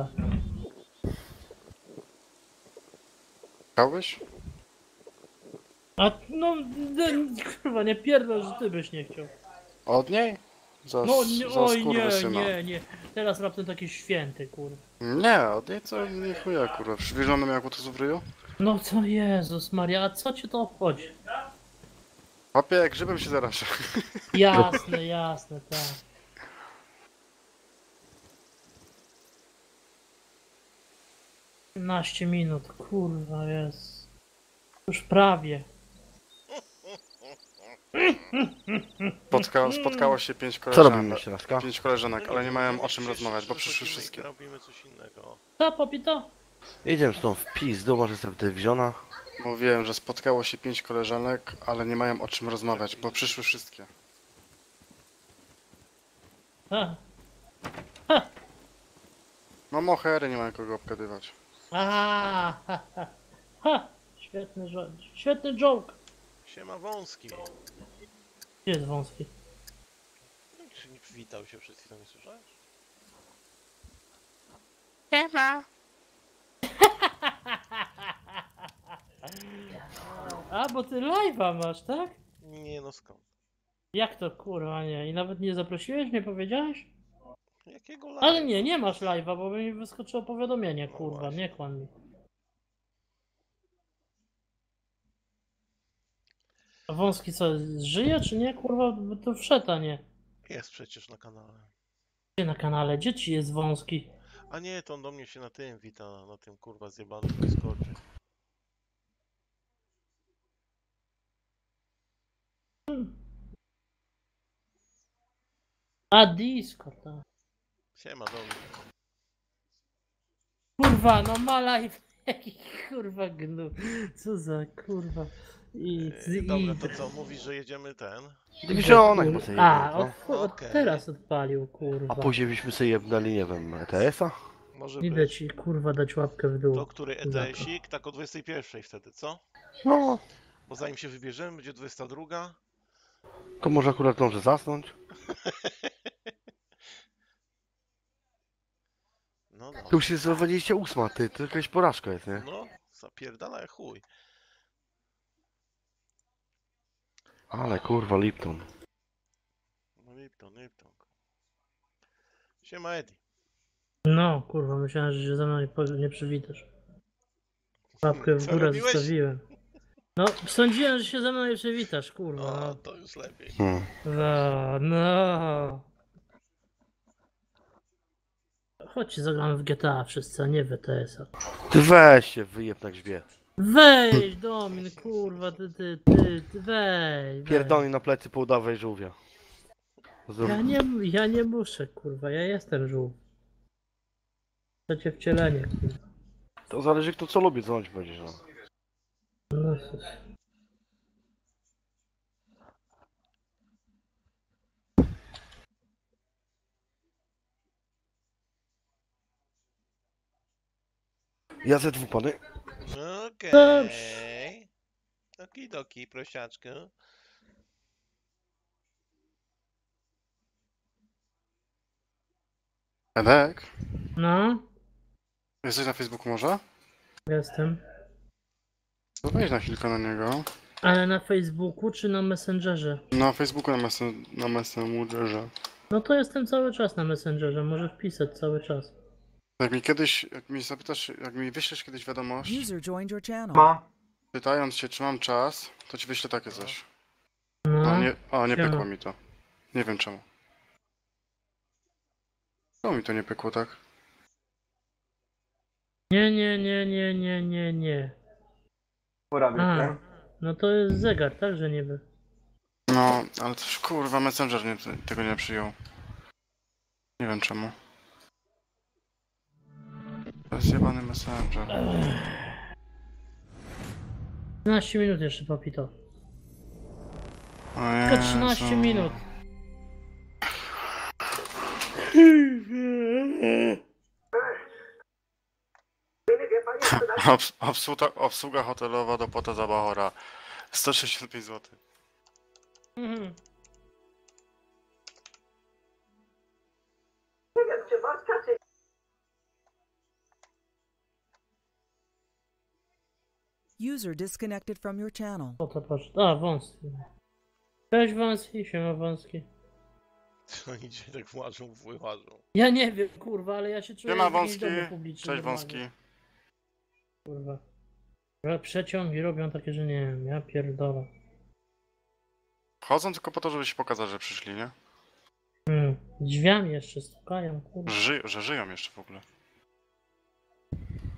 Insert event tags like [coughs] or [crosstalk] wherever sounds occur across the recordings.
idiota. Chciałbyś? A no, d- kurwa, nie pierdol, że ty byś nie chciał. Od niej? Za, No nie, za oj nie, skurwysyna. nie, nie. Teraz raptem taki święty, kurwa. Nie, od niej co nie chuja, kurwa. Przywieżony miał kutusów w ryju? No to Jezus Maria, a co cię to obchodzi? Hopie, jak grzybem się zaraża. Jasne, [laughs] jasne, tak. Naście minut, kurwa jest. Już prawie. Spotka, [laughs] spotkało się pięć koleżanek. robimy Pięć koleżanek, ale nie, mają o czym rozmawiać, bo przyszły wszystkie. Robimy coś innego. Co, popito? Idziemy stąd w pizdu, może sobie telewizjona. Mówiłem, że spotkało się pięć koleżanek, ale nie mają o czym rozmawiać, bo przyszły wszystkie. Ha. No mohery nie mają kogo obgadywać. A, ha, ha, ha. Świetny, żo- świetny joke. Siema wąski. Gdzie jest wąski? Czy nie przywitał się przed chwilą, nie słyszałeś? A, bo ty live'a masz, tak? Nie no skąd? Jak to kurwa nie? I nawet nie zaprosiłeś, nie powiedziałeś? Jakiego live? Ale nie, nie masz live'a, bo mi wyskoczyło powiadomienie, No kurwa, nie kłam mi. A wąski co, żyje czy nie? Kurwa, to wszedł, a nie. Jest przecież na kanale. Gdzie na kanale? Gdzie ci jest wąski? A nie, to on do mnie się na tym wita, na tym kurwa zjebanym Discordzie. A, Discord, tak. Siema do mnie. Kurwa, no ma live. [laughs] Jaki kurwa gnu. Co za kurwa. I, Yy, Dobra, i... to co, mówisz, że jedziemy ten? Kur- bo sobie A, od, co? od, Okej. teraz odpalił, kurwa. A później byśmy sobie jebnęli, nie wiem, ETS-a? Może Idę być. ci kurwa dać łapkę w dół. To który ETS-ik? Tak o 21 wtedy, co? No, Bo zanim się wybierzemy, będzie 22. to może akurat może zasnąć. [laughs] No no. To już jest 28, ty, to jakaś porażka jest, nie? No, zapierdala jak chuj. Ale kurwa, Lipton. No Lipton, Lipton. Siema Edi. No, kurwa, myślałem, że się ze mną nie, po- nie przywitasz. Łapkę w Co górę robiłeś? zostawiłem. No, sądziłem, że się ze mną nie przywitasz, kurwa. O, No, to już lepiej. Hmm. no. no. Chodźcie, zagramy w GTA wszyscy, a nie w ETS-a. Ty weź się, wyjeb na grzbie. Wejdź, Domin, kurwa, ty, ty, ty, ty, wejdź. wejdź. Pierdolni na plecy po udawej żółwia. Zrób... Ja nie, ja nie muszę, kurwa, ja jestem żółw. Chcecie wcielenie, kurwa. To zależy kto co lubi, co ci będziesz. No. No, cóż. Ja ze dwóch pany. Okej. Dobrze. Okidoki, prosiaczku. Edek? No, Jesteś na Facebooku może? jestem. To wejdź na chwilkę na niego. Ale na Facebooku czy na Messengerze? Na Facebooku na, messen na Messengerze. No to jestem cały czas na Messengerze, może wpisać cały czas. Jak mi kiedyś, jak mi zapytasz, jak mi wyślesz kiedyś wiadomość, User joined your channel. pytając się czy mam czas, to ci wyślę takie coś. No, O nie, o, nie pykło mi to. Nie wiem czemu. Czemu mi to nie pykło tak? nie, nie, nie, nie, nie, nie, nie. A, no to jest zegar, tak, że niby. No, ale też kurwa Messenger nie, tego nie przyjął. Nie wiem czemu. To jest jebany Messenger. 13 minut jeszcze, papito. O Tylko 13 Jezu. minut. [laughs] Obs obsługa, obsługa hotelowa do Pota Zabachora. 165 zł. Mhm. User disconnected from your channel. O to poszedł. A, wąski. Cześć wąski, siema wąski. [laughs] Oni dzisiaj tak włażą, wyłażą. Ja nie wiem, kurwa, ale ja się czuję Siema jak w wąski. domu publicznym Cześć normalnie, wąski. Kurwa. Że Przeciągi robią takie, że nie wiem, ja pierdolę. Chodzą tylko po to, żeby się pokazać, że przyszli, nie? Hmm. Drzwiami jeszcze stukają, kurwa. Że, ży że żyją jeszcze w ogóle.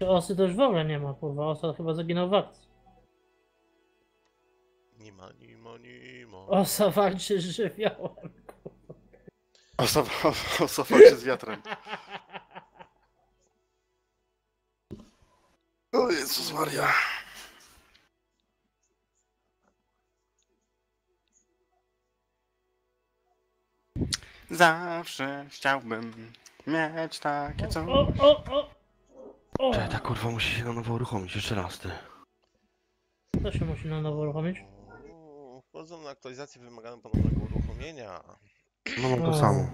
Osy to już w ogóle nie ma, kurwa. Osa chyba zaginął w akcji. Nie ma, nie ma, nie ma. Osa walczy z żywiołem, kurwa. Osoba, [laughs] osoba się z wiatrem. O Jezus Maria. Zawsze chciałbym mieć takie co... O, o, o! O! Czekaj, ta kurwa musi się na nowo uruchomić, jeszcze raz ty. To się musi na nowo uruchomić. Uuu, Wchodzą na aktualizację wymaganą ponownego uruchomienia. No mam to O. samo.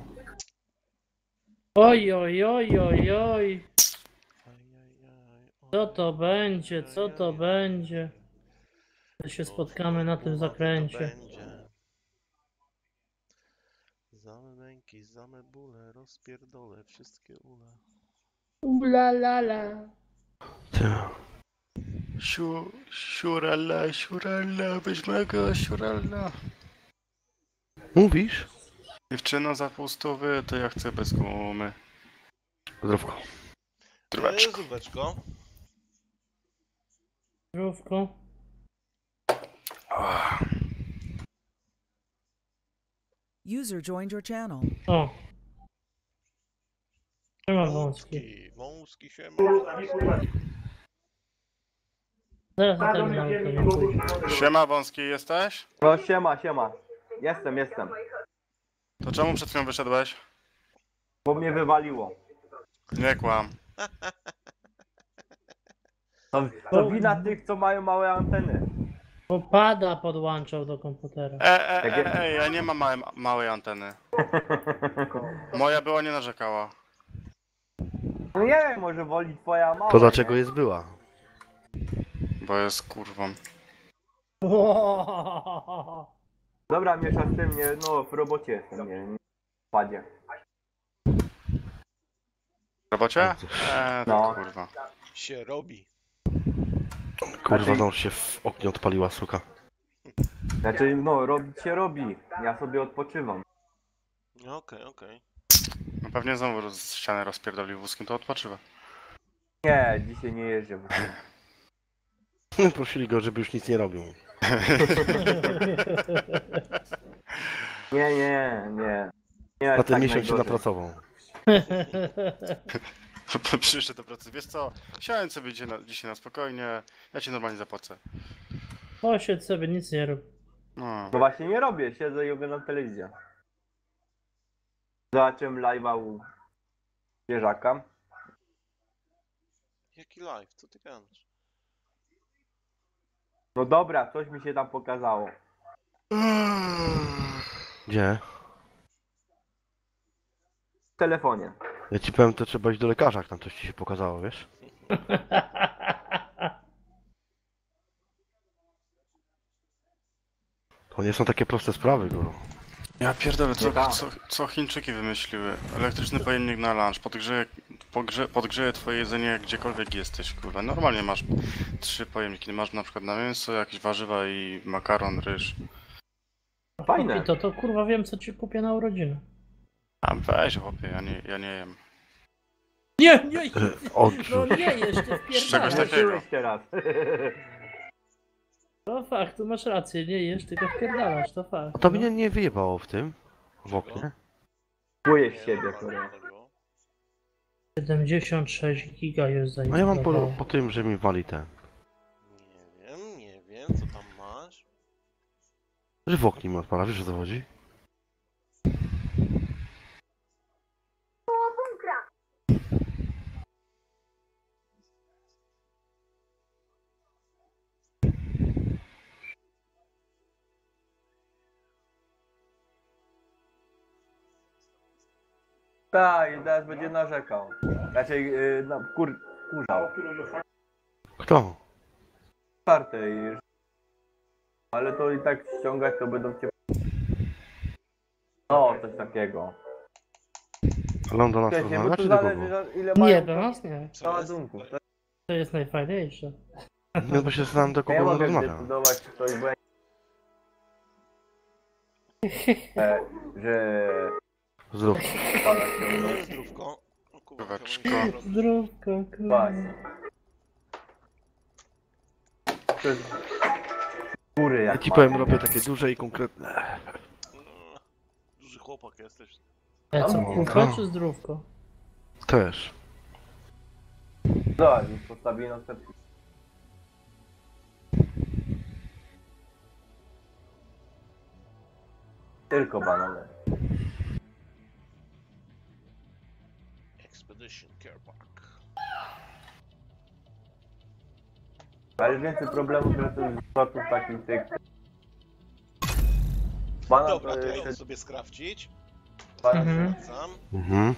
Oj, oj, oj, oj, oj. Co to będzie, co to będzie? Gdy się Co spotkamy na to, tym zakręcie. To będzie. Zame męki, zame bóle, rozpierdolę wszystkie ule. Ula la la. Siu, siurala, siurala, weźmy go, siurala. Mówisz? Dziewczyno za pół stówy, to ja chcę bez gumy. Zdrówko. Trubeczko. Eee, Zubeczko. Zdrówko. User joined your channel. O. Siema wąski. Wąski, wąski się Zaraz na ten auto nie pójdzie. Siema wąski jesteś? No siema, siema. Jestem, jestem. To czemu przed chwilą wyszedłeś? Bo mnie wywaliło. Nie kłam. To, to wina tych, co mają małe anteny. Popada podłączał do komputera. E, e, ja- e, e, ja nie mam małe, małej anteny. [laughs] Moja była, nie narzekała. No nie wiem, może woli twoja mała. To dlaczego nie? jest była? Bo jest kurwą. [laughs] Dobra, miesza z tym, nie, no w robocie jestem, nie, nie padzie. W robocie? Eee, to No. kurwa. się robi. Kurwa, znowu się w oknie odpaliła suka. Znaczy, no, robić się robi. Ja sobie odpoczywam. No, Okej, okej. No pewnie znowu roz, ścianę rozpierdolił wózkiem, to odpoczywa. Nie, dzisiaj nie jeżdżę. w ogóle. Prosili go, żeby już nic nie robił. [laughs] Nie, nie, nie. nie Na ten tak miesiąc się najgorzej. napracował. [laughs] Przyszedł do pracy. Wiesz co? Siałem sobie dzisiaj na, dzisiaj na spokojnie. Ja ci normalnie zapłacę. Posiedź sobie, nic nie rób. No. No właśnie nie robię, siedzę i oglądam telewizję. Zobaczyłem live'a u zwierzaka. Jaki live? Co ty gadasz? No dobra, coś mi się tam pokazało. Gdzie? W telefonie. Ja ci powiem, to trzeba iść do lekarza, jak tam coś ci się pokazało, wiesz? To nie są takie proste sprawy, guru. Ja pierdolę, co, co, co Chińczyki wymyśliły? Elektryczny pojemnik na lunch, podgrzeje, pogrze, podgrzeje twoje jedzenie gdziekolwiek jesteś, kurwa. Normalnie masz trzy pojemniki, masz na przykład na mięso, jakieś warzywa i makaron, ryż. Fajne. I to, to kurwa wiem, co ci kupię na urodziny. A weź chłopie, ja nie, ja nie jem. Nie, nie, E, no Odrzuć. nie, jeszcze czegoś wpierdalasz. takiego. Teraz. [laughs] No fakt, tu masz rację, nie jesz, tylko wpierdalasz, to fakt. A to mnie nie wyjebało w tym? W oknie? Czujesz siebie, kurwa. 76 giga już No ja mam po, po tym, że mi wali ten. Nie wiem, nie wiem, co tam masz. Że w oknie mi odpala, wiesz o co chodzi? Tak, i teraz będzie narzekał. Raczej yy, no, kur, kurzał. Kto? czwartej. Ale to i tak ściągać to będą cię... No, coś takiego. Lądo nas Wiecie, bo rozmawia, to czy do zależy kogo? ile Nie, mają do nas nie. Co jest? ładunków. To To jest najfajniejsze. Nie, bo się znam do nie kogo on mogę rozmawia. zdecydować. [laughs] E, że... Zrób. No, zdrówko. O kurwa, mam problem. Zdrówko, Właśnie. To jest... Góry Ja jak ci powiem, robię takie duże i konkretne. No, Duży chłopak jesteś. Ale co, No. kółko czy zdrówko? Też. No, już postawili następny. Tylko banane. Expedition Care Park. Ale więcej problemów, że to jest zwrotów takich tych... Dobra, to to ja jest... idę sobie skrawcić. Banan Mhm. Mhm.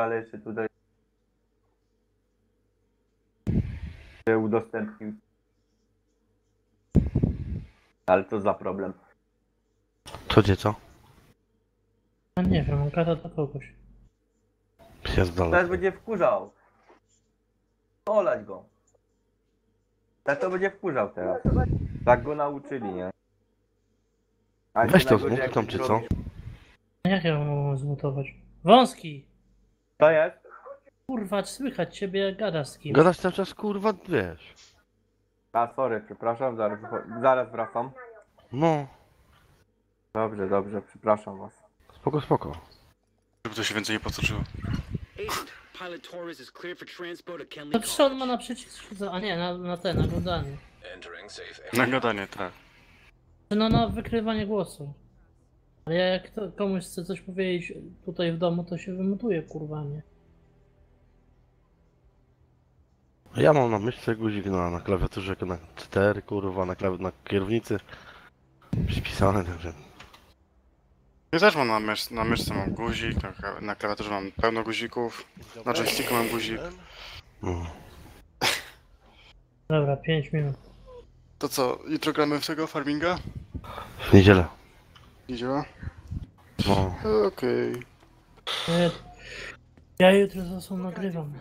Ale jeszcze tutaj udostępnił. Ale to za problem. Co gdzie co? No nie wiem, on gada do kogoś. Jest Teraz będzie wkurzał. Olać go. Tak to będzie wkurzał teraz. Tak go nauczyli, nie? A Weź to jak tam, czy co? zrobisz. Jak ja mam zmutować? Wąski! To jest? Kurwa, słychać ciebie gadasz z kimś. Gadasz cały czas, kurwa, wiesz. A sorry, przepraszam, zaraz, zaraz wracam. No, Dobrze, dobrze, przepraszam was. spoko, spoko. Żeby to się więcej nie powtórzyło. Agent, Pilot Torres is cleared for transport to Kenley przecież on ma na przycisk, a nie, na, na ten, na oglądanie. Entering safe Na gadanie, tak. No na wykrywanie głosu. Ale ja jak to, komuś chcę coś powiedzieć tutaj w domu, to się wymutuje, kurwa, nie. Ja mam na myszce guzik na, na klawiaturze, jako na 4, kurwa, na, klawi- na kierownicy. Przypisane, także. Ja też mam na, mysz, na myszce mam guzik, na, kla- na klawiaturze mam pełno guzików. Na joysticku mam guzik. No. Dobra, 5 minut. To co, jutro gramy w tego farminga? W niedzielę. Nie działa? No. Okej. Ja, ja jutro za sobą nagrywam.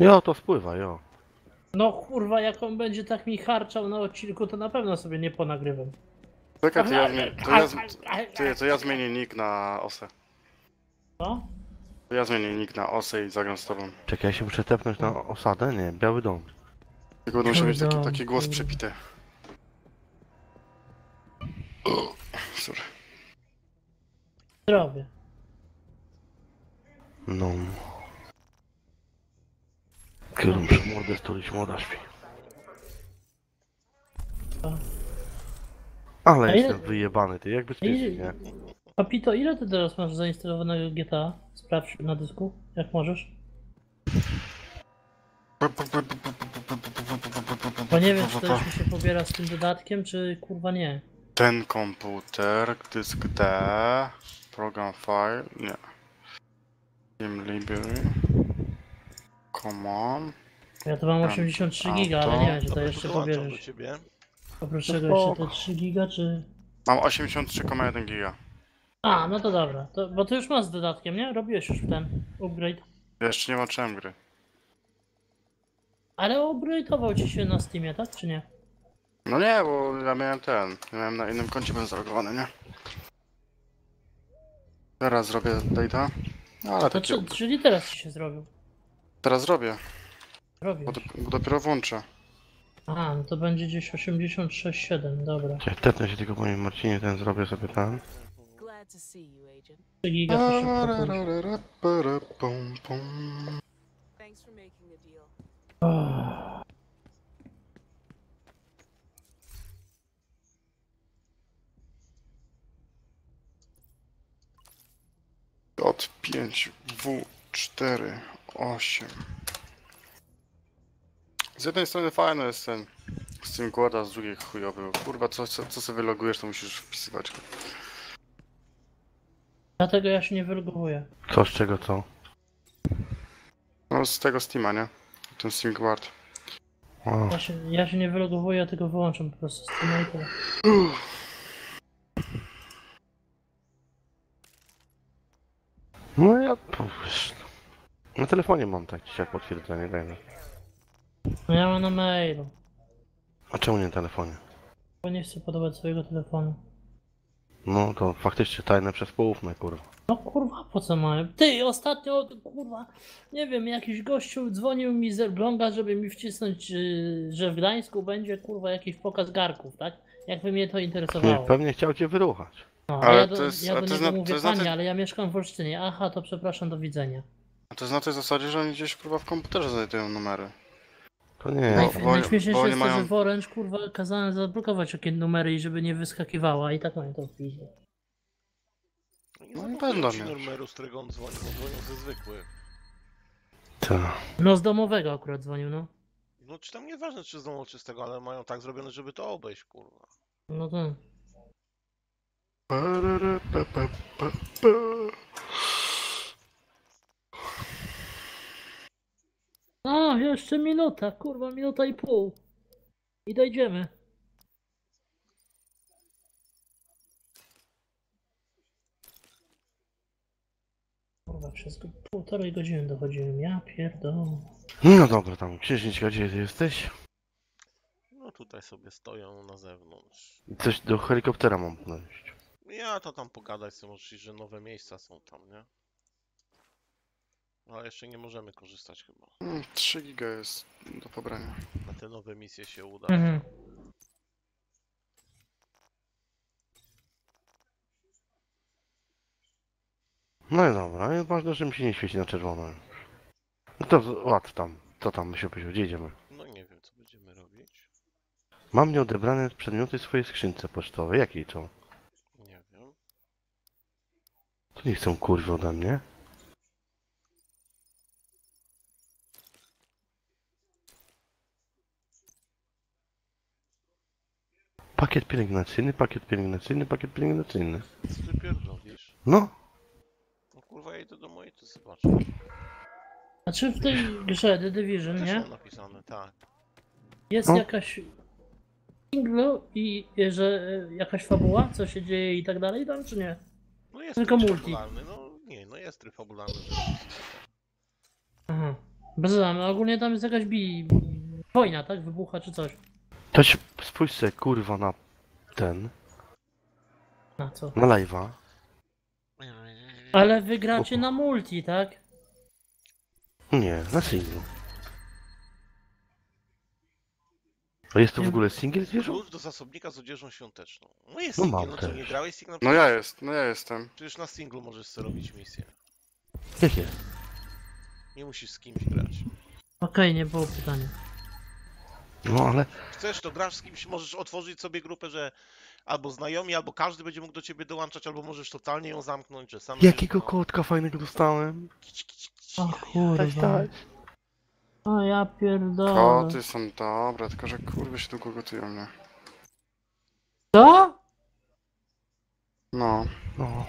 Jo, to spływa, jo. No kurwa, jak on będzie tak mi harczał na odcinku, to na pewno sobie nie ponagrywam. Czekaj, to ja, zmienię, to, ja, z- to, ja, to ja zmienię nick na osę. Co? To ja zmienię nick na osę i zagram z tobą. Czekaj, ja się muszę tepnąć na osadę, nie, Biały Dom. Tylko muszę mieć taki, Kurde, taki głos kurde. Przepity. Sorry. Zdrowie. No. Kierunek muszę mordę stulić, młoda śpi. Ale A ile- jestem wyjebany, ty, jak bezpiecznie, nie? Papito, ile ty teraz masz zainstalowanego GTA? Sprawdź na dysku, jak możesz. Bo nie wiem, czy to jeszcze się pobiera z tym dodatkiem, czy kurwa nie. Ten komputer, dysk D, program file, nie. Game library. Common. Ja tu mam 83 giga, ale nie wiem, czy to jeszcze to dołączam do pobierzesz. ciebie. Oprócz No czego jeszcze spoko. te 3 giga, czy... Mam 83,1 giga. A, no to dobra. To, bo ty już masz z dodatkiem, nie? Robiłeś już ten upgrade. Ja jeszcze nie włączyłem gry. Ale upgrade'ował ci się na Steamie, tak? Czy nie? No nie, bo ja miałem ten. Ja miałem na innym koncie byłem zalogowany, nie? Teraz zrobię data. No, ale To czy, czyli teraz ci się zrobił. Teraz zrobię, Robił. bo, do, bo dopiero włączę. Aha, no to będzie gdzieś 86,7, dobra. Czekaj, tepnę się tylko panie Marcinie, ten zrobię sobie. 3 giga. Thanks for making the deal. Oh. Od 5, W, 4, 8. Z jednej strony fajny jest ten z tym kłada, z drugiej chujowy. Kurwa, co, co, co sobie wylogujesz, to musisz wpisywać. Dlatego ja się nie wylogowuję. Co z czego co? No z tego Steama, nie? Ten Steam Guard. O, Ja się, ja się nie wylogowuję, tylko wyłączam po prostu i tyle. No ja... wiesz, Na telefonie mam tak dzisiaj potwierdzenie, dajmy. No ja mam na mailu, A czemu nie na telefonie? bo nie chcę podobać swojego telefonu. No to faktycznie tajne przez poufne, kurwa. No kurwa, po co mają? Ty, ostatnio, kurwa, nie wiem, jakiś gościu dzwonił mi z Elbląga, żeby mi wcisnąć, yy, że w Gdańsku będzie, kurwa, jakiś pokaz garków, tak? Jakby mnie to interesowało. pewnie chciał cię wyruchać. No, a Ale ja do, to jest- ja a do to jest niego na- to mówię, jest na panie, ale ja mieszkam w Olsztynie. Aha, to przepraszam, do widzenia. A to jest na tej zasadzie, że oni gdzieś kurwa w komputerze znajdują numery. To nie, bo- bo najśmieszniejsze oni jest to, mają- że w Orange, kurwa, kazałem zablokować takie numery i żeby nie wyskakiwała i tak mają to w piździe. Nie No, będą ci mieć. numeru, z którego on dzwoni, bo dzwonią ze zwykłych. Ta. No z domowego akurat dzwonił, no. No czy tam nieważne czy z domu czystego, ale mają tak zrobione, żeby to obejść, kurwa. No to... A, jeszcze minuta, kurwa, minuta i pół. I dojdziemy. Kurwa, przez półtorej godziny dochodziłem, ja pierdolę. No dobra, tam księżniczka, gdzie ty jesteś? No tutaj sobie stoją na zewnątrz. Coś do helikoptera mam podejść. Ja to tam pogadać z tym, oczywiście, że nowe miejsca są tam, nie? Ale jeszcze nie możemy korzystać chyba. Mm, 3 giga jest do pobrania. Na te nowe misje się uda. Mhm. No i dobra, i ważne, że mi się nie świeci na czerwono. No to ład tam, co tam my się powiedział, gdzie idziemy? No nie wiem, co będziemy robić. Mam nieodebrane przedmioty w swojej skrzynce pocztowej, jakiej to? Nie wiem. To nie chcą kurwy ode mnie. Pakiet pielęgnacyjny, pakiet pielęgnacyjny, pakiet pielęgnacyjny. Co ty pierdolisz? No, No kurwa, ja idę do mojej, to zobaczę. A czy w tej grze The Division, Też nie? mam napisane, tak. Jest No. jakaś single i i że e, jakaś fabuła, co się dzieje i tak dalej tam, czy nie? No jest Tylko tryb multi. fabularny, no nie, no jest tryb fabularny, Aha. Bez zamy. Ogólnie tam jest jakaś bi... wojna, tak? Wybucha czy coś. to się spójrz se kurwa na ten, Na co? na live'a. Ale wygracie na multi, tak? Nie, na singlu. A jest to w ogóle single zwierzę? Klucz do zasobnika z odzieżą świąteczną. No jest No single, mam no co, też. nie grałeś single? No ja jest, no ja jestem. Przecież na singlu możesz sobie robić misję. Jakie? Nie musisz z kimś grać. Okej, nie było pytania. No ale Chcesz, to grasz z kimś, możesz otworzyć sobie grupę, że albo znajomi, albo każdy będzie mógł do ciebie dołączać, albo możesz totalnie ją zamknąć, że sam jakiego będziesz, no, kotka fajnego dostałem? O kurwa. O ja pierdolę. Koty są dobre, tylko że kurwy się długo gotują, nie? Co? No. No.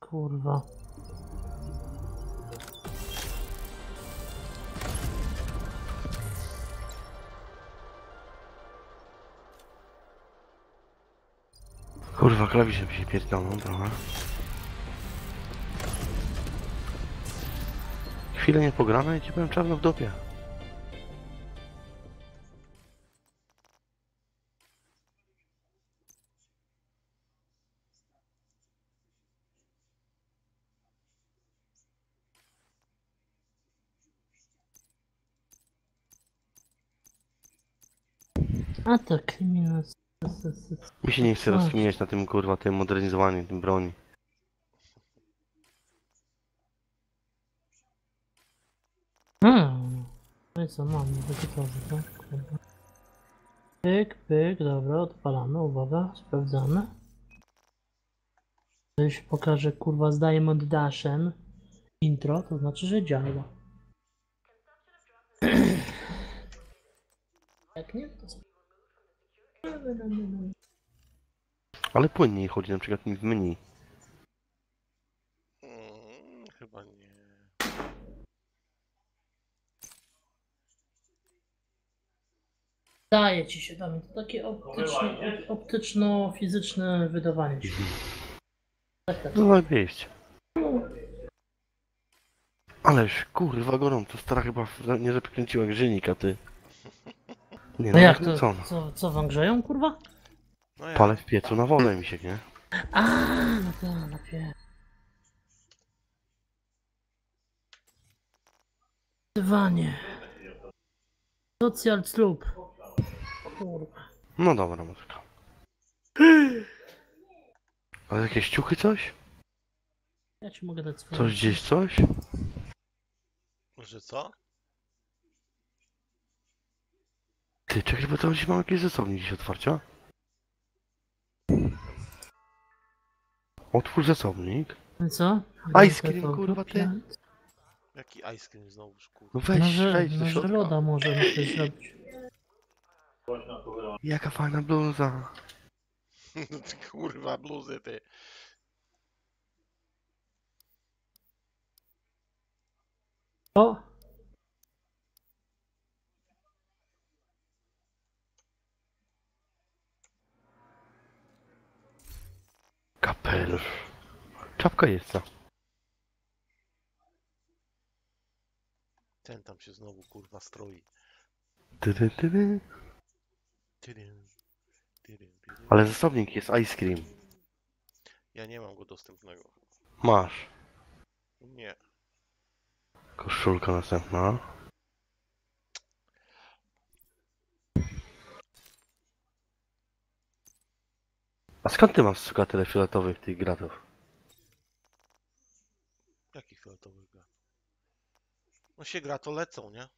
Kurwa. Kurwa, klawisze mi się pierdolą trochę. Chwilę nie pogramy i ci powiem czarno w dupie. A to kryminał. Mi się nie chce rozkminiać na tym kurwa, tym modernizowaniu, tym broni. Hmm. No i co, mam gotowy, tak? Kurwa. Pyk, pyk, dobra, odpalamy, uwaga, sprawdzamy. To się pokaże, kurwa, z Diamond Dashem intro, to znaczy, że działa. [clears throat] Jak nie, to Ale płynniej chodzi na przykład w menu. Mm, chyba nie. Daje ci się, Damian, to takie optyczne, optyczno-fizyczne wydawanie się. Tak, tak. No wieść. Ależ kurwa gorąco, stara chyba nie zakręciła grzynika, ty. [laughs] Nie No jak co? to, no? co, co wam grzeją, kurwa? No ja. Palę w piecu na wodę mi się, nie? A, no tak, na pie... Dywanie. Social slub. Kurwa. No dobra, muzyka. Ale jakieś ciuchy coś? Ja ci mogę dać swoje. Coś gdzieś coś? Że co? Ty, czekaj, bo tam gdzieś mam jakieś zasobnik gdzieś otwarcia. Otwórz zasobnik. No co? Ice cream, To kurwa, ty. Jaki ice cream znowuż, kurwa. No weź, No, że, wejdź do że środka. loda może coś zrobić. Jaka fajna bluza. Ty [laughs] kurwa, bluzy ty. O! Kapelusz. Czapka jest co? Ten tam się znowu kurwa stroi. Ale zasobnik jest ice cream. Ja nie mam go dostępnego. Masz. Nie. Koszulka następna. A skąd ty masz suka tyle fioletowych tych gratów? Jaki fioletowy gra? No się gra, to lecą, nie?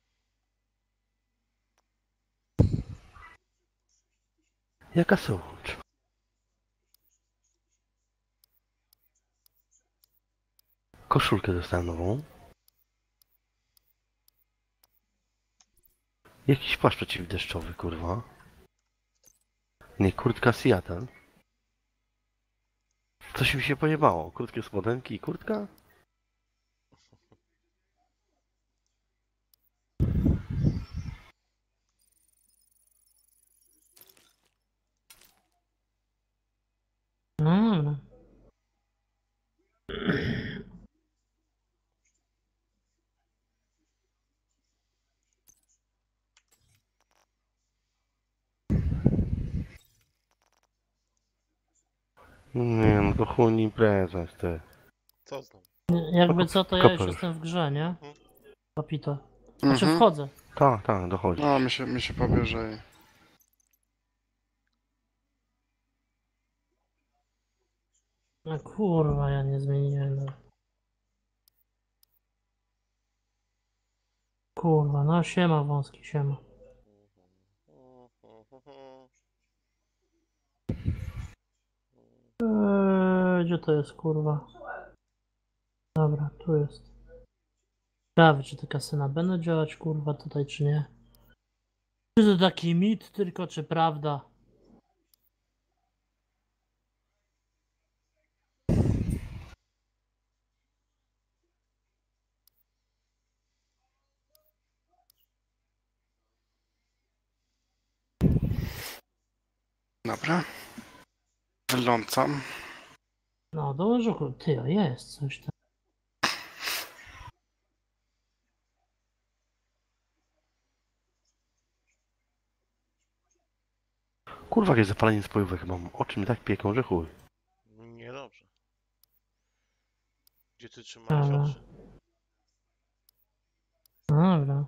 Jaka sołcz? Koszulkę dostałem nową. Jakiś płaszcz przeciwdeszczowy, kurwa. Nie, kurtka Seattle. Coś mi się pojebało. Krótkie spodenki i kurtka? No. Nie no, to chuj prezes, ty. Co znowu? Nie, Jakby co, to ja już Kapelusz. jestem w grze, nie? Papito. Znaczy Mhm. wchodzę. Tak, tak, dochodzi. No, mi się, mi się pobierze i... No kurwa, ja nie zmieniłem. Kurwa, no siema wąski, siema. Eee, gdzie to jest kurwa? Dobra, tu jest. Ciekawe, czy te kasyna będą działać kurwa tutaj, czy nie? Czy to taki mit tylko, czy prawda? Dobra. Wylącam. No, dołożył. Ty, jest coś tam. Kurwa, jakieś zapalenie spojówek mam. Oczy mi tak pieką, że chuj. Niedobrze. Gdzie ty trzymałeś Dobra. oczy? No Dobra.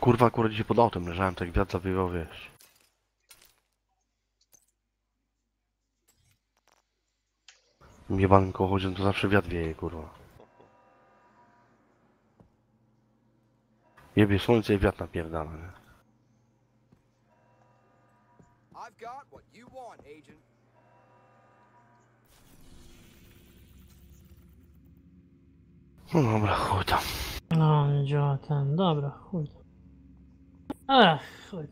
Kurwa, akurat dzisiaj pod autem leżałem, tak wiatr zawiewał, wiesz. Jebanym kołochodziem to zawsze wiatr wieje, kurwa. Jebie słońce i wiatr napierdala, nie? I've got what you want, Agent. No dobra, chuj tam. No, nie działa ten. Dobra, chuj. Ach, chuj.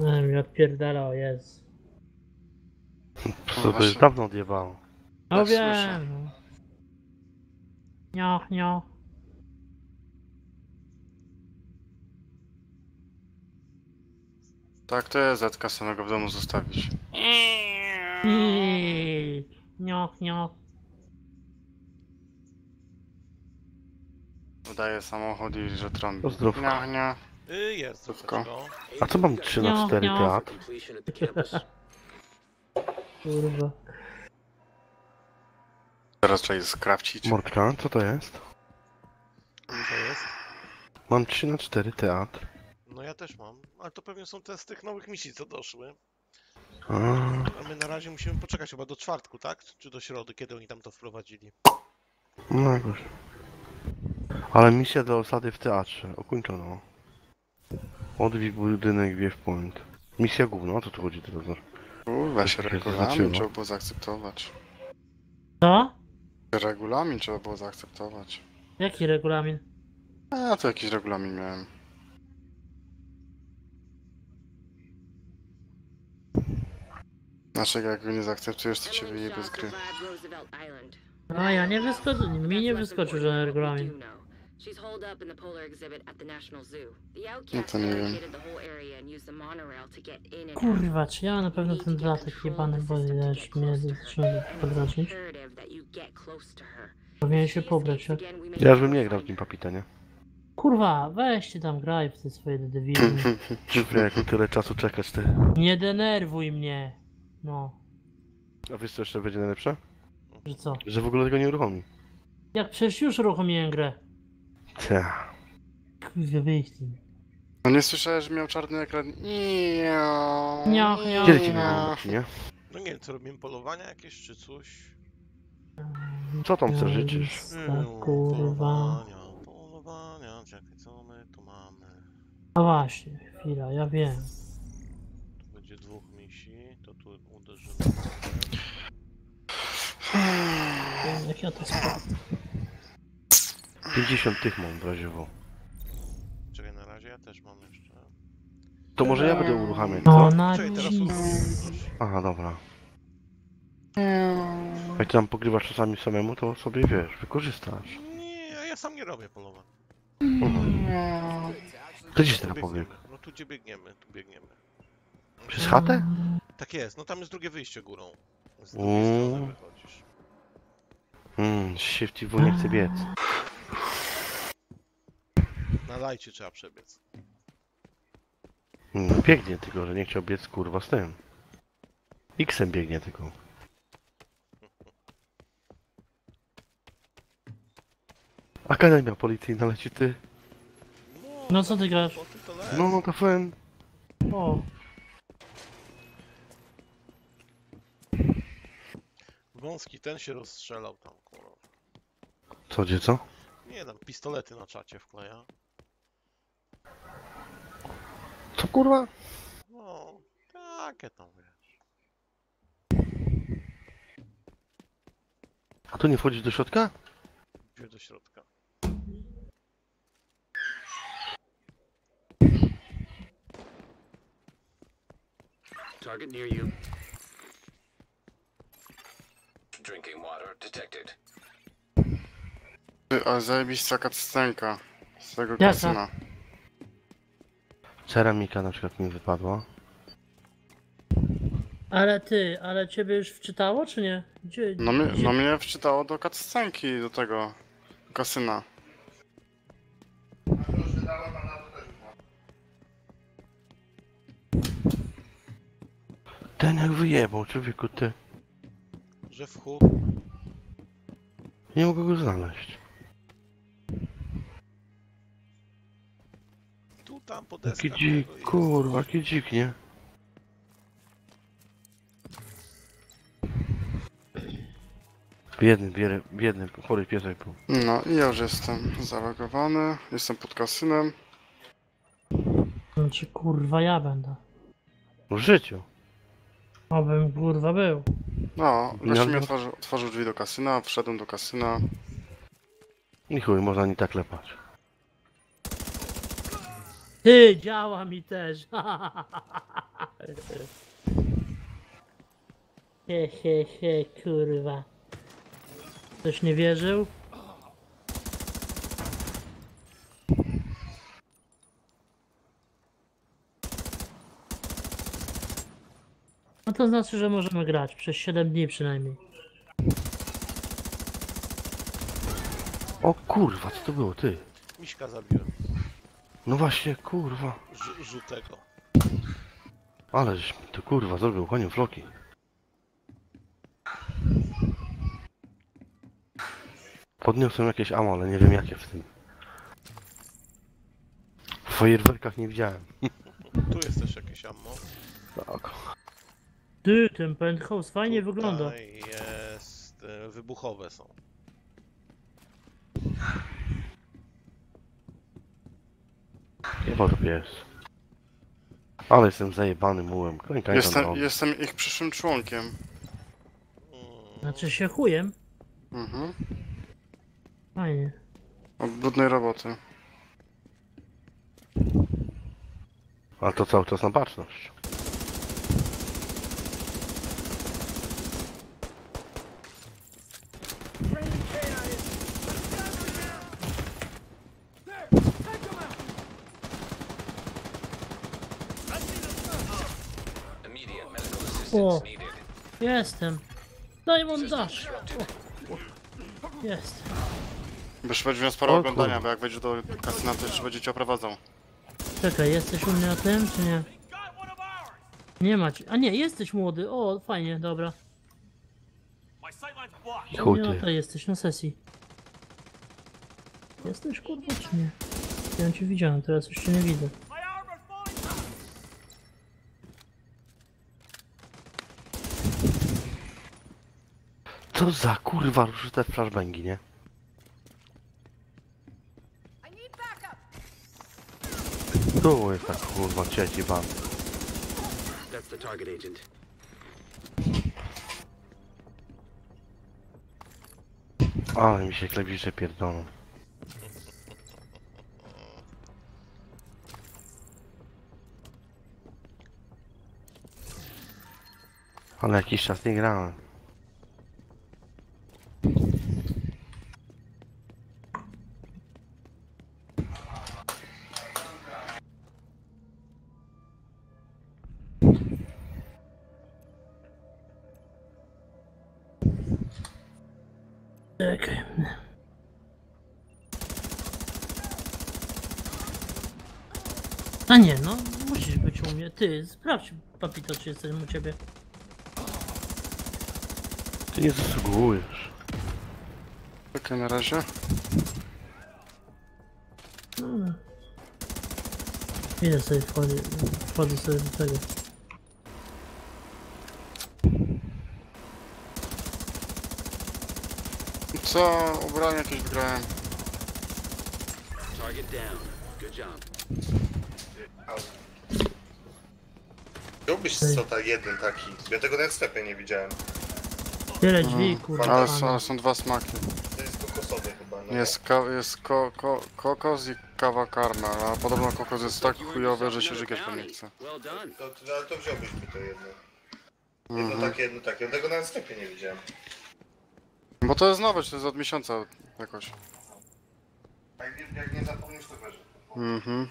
Ale mi odpierdalał, jest. To to już dawno odjebało. No Tak wiem. słyszę. no. Nio, nio. Tak, to jest Zetka samego w domu zostawić. Iii, Nio, nio. Wydaje samochód i że trąbi. Pozdrów. Nie, nie. Y, jest, tylko. A co mam 3 na No, 4 no. teatr? Kurwa. Teraz trzeba je skrawcić. Mordka, co to jest? Co jest? Mam 3 na 4 teatr. No ja też mam, ale to pewnie są te z tych nowych misji, co doszły. A, my na razie musimy poczekać chyba do czwartku, tak? Czy do środy, kiedy oni tam to wprowadzili? no jakoś. Ale misja do osady w teatrze. Ukończono. Odwij budynek Wiew Point. Misja główna, o co tu chodzi teraz? Kurwa, się regulamin trzeba było zaakceptować. Co? Regulamin trzeba było zaakceptować. Jaki regulamin? A, to jakiś regulamin miałem. Znaczy, jak go nie zaakceptujesz, to cię wyjebie z gry. No ja nie wyskoczył, mi nie wyskoczył żaden regulamin. She's holed up in the polar exhibit at the National Zoo. The No outcasts to nie wiem. barricaded the whole area and used the monorail to get in and out. Kurwa, czy ja na pewno ten of jebany, the bo system to widać get mnie zaczyna podrażnić. Powinien się pobrać, jak... may Ja już bym nie grał w nim her. kapitanie. Kurwa, weź ty tam graj w te swoje dywizji. [laughs] Człowieku, tyle czasu czekać ty. Nie denerwuj mnie. No, A wiesz co jeszcze będzie najlepsze? że co? Że w ogóle tego nie uruchomi. Jak przecież już uruchomiłem grę. Cia. Kurwa, wyjść tym. No nie słyszałeś, że miał czarny ekran? Niao, Niao, niao. Kiedy nie? No nie wiem, co robimy, polowania jakieś czy coś? Co tam chcesz życzysz? Lista, Mm, kurwa. Polowania, polowania, czekaj, co my tu mamy? A właśnie, chwila, ja wiem. Tu będzie dwóch misi, to tu uderzymy. Wiem, jak ja to sprawdzę. 50 tych mam w razie W. Czekaj, na razie ja też mam jeszcze. To może ja będę uruchamiać, No, co? na Czekaj, teraz dziś. uruchomię. Aha, dobra. Jak ty tam pogrywasz czasami samemu, to sobie wiesz, wykorzystasz. Nie, ja sam nie robię polowań. To gdzieś Tu teraz pobiegł? biegniemy. No tu gdzie biegniemy, tu biegniemy. Przez chatę? Tak jest, no tam jest drugie wyjście górą. Z drugiej Mm. strony wychodzisz. Mmm, shifty w nie chce biec. Na lajcie trzeba przebiec. Mm, biegnie tylko, że nie chciał biec kurwa z tym. X-em biegnie tylko. Akademia policyjna leci ty. No co ty grasz? No, no to fen. O, Wąski ten się rozstrzelał tam, kurwa. Co, gdzie co? Nie tam, pistolety na czacie wkleja. Co kurwa? No, takie tam wiesz. A tu nie wchodzisz do środka? Gdzie do środka. Target near you. Drinking water detected. Ty, Ale zajebista cutscenka z tego Jaka? kasyna. Ceramika na przykład mi wypadła. ale ty, ale ciebie już wczytało, czy nie? Gdzie, No, mnie, gdzie... no mnie wczytało do cutscenki, do tego kasyna. Ten jak wyjebał, człowieku, ty. Że w chu. Nie mogę go znaleźć. Tu tam po. Jaki dzik, kurwa, jaki dzik, nie? Biedny, biedny, biedny, chory piesek był. No i ja już jestem zalogowany, jestem pod kasynem. No ci kurwa ja będę. W życiu. Obym kurwa był. No, gościu mi No. otworzył, otworzył drzwi do kasyna, wszedłem do kasyna. I chuj, można nie tak klepać. Ty, działa mi też. [laughs] he, he, he, kurwa. Ktoś nie wierzył? No to znaczy, że możemy grać przez 7 dni przynajmniej. O kurwa, co to było, ty? Miśka zabiłem. No właśnie, kurwa. Ż- żółtego. Ale żeś mi to kurwa zrobił, koniu floki. Podniosłem jakieś amo, ale nie wiem jakie w tym. W fajerwerkach nie widziałem. Tu jest też jakieś ammo. Tak. Ty, ten penthouse fajnie wygląda. Tutaj jest... e, wybuchowe są. Chyba to pies. Ale jestem zajebany mułem. Końka Jestem, jestem ich przyszłym członkiem. Mm, Znaczy się chujem. Mhm. Fajnie. Od brudnej roboty. A to cały czas na baczność. O, jestem. Diamond Dash. O, o, Jest. Byś będzie miał sporo O oglądania, bo jak wejdziesz do kasyna, to jeszcze będzie cię oprowadzał. Czekaj, jesteś u mnie na tym, czy nie? Nie macie. A nie, jesteś młody. O, fajnie, dobra. Chuj na ty. to jesteś na sesji. Jesteś kurwa, czy nie? Ja cię widziałem, teraz już cię nie widzę. Co za kurwa ruszy te flashbangi, nie? Tu jest tak kurwa trzeci ban. That's the target agent. Ale mi się klewisze pierdolą. Ale jakiś czas nie grałem. Czekaj. A nie, no, musisz być u mnie. Ty, sprawdź, papito, czy jestem u ciebie. Ty nie zasługujesz. Czekaj na razie. No. Idę sobie wchodzę, wchodzę sobie do tego. Co? Ubranie jakieś wygrałem. Target down. Good job. Byłbyś co ta jeden taki. Ja tego nawet w sklepie nie widziałem. Tyle drzwi, kurwa. Ale są, ale są dwa smaki. To jest kokosowy chyba, no. Jest, ka jest ko ko kokos i kawa karmel, a podobno kokos jest tak chujowy, że się żygać po nie chce. Well done. To, to, ale to wziąłbyś mi to jedno. Jedno Mhm. takie, jedno takie. Ja tego nawet w sklepie nie widziałem. Bo to jest nowe, to jest od miesiąca jakoś. A jak, jak nie zapomnisz, to weź. Mhm.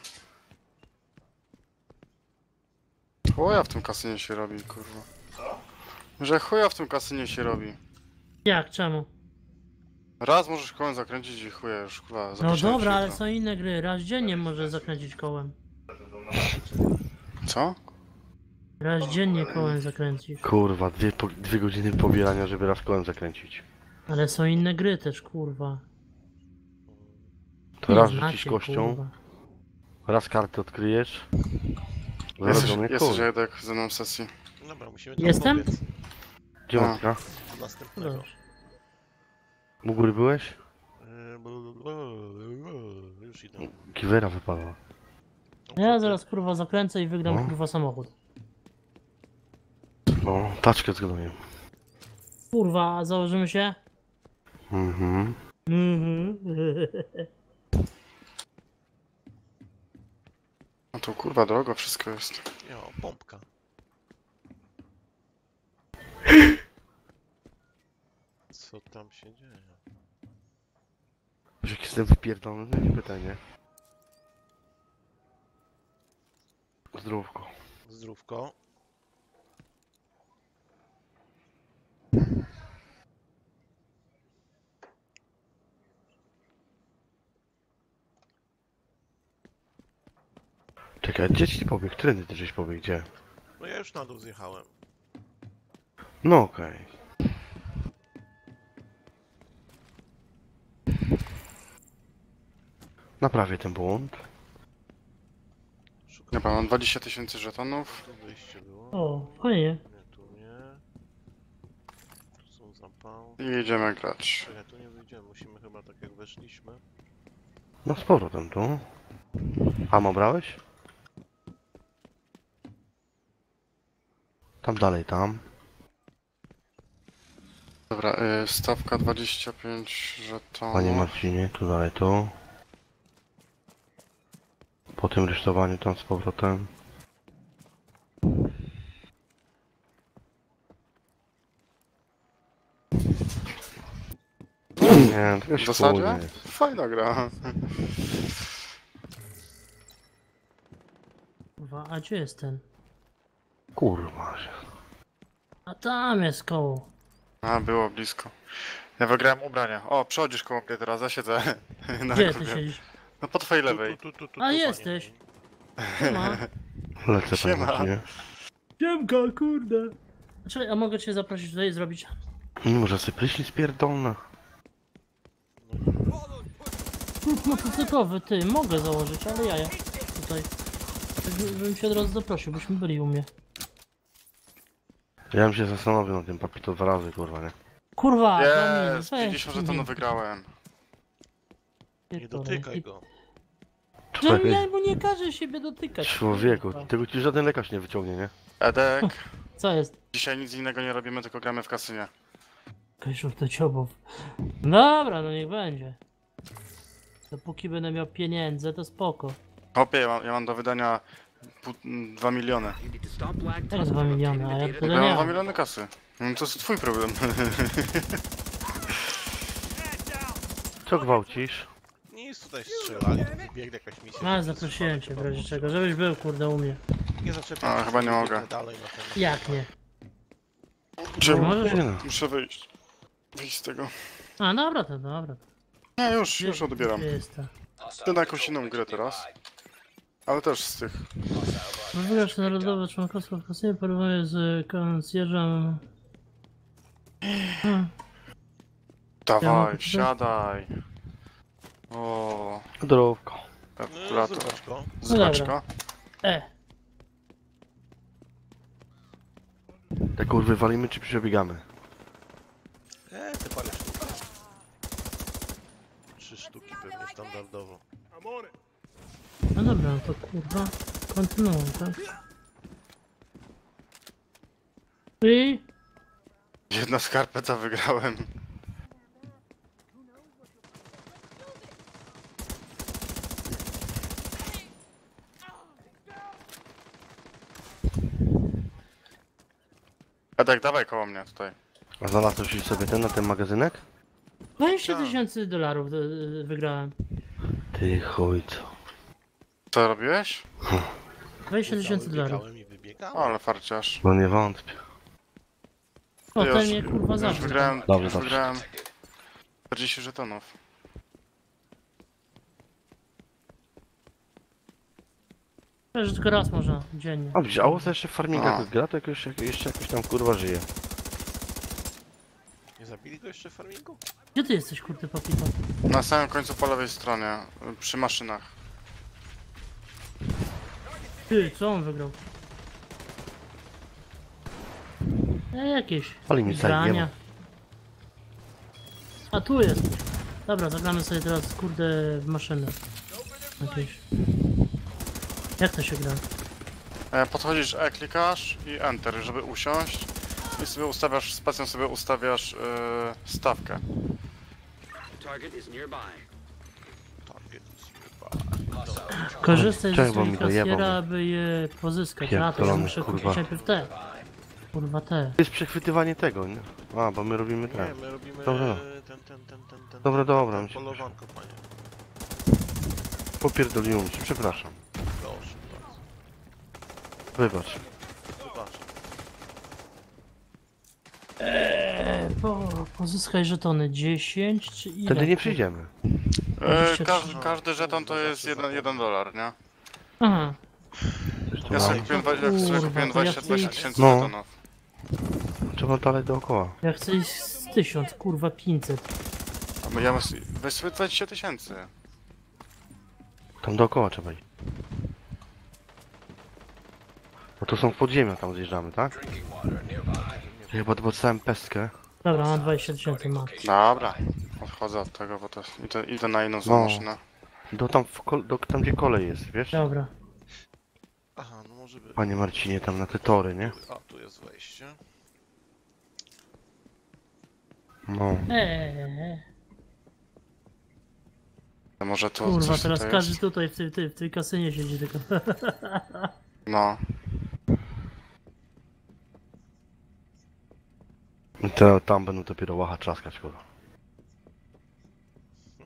Chuja w tym kasynie się robi, kurwa. Co? Że chuja w tym kasynie się robi. Jak, czemu? Raz możesz kołem zakręcić i chuja już, kurwa. No dobra, ale to. są inne gry. Raz dziennie możesz zakręcić kołem. Co? Raz dziennie kołem zakręcisz. Kurwa, dwie, po, dwie godziny pobierania, żeby raz kołem zakręcić. Ale są inne gry też, kurwa. To Nie raz znacie, rzucić kością, kurwa. Raz karty odkryjesz. Zaraz Jesteś, mnie jesteś chuj. Edek ze mną w sesji. Dobra, musimy tam Jestem? pobiec. Gdzie A. matka? Do następnego. U góry byłeś? Eee, Już idę. Kiwera wypadła. Ja zaraz kurwa zakręcę i wygram No. kurwa samochód. No, taczkę z gnojem. Kurwa, założymy się? Mhm. Mhm. [laughs] No to kurwa drogo, wszystko jest. Jo, pompka. Co tam się dzieje? Że jak jestem wypierdolony, to nie pytanie. Zdrówko. Zdrówko. Czekaj, gdzie ci pobiegł? Trendy ty żeś pobiegł, gdzie? No ja już na dół zjechałem. No okej. Naprawię ten błąd. Szukam. Dobra, mam 20 tysięcy żetonów. Tu wyjście było. O, fajnie. Nie, tu nie. Tu są zapały. I jedziemy grać. Czekaj, tu nie wyjdziemy. Musimy chyba tak jak weszliśmy. No z powrotem tu. Amo brałeś? Tam dalej, tam. Dobra, y, stawka 25 żetonów. Panie Marcinie, tu dalej, tu. Po tym rysztowaniu tam z powrotem. Nie, to W zasadzie? jest. Fajna gra. Kurwa, a gdzie jest ten? Kurwa. A tam jest koło. A, było blisko. Ja wygrałem ubrania. O, przechodzisz koło mnie teraz, ja siedzę [laughs] na Gdzie ty siedzisz? No po twojej lewej. Tu, tu, tu, tu, A tu, jesteś. panie. Ma. Lecę, Siema. Marcinie. Siemka, kurde. Znaczy, a mogę cię zaprosić tutaj i zrobić? Nie może sobie prysznic pierdolna. Klub motocyklowy, ty, mogę założyć, ale ja, ja tutaj. Tak by- bym się od razu zaprosił, byśmy byli u mnie. Ja bym się zastanowił na tym papito dwa razy, kurwa, nie? Kurwa, Jest, Domin, 50 żetonów wygrałem. Nie dotykaj go. Że ja mu nie każe siebie dotykać. Człowieku, kurwa. tego ci żaden lekarz nie wyciągnie, nie? Edek, [laughs] Co jest? dzisiaj nic innego nie robimy, tylko gramy w kasynie. Kajszów do ciobów. Dobra, no niech będzie. Dopóki będę miał pieniądze, to spoko. Hopie, ja mam, ja mam do wydania 2 miliony. To dwa from miliony, obtaining a ja tyle Ja nie mam 2 mam. miliony kasy. No to jest twój problem. [laughs] Co gwałcisz? Nic tutaj strzelali, tu biegnie jakaś misja. A, to zaprosiłem cię w razie czego, żebyś był kurde u mnie. Nie zaczepiam A, chyba nie mogę. Dalej na ten... Jak nie? Czemu? Możesz? Nie no. Muszę wyjść. Wyjść z tego. A, dobra to, dobra. Nie, już, już odbieram. Gdzie jest ta? Idę na jakąś inną grę teraz. Ale też z tych. Wywiad narodowy członkostwo w Kasynie porównuję z koncjerzem. Hmm. Dawaj, wsiadaj. O, Zdrówko. No, kalkulator. zobacz. Zwaczka. E, Te kurwy walimy czy przebiegamy? Eee, te parę sztuk. Trzy sztuki pewnie standardowo. No dobra, no to kurwa. Kontynuuj, tak? I Jedna skarpeta wygrałem. Edek, dawaj koło mnie tutaj. A znalazłeś już sobie ten na ten magazynek? 20 tysięcy dolarów y, wygrałem. Ty chuj co. Robiłeś? 20 tysięcy dolarów. Wybiegałem i wybiegałem. O, ale farciarz. No nie wątpię. O, ten mnie kurwa Już zabił. wygrałem, Dobrze, już dobrze. wygrałem 40 żetonów. Że tylko raz można dziennie. A widzisz, a Łosa jeszcze w farmingach A. jest gra, to jakoś, jeszcze jakoś tam kurwa żyje. Nie zabili go jeszcze w farmingu? Gdzie ty jesteś kurde papito? Na samym końcu po lewej stronie, przy maszynach. Ty, co on wygrał? E, jakieś Ale mi zajęło. grania. A tu jest. Dobra, zagramy sobie teraz kurde w maszynę. Jakieś. Jak to się gra? E, Podchodzisz E, klikasz i Enter, żeby usiąść. I sobie ustawiasz, spacją sobie ustawiasz e, stawkę. Target is nearby. Korzystaj ze swoich mi mnie? aby je pozyskać. A, to Pierdolony, muszę kurwa. kupić najpierw te. Kurwa te. To jest przechwytywanie tego, nie? A, bo my robimy Nie, tak. my robimy Dobra. ten, ten, ten, ten, ten. Dobra, dobra, że- Polowanko, panie. Popierdoliłem się, przepraszam. Proszę bardzo. Wybacz. Wybacz. Eee, po, pozyskaj żetony 10 czy ile? Wtedy nie przyjdziemy. E, 23. każdy, każdy żeton to jest 1 dolar, nie? Aha, Ja sobie kupiłem, dwa- ja sobie Kurwa, kupiłem to ja 20, 20 chcę- tysięcy No. żetonów. Trzeba dalej dookoła. ja chcę iść z 1000, kurwa 500. A my ja mas- weź sobie 20 tysięcy. Tam dookoła trzeba iść. Bo to są podziemia, tam zjeżdżamy, tak? Chyba dostałem pestkę. Dobra, mam 20 tysięcy, mam. Dobra, odchodzę od tego, bo to idę, idę na inną No. maszynę. Do tam, w kol- do, tam gdzie kolej jest, wiesz? Dobra. Aha, no może by. Panie Marcinie, tam na te tory, nie? A, tu jest wejście. No. Eee, To Może to kurwa, coś teraz tutaj każdy jest? tutaj w tej, tej, w tej kasynie siedzi tylko. [laughs] No. Te, tam będą dopiero łacha trzaskać, kurwa.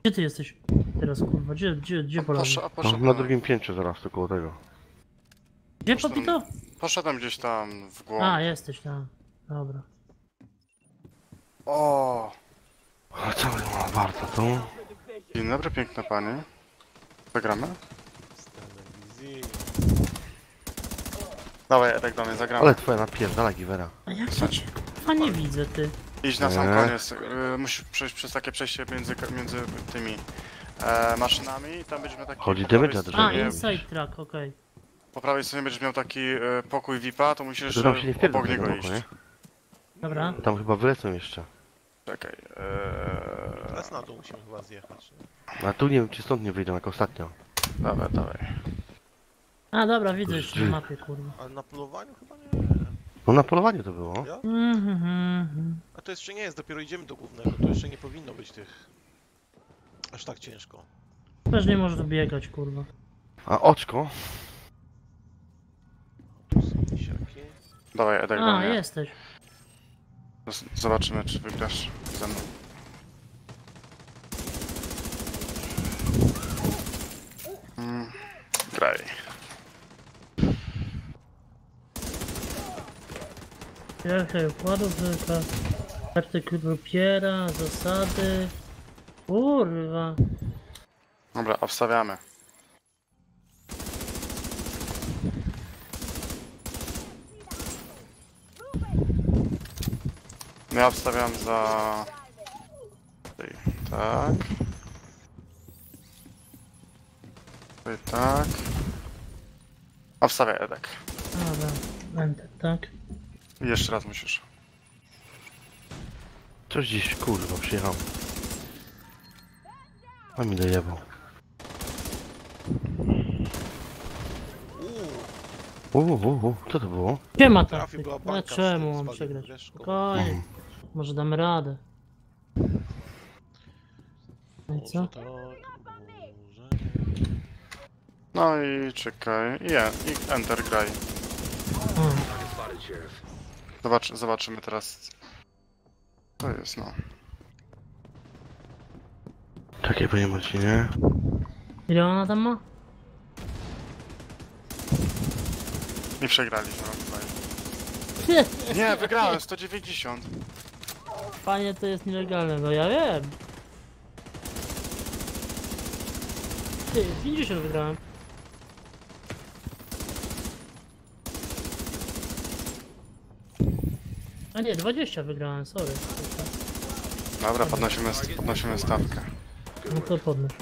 Gdzie ty jesteś teraz, kurwa? Gdzie, gdzie, gdzie A polany? posz, a No, poszedłem, na drugim piętrze zaraz, to koło tego. Gdzie popito? poszedłem gdzieś tam w głąb. A, jesteś tam. Dobra. O, Ale co ma warto to? Dzień dobry, piękne panie. Zagramy? Z telewizji. Dawaj, Edek do mnie, zagramy. Ale twoja napierdala giwera. A jak to? Słuchajcie, A nie widzę, ty. Idź na sam Nie. koniec. y, Musisz przejść przez takie przejście między, między tymi e, maszynami i tam będziemy taki... Chodzi po prawej A, stronie- inside track, okej. Po prawej stronie będziesz miał taki e, pokój VIP-a, to musisz To tam się nie e, obok niego iść. boku, nie? Dobra. Tam chyba wylecą jeszcze. Czekaj. Teraz E, na dół musimy chyba zjechać. A tu nie wiem, czy stąd nie wyjdą jak ostatnio. dawaj, dawaj. A, dobra, widzę jeszcze na mapie, kurwa. Ale na polowaniu chyba. No na polowaniu to było. Ja? Mhm, mhm. A to jeszcze nie jest, dopiero idziemy do głównego. Tu jeszcze nie powinno być tych. Aż tak ciężko. Też nie może biegać, kurwa. A oczko? Tu są misiaki. Dawaj, Edek A, jesteś. Z- Zobaczymy, czy wygrasz ze mną. Mm, graj. Jaka układów, jaka karty grupiera, zasady. Kurwa. Dobra, obstawiamy. Ja obstawiam za... Tak. Tutaj tak. Obstawiaj Edek. Dobra, będę, tak? Jeszcze raz musisz. Coś dziś, kurwa, przyjechał. A mi dojebał. Uuu, Uuu, uu, uu, co to było? Gdzie ma trafi była Ale banka z czemu mam przegrać? Spokojnie. Mhm. Może damy radę. No i co? No i czekaj. I, e- i Enter graj. Sheriff. Zobacz, zobaczymy teraz. To jest no. Czekaj, panie Marcinie. ile ona tam ma? I przegraliśmy tutaj. [laughs] Nie, wygrałem 190. Panie, to jest nielegalne, no ja wiem. Ty, 50 wygrałem. A nie, 20 wygrałem, sorry. Dobra, podnosimy, podnosimy stawkę. No to podnoś.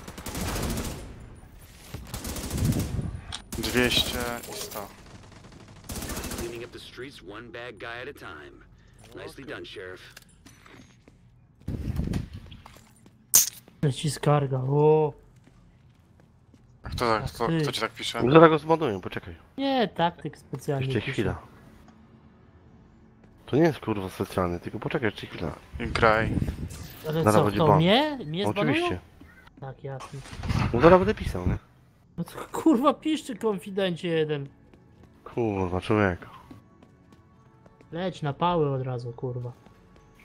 200 i 100. Cleaning up the streets one bad guy at a time. Nicely done, Sheriff. Leci skarga, o. A Kto, tak, kto, kto ci tak pisze? Zaraz go zmoduję, poczekaj. Nie, taktyk specjalnie. Jeszcze pisze. chwila. To nie jest kurwa specjalny, tylko poczekaj jeszcze chwila. I graj. Ale Zaraz co, będzie to ban. mnie? Mnie zbanują? Oczywiście. Tak, jasne. No zaraz będę pisał, nie? No to kurwa piszczy konfidencie jeden. Kurwa, człowiek. Leć na pały od razu, kurwa.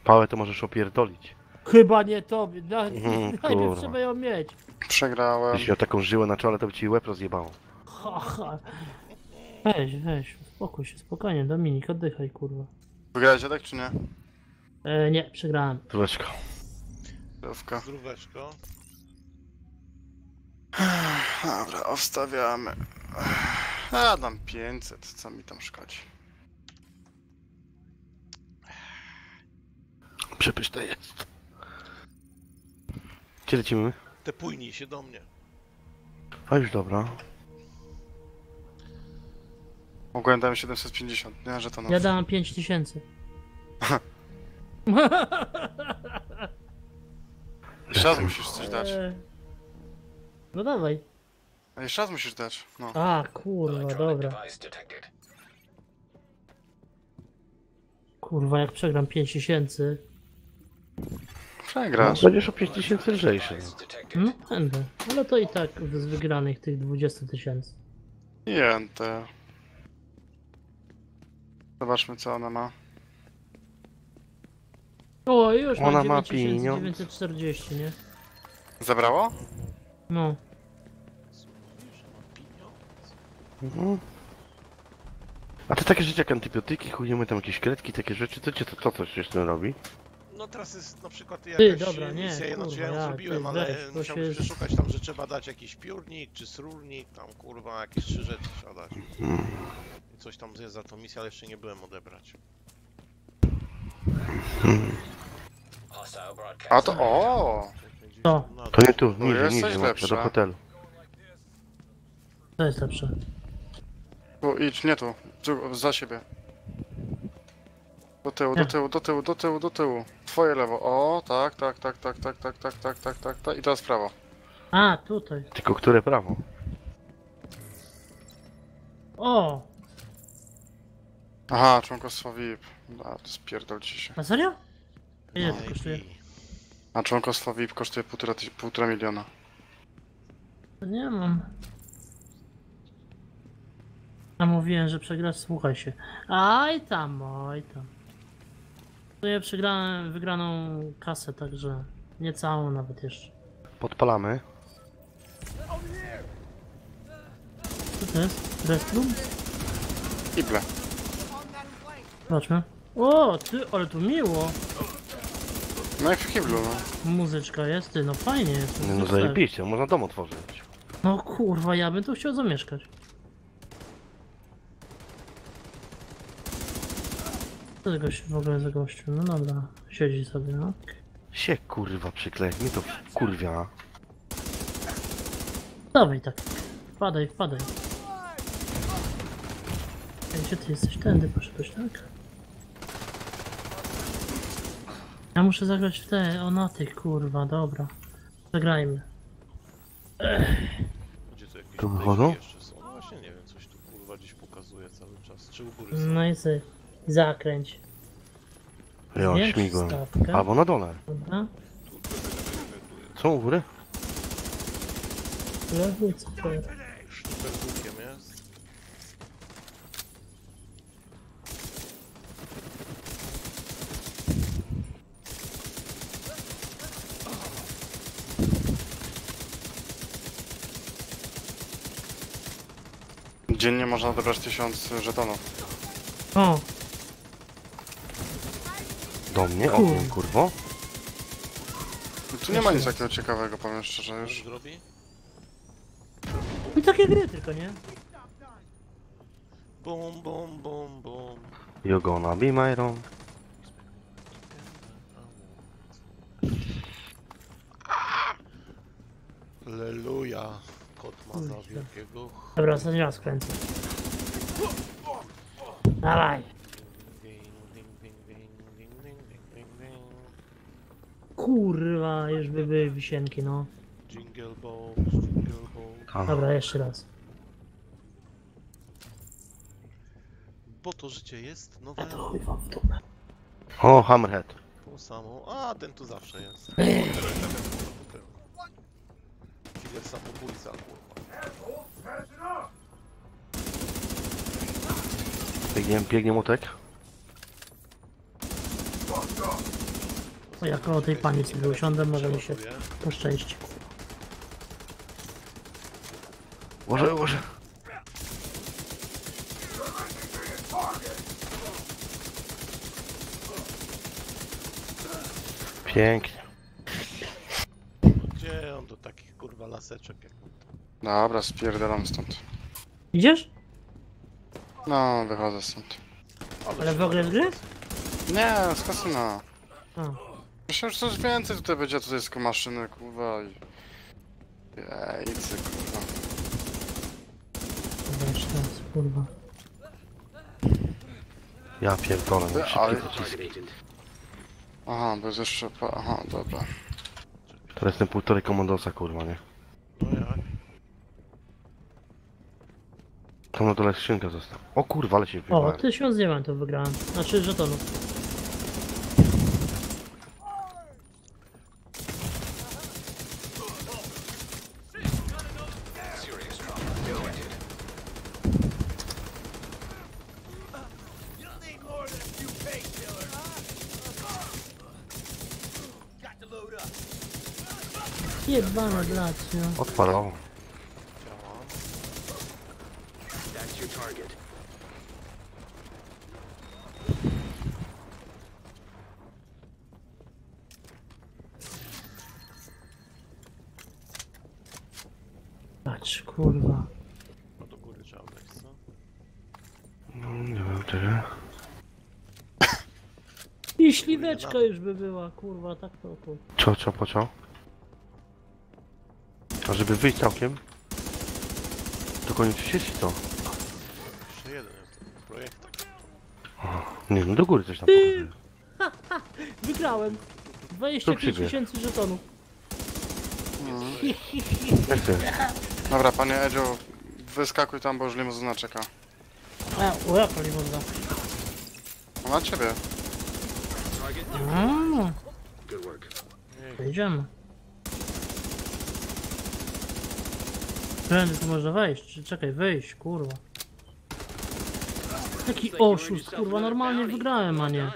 Pałę to możesz opierdolić. Chyba nie tobie, na, Mhm, [laughs] najpierw kurwa. trzeba ją mieć. Przegrałem. Jeśli miał taką żyłę na czole, to by ci łeb rozjebało. Ha, [laughs] ha. Weź, weź, uspokój się, spokojnie, Dominik, oddychaj, kurwa. Wygrałeś dziadek czy nie? E, nie, przegrałem. Tróweczko. Zdrówka. Zdróweczko. Dobra, obstawiamy. Ja dam 500, co mi tam szkodzi. Przepyszne jest. Gdzie lecimy? Te pójnij się do mnie. A już dobra. Mogłem dać 750, nie? Że to no. Ja dałem 5000. [laughs] Jeszcze raz musisz coś dać. E, No dawaj. A Jeszcze raz musisz dać. No. A, kurwa, dobra. Kurwa, jak przegram 5000, Przegrasz. Będziesz o 5000 lżejszy. no. Będę. Ale to i tak z wygranych tych 20 tysięcy. Jęte. Zobaczmy co ona ma. O, już Ona mam ma 9940, nie? Zabrało? No. Mhm. A to takie rzeczy jak antybiotyki, chujemy tam jakieś kredki, takie rzeczy, to cię to, to coś tym robi? No teraz jest na przykład Ty, jakaś dobra, nie, misja, znaczy kurwa, ja ją zrobiłem, ty, ale weź, to musiałbym się- przeszukać tam, że trzeba dać jakiś piórnik, czy srólnik, tam kurwa, jakieś trzy rzeczy trzeba dać. Coś tam jest za tą misję, ale jeszcze nie byłem odebrać. Broadcast. A to o! To, No, To nie tu, No niżej, jesteś niżej, matka, lepsza. do hotelu. to jest lepsze. Tu idź, nie tu. tu za siebie. Do tyłu, do tyłu, do tyłu, do tyłu, do tyłu. Twoje lewo. O, tak, tak, tak, tak, tak, tak, tak, tak, tak, tak, tak. I teraz prawo. A, tutaj. Tylko które prawo? O! Aha, członkostwo VIP. A, to spierdolcie się. A serio? Ile no to i- kosztuje? A członkostwo VIP kosztuje półtora, tyś- półtora miliona. To nie mam. A mówiłem, że przegrasz, słuchaj się. Aj tam, oj tam. To ja przegrałem wygraną kasę, także nie całą nawet jeszcze. Podpalamy. Co to jest? Restroom? Ible. Zobaczmy. O, ty, ale tu miło. No jak w kiblu, no. Muzyczka jest, ty, no fajnie jest. No super. zajebiście, można dom otworzyć. No kurwa, ja bym tu chciał zamieszkać. Co tego się w ogóle za gościu? No dobra, siedzi sobie, no. Sie kurwa przyklej, mi to kurwia. Dawaj tak. Wpadaj, wpadaj. Ej, Gdzie ty jesteś? Tędy poszedłeś, tak? Ja muszę zagrać w te, o na tych, kurwa, dobra. Zagrajmy. Gdzie tu jakieś Tu wychodzą? jeszcze są? No właśnie nie wiem, coś tu kurwa gdzieś pokazuje cały czas. Czy u góry są? No i sobie zakręć. Zwiększ śmigłem. stawkę. Albo na dole. Dobra. Są u góry? Lewy, co to jest? Sztuperbukiem jest. Dziennie można odebrać tysiąc żetonów. O, Do mnie? Kur- Ogień, kurwo. Tu nie ma nic takiego ciekawego, powiem szczerze już. zrobi? i takie gry tylko, nie? Bum, bum, bum, bum. You gonna be my wrong. Aleluja. Kurwa. wielkiego Dobra, ostatni raz kręcę. Dawaj. Kurwa, już by były wisienki, no. Dobra, jeszcze raz. Bo to życie jest nowe. chuj wam w dupę. O, Hammerhead. To samo. A, ten tu zawsze jest. Killer samobójca, kurwa. Biegnie, biegnie młotek. O, jak o tej pani sobie usiądę, może mi się poszczęści. Łoże, łoże. Pięknie. Gdzie on do takich kurwa laseczek jak? Dobra, spierdalam stąd. Idziesz? No, wychodzę stąd. Ale w ogóle z gry? Nie, z kasyna. A, Myślałem, że coś więcej tutaj będzie, a tutaj jest tylko maszyny, kurwa i... Jejcy, kurwa. dobra, jeszcze raz, kurwa. Ja pierdolę, mam Ale- pocisk. Aha, bo jest jeszcze... pa- Aha, dobra. Jest ten półtorej komandosa, kurwa, nie? No jak? Tam na dole skrzynka została. O kurwa, ale się O, wyjebałem. tysiąc diamentów wygrałem. Znaczy żetonów. Detected. Jebana blacio. Odpalało. Działam. That's your target. Patrz, kurwa. No do góry trzeba wejść, co? No, nie wiem, czego. I śliweczka już by była, kurwa, tak to tu. Cio, cio, po cio. A żeby wyjść całkiem, to koniec sieci to. Jeszcze jeden jest to projekt. Nie no, do góry coś tam pokazuje. Wygrałem. To 25 przyjdzie. tysięcy żetonów. Jak ty? Dobra, panie Edzio, wyskakuj tam, bo już limuzyna czeka. A, jaka limonda. No na ciebie. Target. A, Good work. to idziemy. Tędy tu można wejść, czy czekaj, wyjść, kurwa. Taki oszust, kurwa, normalnie wygrałem, a nie.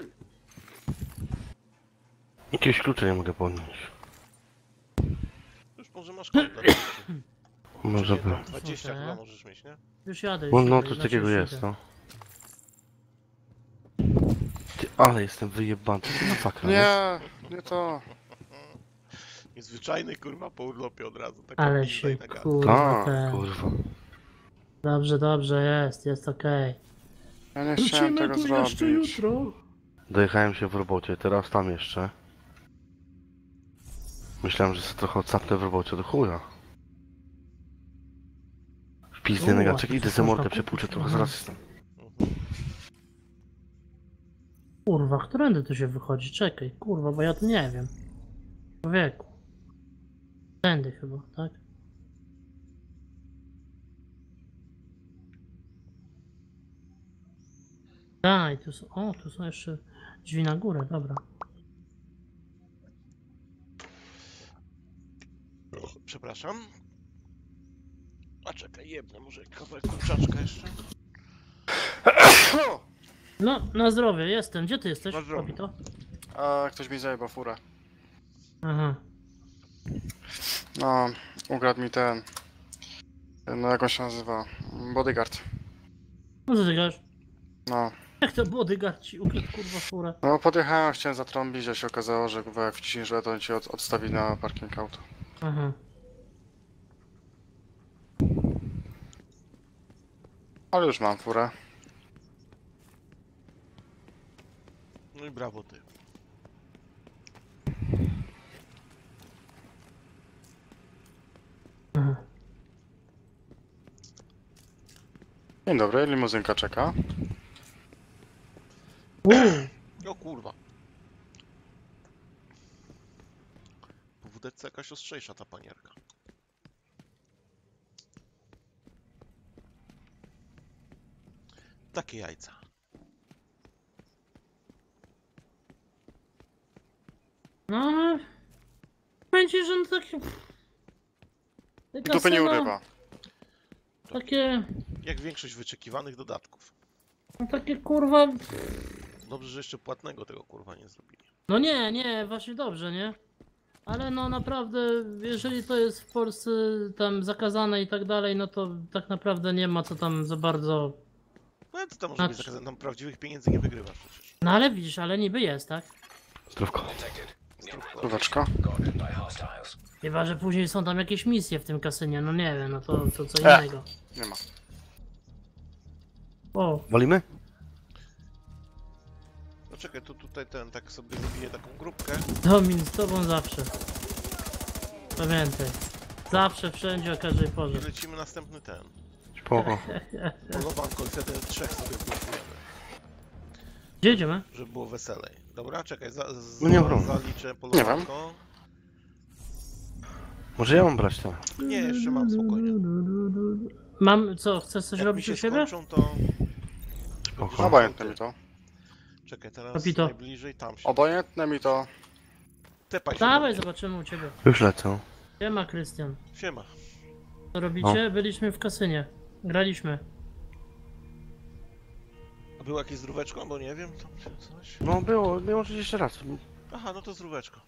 Jakieś klucze nie mogę podnieść. Już może masz konto. [coughs] Może by. tam 20 Okej. chyba możesz mieć, nie? Już jadę, już No, no jadę, coś znaczy takiego już jest, idę. no. Ty, ale jestem wyjebany. Co za fakra, nie? Nie, nie to. Niezwyczajny kurwa po urlopie od razu. Tak Ale jak się, nagadki. kurwa, A, ten. kurwa. Dobrze, dobrze, jest, jest okej. Ja nie chciałem tego zrobić. jutro. Dojechałem się w robocie, teraz tam jeszcze. Myślałem, że sobie trochę odsapnę w robocie do chuja. Wpizny U, negaczek, idę za mordę, przepłuczę trochę, aha. zaraz jestem. Kurwa, którędy tu się wychodzi? Czekaj, kurwa, bo ja to nie wiem. Człowieku. Tędy chyba, tak? Daj, tu są, o, tu są jeszcze drzwi na górę, dobra. Przepraszam. A czekaj, jedno, może kawałek kurczaczka jeszcze? No, na zdrowie, jestem. Gdzie ty jesteś, Na zdrowie. A ktoś mi zajebał furę. Aha. No, ukradł mi ten... No jak on się nazywa? Bodyguard. No co ty grasz? No. Jak to bodyguard ci ukradł, kurwa, furę? No podjechałem, chciałem zatrąbić, a się okazało, że kurwa, jak wciśniesz, to on cię od, odstawi na parking auto. Aha. Ale już mam furę. No i brawo ty. Dzień dobry, limuzynka czeka. O kurwa. Po WDC jakaś ostrzejsza ta panierka. Takie jajca. No, będzie, że no takie... Taka Dupy nie scena- urywa. Takie, Jak większość wyczekiwanych dodatków. no takie kurwa... Dobrze, że jeszcze płatnego tego kurwa nie zrobili. No nie, nie, właśnie dobrze, nie? Ale no naprawdę, jeżeli to jest w Polsce tam zakazane i tak dalej, no to tak naprawdę nie ma co tam za bardzo... No to tam może być Znaczy- zakazane, tam prawdziwych pieniędzy nie wygrywasz przecież. No ale widzisz, ale niby jest, tak? Zdrówko. Kurwaczka. Chyba, że później są tam jakieś misje w tym kasynie, no nie wiem, no to, to co E. innego. Nie ma. O, Walimy? No czekaj, tu tutaj ten tak sobie zabiję taką grupkę. Domin, z tobą zawsze. Pamiętaj. Zawsze, wszędzie, o każdej porze. I lecimy następny ten. Spoko. I wtedy trzech sobie blokujemy, Gdzie idziemy? żeby było weselej. Dobra, czekaj, za, z, No nie problemu. zaliczę polowanko. Może ja mam brać to? Nie, jeszcze mam spokojnie. Mam, co, chcesz coś Jak mi robić się u siebie? skończą, to... Spoko. Obojętne mi to. Czekaj, teraz Papito. najbliżej tam się. Obojętne mi to. Tepaj się. Dawaj, zobaczymy u ciebie. Już lecę. Siema, Krystian. Siema. Co robicie? Byliśmy w kasynie. Graliśmy. A było jakieś zdróweczko? Bo nie wiem, tam coś. No było, nie może jeszcze raz. Aha, no to zdróweczko.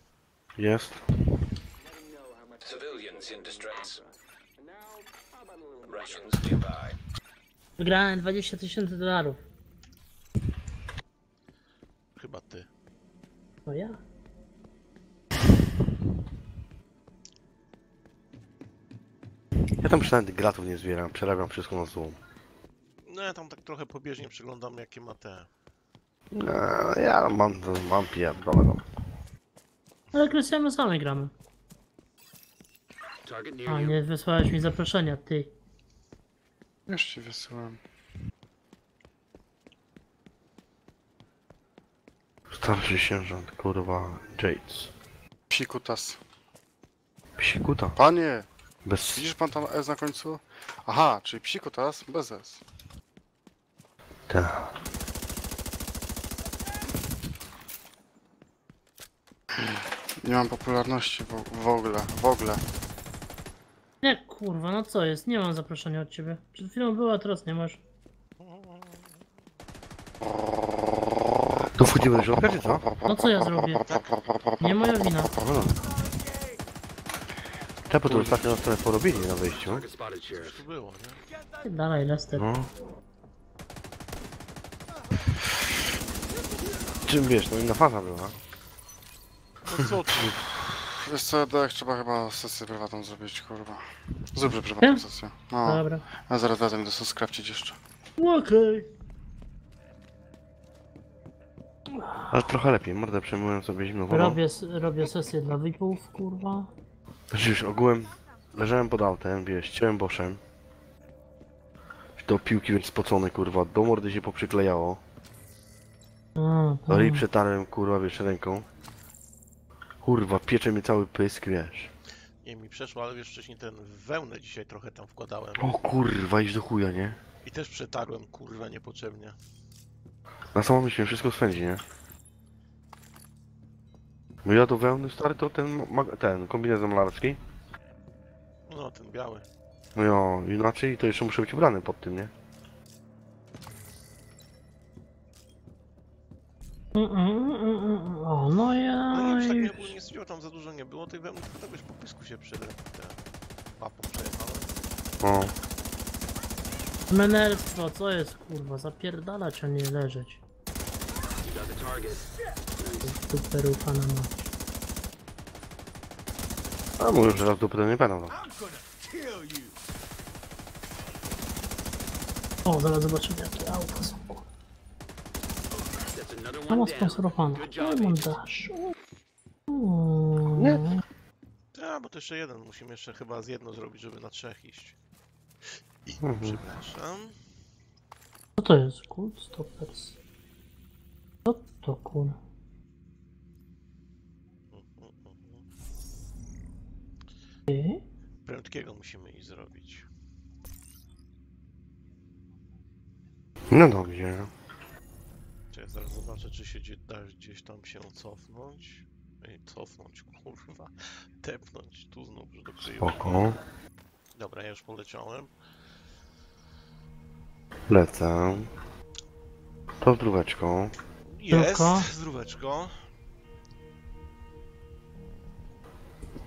Jest. Civilians in distress. Russians nearby. Wygrałem 20 tysięcy dolarów. Chyba ty. No ja. Ja tam przynajmniej gratów nie zbieram, przerabiam wszystko na złom. No ja tam tak trochę pobieżnie przeglądam jakie ma te. Eee, ja mam, mam pierdolę. no. Ale Krystian, my sami gramy. A, nie wysłałeś mi zaproszenia, ty. Już ci wysyłam. Starszy sierżant, kurwa, Jades. Psikutas. Psikuta. Panie! Bez... Widzisz pan tam S na końcu? Aha, czyli psikutas bez S. Ta. Nie mam popularności w, w ogóle, w ogóle. Nie, kurwa, no co jest? Nie mam zaproszenia od ciebie. Przed chwilą była, teraz nie masz. Tu wchodzimy do środka, czy co? No co ja zrobię? Nie moja wina. No. Czemu to ostatnio nas trochę porobili na wejściu? Tu było, nie? Dalej, Lester. No. Czym wiesz, no inna faza była. No co ty? Wiesz co, tak, trzeba chyba sesję prywatną zrobić, kurwa. Zróbże prywatną Nie? sesję. No, Dobra. a zaraz wracam do skrawcić jeszcze. Okej. Ale trochę lepiej, mordę przejmuję sobie zimną wodą. Robię, s- robię sesję dla VIPów, kurwa. Już ogółem leżałem pod autem, wiesz, ciałem boszem. Do piłki więc spocony, kurwa, do mordy się poprzyklejało. No i tak. przetarłem, kurwa, wiesz, ręką. Kurwa, piecze mi cały pysk, wiesz. Nie mi przeszło, ale wiesz wcześniej ten wełnę dzisiaj trochę tam wkładałem. O kurwa, iść do chuja, nie? I też przetarłem kurwa niepotrzebnie. Na samą myśl mnie wszystko spędzi, nie? No ja do wełny stary to ten, ma- ten kombinezon malarski. No ten biały. No ja, inaczej to jeszcze muszę być ubrany pod tym, nie? Mm, mm, mm, mm. O, no ja. No nie wiem, czy tak nie ogólnie studio tam za dużo nie było, tej wełny tylko tak po pysku się przede te papą przejechałem. O, Menelstwo, co jest kurwa? Zapierdalać, a nie leżeć. Super ufana ma. a mówię, że raz dupy to nie będą. No. O, zaraz zobaczymy jakie auta są. Down. sponsorowane. Agent. Dash. Mm. Tak, bo to jeszcze jeden, musimy jeszcze chyba z jedno zrobić, żeby na trzech iść. Mhm. Przepraszam. Co to jest? Good stoppers. Co to kur... Ty? Prędkiego musimy iść zrobić. No dobrze. Czy ja zaraz zobaczę, czy się da gdzieś tam się cofnąć. Ej, cofnąć, [laughs] kurwa. Tepnąć tu znów, że do kryjówki. Spoko. Dobra, ja już poleciałem. Lecę. To z dróweczką. Jest, Tylko? zdróweczko.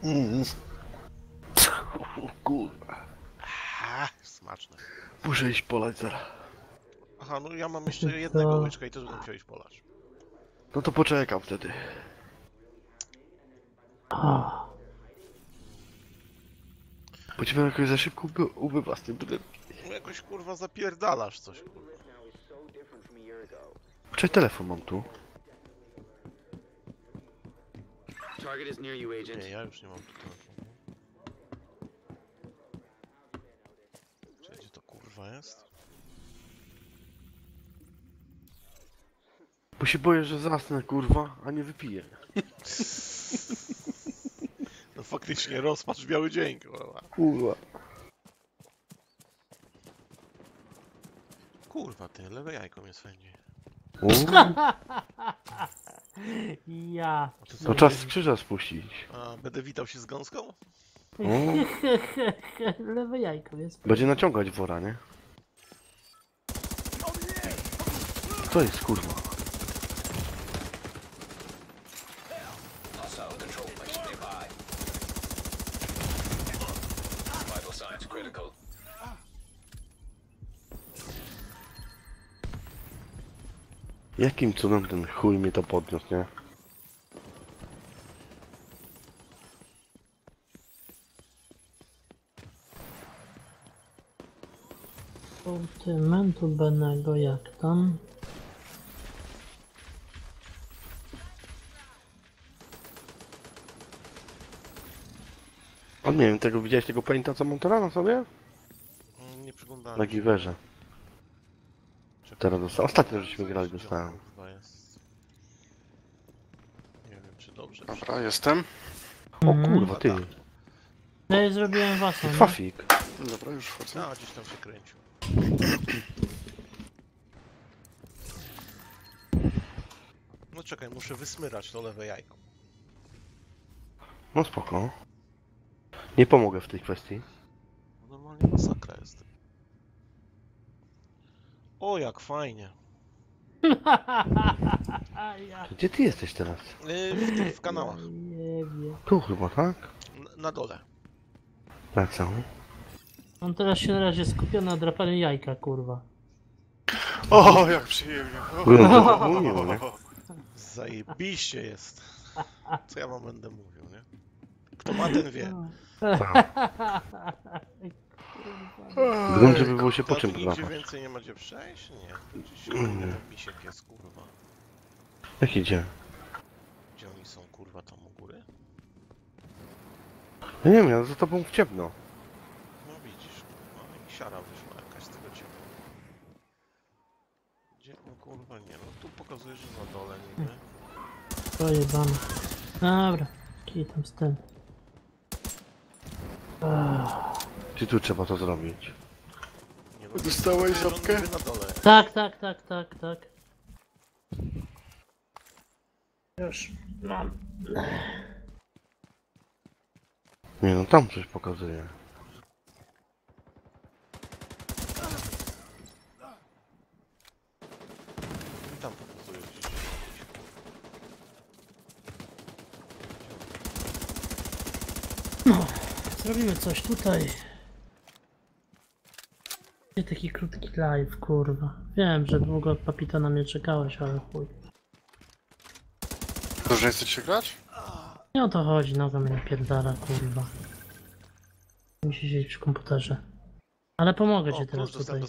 Mm. Kurwa. A, smaczne. Muszę iść polać zaraz. Aha, no ja mam jeszcze jednego łyczka i też będę musiał iść polać. No to poczekam wtedy. Ah, Bo ciebie jakoś za szybko uby, ubywa z tym budynkiem. No jakoś kurwa zapierdalasz coś, kurwa. Cześć, telefon mam tu. Target is near you, agent. Nie, ja już nie mam tu telefonu. Czy Gdzie to kurwa jest? Bo się boję, że zasnę, kurwa, a nie wypiję. [laughs] No faktycznie rozpacz biały dzień, kurwa. Kurwa. Kurwa ty, lewe jajko mnie swędzi. [laughs] ja. To czas z krzyża spuścić. A będę witał się z gąską? [laughs] Lewe jajko jest. Będzie naciągać wora, nie? Co jest, kurwa? Jakim cudem ten chuj mi to podniósł, nie? Sortymentu benego jak tam? On nie wiem, tego widziałeś tego painta, co mam teraz na sobie? Mm, Nie przyglądałem Na się. giwerze. Czekaj. Teraz dostałem. Ostatnio żeśmy grali, dostałem. on, Kurwa jest. Nie wiem czy dobrze. Dobra, jestem. O Mhm. kurwa, ty. Ja jej zrobiłem własną. nie? Fafik. Dobra, już wchodzę. A, gdzieś tam się kręcił. No czekaj, muszę wysmyrać to lewe jajko. No spoko. Nie pomogę w tej kwestii. Normalnie masakra jest. O, jak fajnie. Gdzie ty jesteś teraz? Yy, w, tych, w kanałach. nie wiem. Tu chyba, tak? N- Na dole. Lecę. On teraz się na razie skupia na drapaniu jajka, kurwa. O, jak przyjemnie. Nie? Zajebiście jest. Co ja wam będę mówił, nie? Kto ma, ten wie. Wygląda, żeby było się po czym nigdzie drapać. więcej nie ma gdzie przejść? Nie. Gdzieś się Mm. jest, kurwa. Jak idzie? Gdzie oni są, kurwa, tam u góry? Ja nie wiem, ja za tobą w ciemno. No widzisz, kurwa, i siara wyszła jakaś z tego ciała. Gdzie, no kurwa, nie, no tu pokazuje, że na dole niby. Pojebane. Dobra, kij tam z tym. Czy tu trzeba to zrobić? Nie, no, Dostałeś że on żabkę? niby na dole. Tak, tak, tak, tak, tak. Już mam. Nie no, tam coś pokazuje. I tam pokazuje gdzieś. Zrobimy coś tutaj. Nie taki krótki live, kurwa. Wiem, że długo papita na mnie czekałeś, ale chuj. Nie chcecie grać? Nie o to chodzi, noga mnie napierdala, kurwa. Musi siedzieć przy komputerze. Ale pomogę ci teraz tutaj. No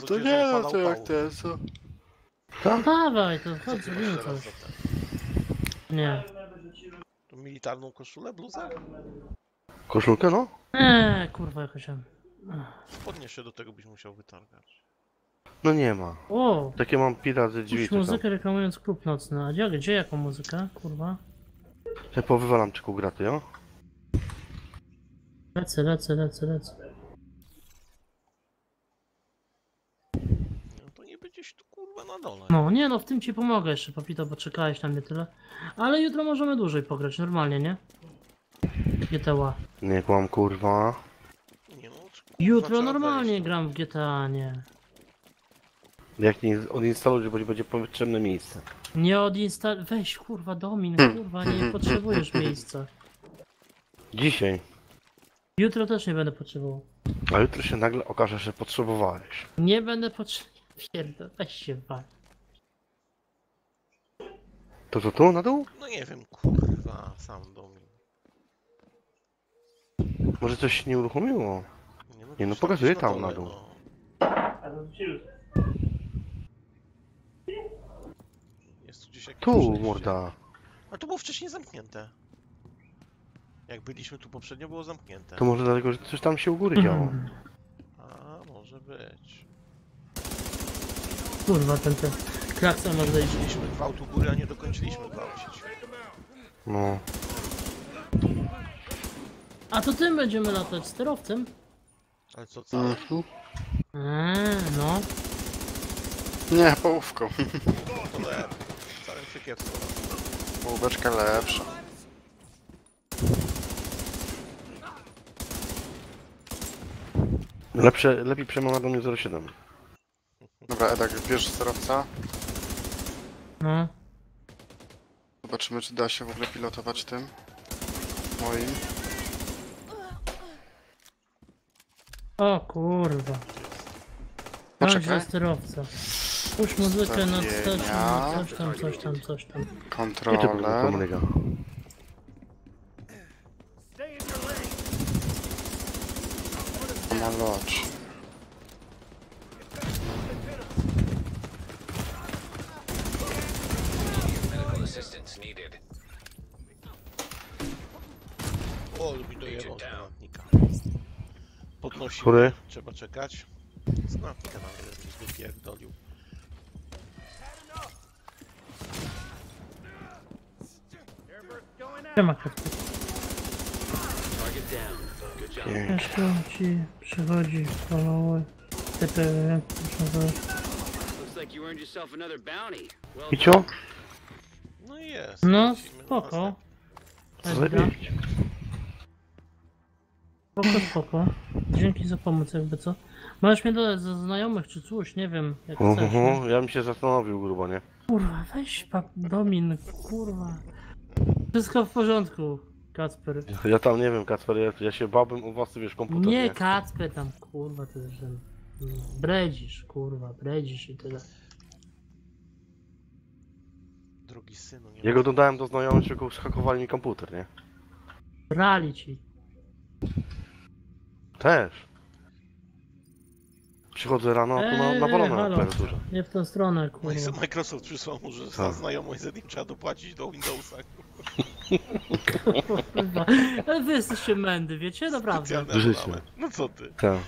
z to nie, no to jak te, co? No dawaj, to chodź, zrobimy coś. Nie. To militarną koszulę, bluzę? Koszulkę, no? Eee, kurwa, jakoś tam. Podnieś się do tego, byś musiał wytargać. No nie ma. O! Takie mam piraty drzwi Puść to tam. muzykę reklamując klub nocny. A gdzie, gdzie jaką muzykę? Kurwa. Ja powywalam czyku graty, jo? Lecę, lecę, lecę, lecę. No to nie będziesz tu kurwa na dole. No, nie no, w tym ci pomogę jeszcze, papito, bo czekałeś na mnie tyle. Ale jutro możemy dłużej pograć, normalnie, nie? GTA. Nie kłam kurwa. Nie no, kurwa, Jutro trzeba normalnie wejść, no. gram w GTA, nie. Jak nie odinstalujesz, bo ci będzie potrzebne miejsce. Nie odinstal... Weź kurwa Domin, kurwa, nie potrzebujesz miejsca. Dzisiaj. Jutro też nie będę potrzebował. A jutro się nagle okaże, że potrzebowałeś. Nie będę potrzebował. [laughs] Pierdol, weź się wal. To to tu na dół? No nie wiem, kurwa, sam do mnie. Może coś się nie uruchomiło? Nie no, Nie, no jest na tam na dole, dół. no. Jest tu gdzieś jakieś Tu, przejście. morda. A to było wcześniej zamknięte. Jak byliśmy tu poprzednio, było zamknięte. To może dlatego, że coś tam się u góry działo. A, może być. Kurwa, ten ten. Klakson masz zejść. Mieliśmy gwałt u góry, a nie dokończyliśmy gwałcić. No. A to tym będziemy latać sterowcem? Ale co, całe? Mhm. Eee, no. Nie, połówką. To lepiej. Całym. Połóweczka lepsza. Lepsze, lepiej przemawia do mnie 07. Dobra, Edak, bierz sterowca. No. Zobaczymy, czy da się w ogóle pilotować tym. Moim. O kurwa. Poczekaj. Sterowca. Puść muzykę na wsteczną, Ustawienia. coś tam, coś tam, coś tam. Kontroler. komryga. Podnosi. Który? Trzeba czekać. Z granatnika nam jeden coś wypierdolił. Siema. Jeszcze ci przychodzi koloły. Typy, proszę. Well Icio? No i jest. No, spoko. Zrobić? Spoko, spoko. Dzięki za pomoc, jakby co. Możesz mnie dodać za znajomych czy coś, nie wiem, jak chcesz. nie? Uhu, ja bym się zastanowił grubo, nie? Kurwa, weź pap Domin, kurwa. Wszystko w porządku, Kacper. Ja tam nie wiem, Kacper, ja, ja się bałbym u was, ty wiesz, komputer, Nie, nie? Kacper tam, kurwa, to jest ten... Bredzisz, kurwa, bredzisz i tyle. Drogi synu, nie Jego dodałem do znajomych, tylko schakowali mi komputer, nie? Brali ci. Też. Przychodzę rano, a tu na, Eee, nawalone na klawiaturze. Nie w tę stronę, No kurwa. Microsoft przysłał mu, że za Tak. znajomość z jednym trzeba dopłacić do Windowsa. [laughs] Kurwa. Ale wy jesteście mędy, wiecie? Naprawdę. Życie. No co ty? Tak.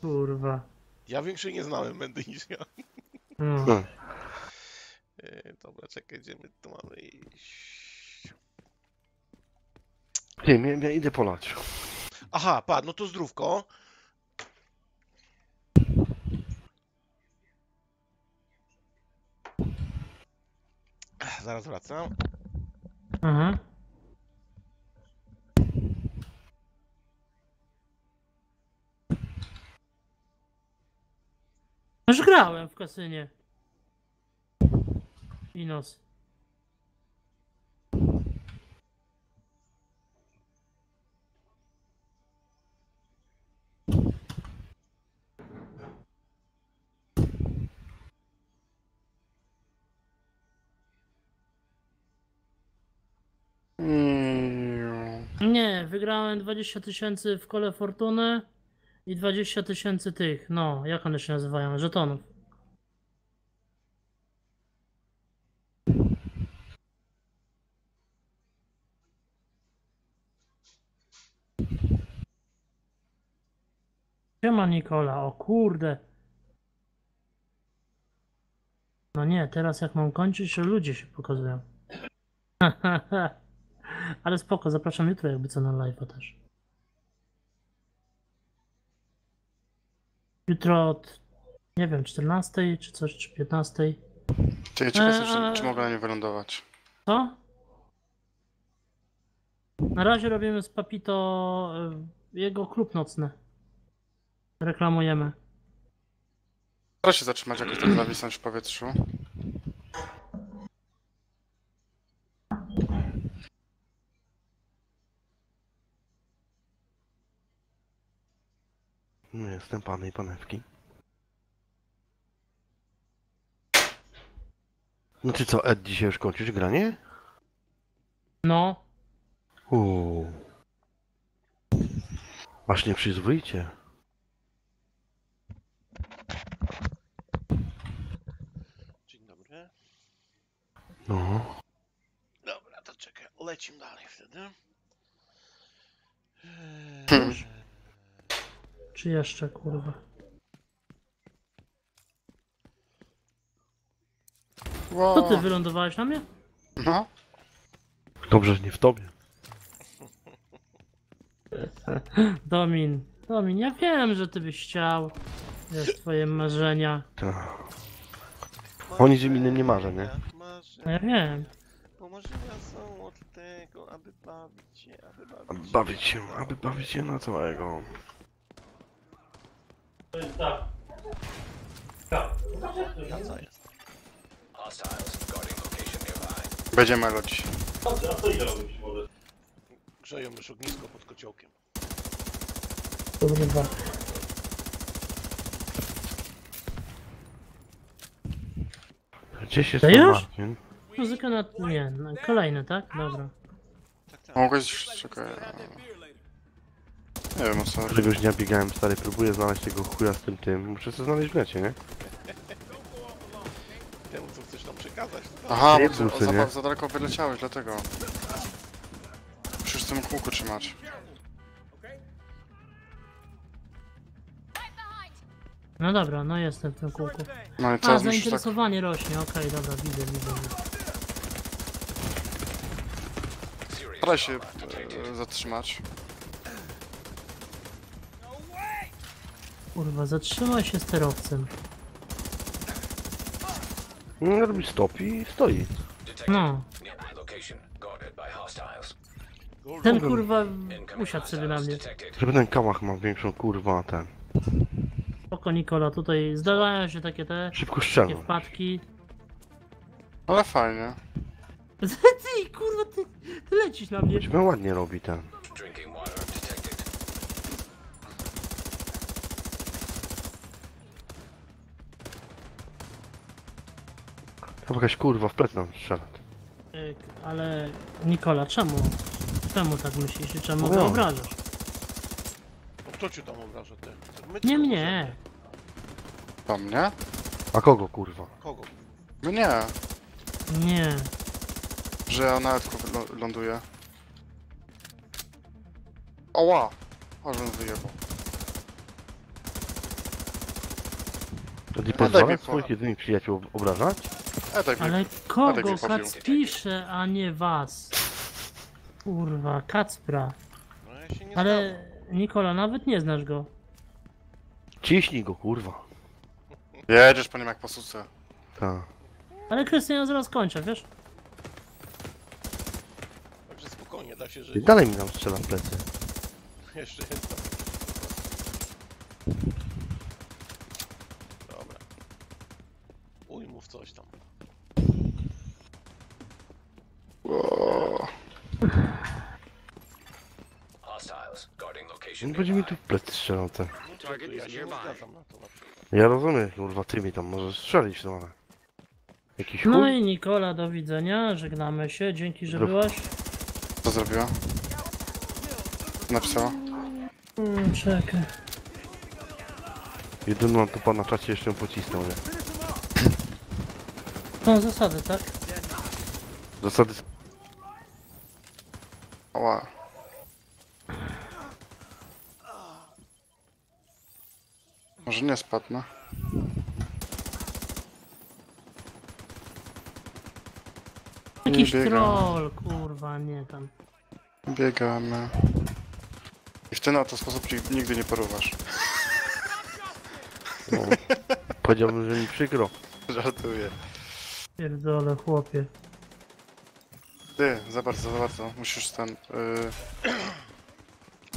Kurwa. Ja większej nie znałem Mendy niż ja. No. Hmm. E, dobra, czekaj, gdzie my tu mamy iść? Nie, ja, ja idę polać. Aha, pa, no to zdrówko. Zaraz wracam. Aha. Już grałem w kasynie. Inos. Nie, wygrałem 20 tysięcy w kole fortuny i 20 tysięcy tych, no, jak one się nazywają, żetonów. Siema Nikola, o kurde. kurwa, nie, teraz jak mam kończyć, to ludzie się pokazują. [laughs] Ale spoko, zapraszam jutro jakby co na live'a też. Jutro od, nie wiem, 14 czy coś, czy 15. Ty, ciekaw jestem, Eee. czy, czy mogę na nie wylądować. Co? Na razie robimy z Papito y, jego klub nocny. Reklamujemy. Proszę się zatrzymać jakoś tak zawisnąć w powietrzu. Jestem pany i panewki. No ty co, Ed, dzisiaj już kończysz granie? No, Uuu. Aż nieprzyzwoicie. Dzień dobry. No. Dobra, to czekaj, lecimy dalej wtedy. Hmm. Czy jeszcze kurwa. Co Wow. ty wylądowałeś na mnie? No, Dobrze, że nie w tobie. [laughs] Domin, Domin, ja wiem, że ty byś chciał. Wiesz, twoje marzenia. Tak. O niczym innym nie marzę, nie? No ja wiem. Bo marzenia są od tego, aby bawić się, aby bawić się. bawić się, aby bawić się na całego. Kaca jest. Guarding location nearby. będzie melo dzisiaj. Grzeją już ognisko pod kociołkiem. Kurwa. Gdzieś jest To ten już? Marcin? Muzyka na... nie, no, kolejny, tak? Dobra. Tak, tak. Mogłeś... czekaj... Nie wiem o co chodzi. Któregoś dnia biegałem stary, próbuję znaleźć tego chuja z tym tym. Muszę sobie znaleźć w necie, nie? Temu, co chcesz tam przekazać. to Aha, bo ty Jebusy, za, nie? za daleko wyleciałeś, dlatego. Musisz w tym kółku trzymać. No dobra, no jestem w tym kółku. No i A, teraz musisz tak... zainteresowanie rośnie, okej, dobra, widzę, widzę. widzę. Staraj się e, zatrzymać. Kurwa, zatrzymaj się sterowcem. No, robi stop i stoi. No, ten kurwa usiadł sobie na mnie. Żeby ten kałach ma większą kurwa ten. Spoko Nikola, tutaj zdarzają się takie te, Szybko takie strzelną. wpadki. Ale fajnie. [laughs] Ty kurwa, ty, ty lecisz na mnie. Ciebie ładnie robi ten. Drinking water detected. To jakaś kurwa w plec nam strzela. Ej, Ale Nikola, czemu? Czemu tak myślisz i czemu No. go obrażasz? No, kto cię tam obraża, ty? My Nie mnie. To mnie? A kogo kurwa? obrażamy. Kogo? Mnie. Nie. Że ja na Edku wylo- ląduję. Oła! O, żebym wyjebał. To nie daj pozwala mi swoich po- jedynych przyjaciół obrażać? E, tak Ale mnie... kogo Tadek mnie pobił. Kac pisze, a nie was? Kurwa, Kacpra. No ja się nie Ale Nikola, nawet nie znasz go. Ciśnij go kurwa. Jedziesz po nim jak po suce. Tak. Ale Krystian ja zaraz kończę, wiesz? Także spokojnie, da się I żyć. dalej mi nam strzela w plecy. [laughs] Jeszcze jest tam. Dobra. Ujmów coś tam. Ło. Hostiles guarding location On będzie mi tu w plecy strzelał te. Ja is się nie nearby. zgadzam na to. Na przykład. Ja rozumiem, kurwa, ty mi tam możesz strzelić, no ale... Jakiś chuj? No i Nikola, do widzenia, żegnamy się, dzięki, że Zdrów. byłaś. Co zrobiła? Napisała? Mm, czekaj. Jedyną tu pan na czacie jeszcze ją pocisnął, nie? Są zasady, tak? Zasady... Oła. Może nie spadnę. Jakiś troll, kurwa, nie tam. Biegamy. I w ten oto sposób ci nigdy nie porównasz. No. Powiedziałbym, że mi przykro. [laughs] Żartuję. Pierdolę, chłopie. Ty, za bardzo, za bardzo. Musisz ten... Yy...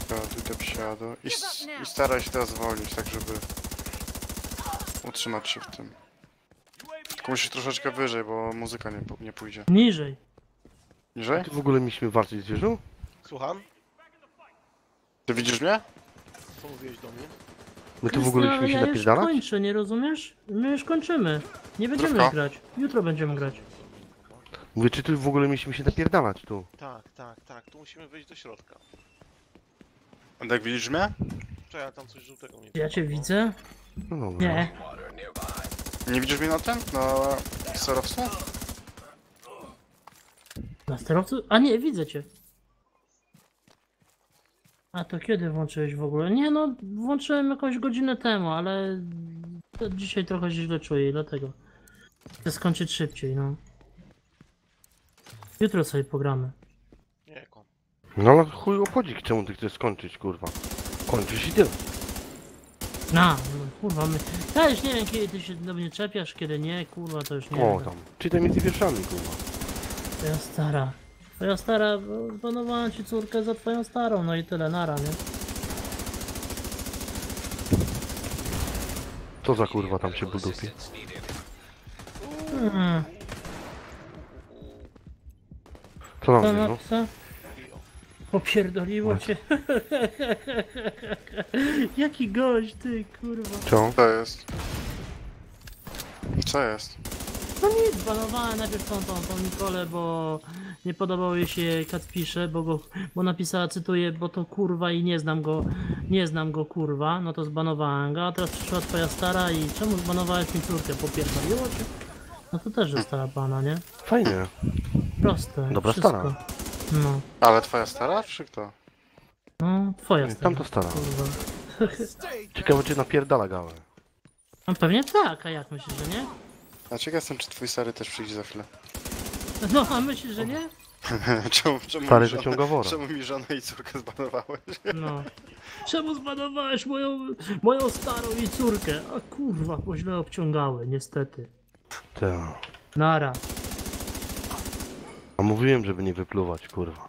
Do, do psiadu. I, I staraj się teraz zwolnić, tak żeby... Utrzymać się w tym. Tylko musisz troszeczkę wyżej, bo muzyka nie, po- nie pójdzie. Niżej. Niżej? Ty w ogóle mieliśmy walczyć z wieżą? Słucham? Ty widzisz mnie? Co mówiłeś do mnie? My tu w ogóle mieliśmy się ja już napierdalać? kończę, nie rozumiesz? My już kończymy. Nie będziemy Zdrówko. grać. Jutro będziemy grać. Mówię, czy tu w ogóle mieliśmy się napierdalać tu? Tak, tak, tak. Tu musimy wejść do środka. Andek, widzisz mnie? Czekaj, tam coś żółtego mi Ja cię widzę? No dobra. Nie. Nie widzisz mnie na tym? Na sterowcu? Na sterowcu? A nie, widzę cię. A to kiedy włączyłeś w ogóle? Nie no, włączyłem jakąś godzinę temu, ale to dzisiaj trochę źle czuję, dlatego. Chcę skończyć szybciej, no. Jutro sobie pogramy. Nie, kom. No ale chuj obchodzi, czemu ty chcesz skończyć, kurwa. Kończysz i tyle. Na, no, kurwa, my... Ja już nie wiem, kiedy ty się do mnie czepiasz, kiedy nie, kurwa, to już nie O wiem. tam. Czytaj między wierszami, kurwa. Twoja stara. Twoja stara, planowałem ci córkę za twoją starą, no i tyle, nara, nie? Co za kurwa tam się budupi? Hmm. Co tam Co jest, no? napisa? Popierdoliło cię. [laughs] Jaki gość, ty, kurwa. Co? Co jest? Co jest? No nic, banowałem najpierw tą, tą, tą Nikolę, bo nie podobał jej się Catfisze, bo go, bo napisała, cytuję, bo to kurwa i nie znam go, nie znam go kurwa, no to zbanowałem go, a teraz przyszła twoja stara i czemu zbanowałeś mi córkę, popierdoliło cię? No to też jest stara pana, nie? Fajnie. Proste, Dobra wszystko. stara. No, Ale twoja stara, czy kto? no, twoja stara. tamta stara. Kurwa. [laughs] Ciekawe czy napierdala gałę. No pewnie tak, a jak myślisz, że nie? A ciekaw jestem, czy twój stary też przyjdzie za chwilę. No, a myślisz, że nie? [laughs] czemu, czemu, Stary mi żonę- wyciąga wora. czemu mi żonę i córkę zbanowałeś? [laughs] No. Czemu zbanowałeś moją, moją starą i córkę? A kurwa, bo źle obciągały, niestety. Ta. Nara. A mówiłem, żeby nie wypluwać, kurwa.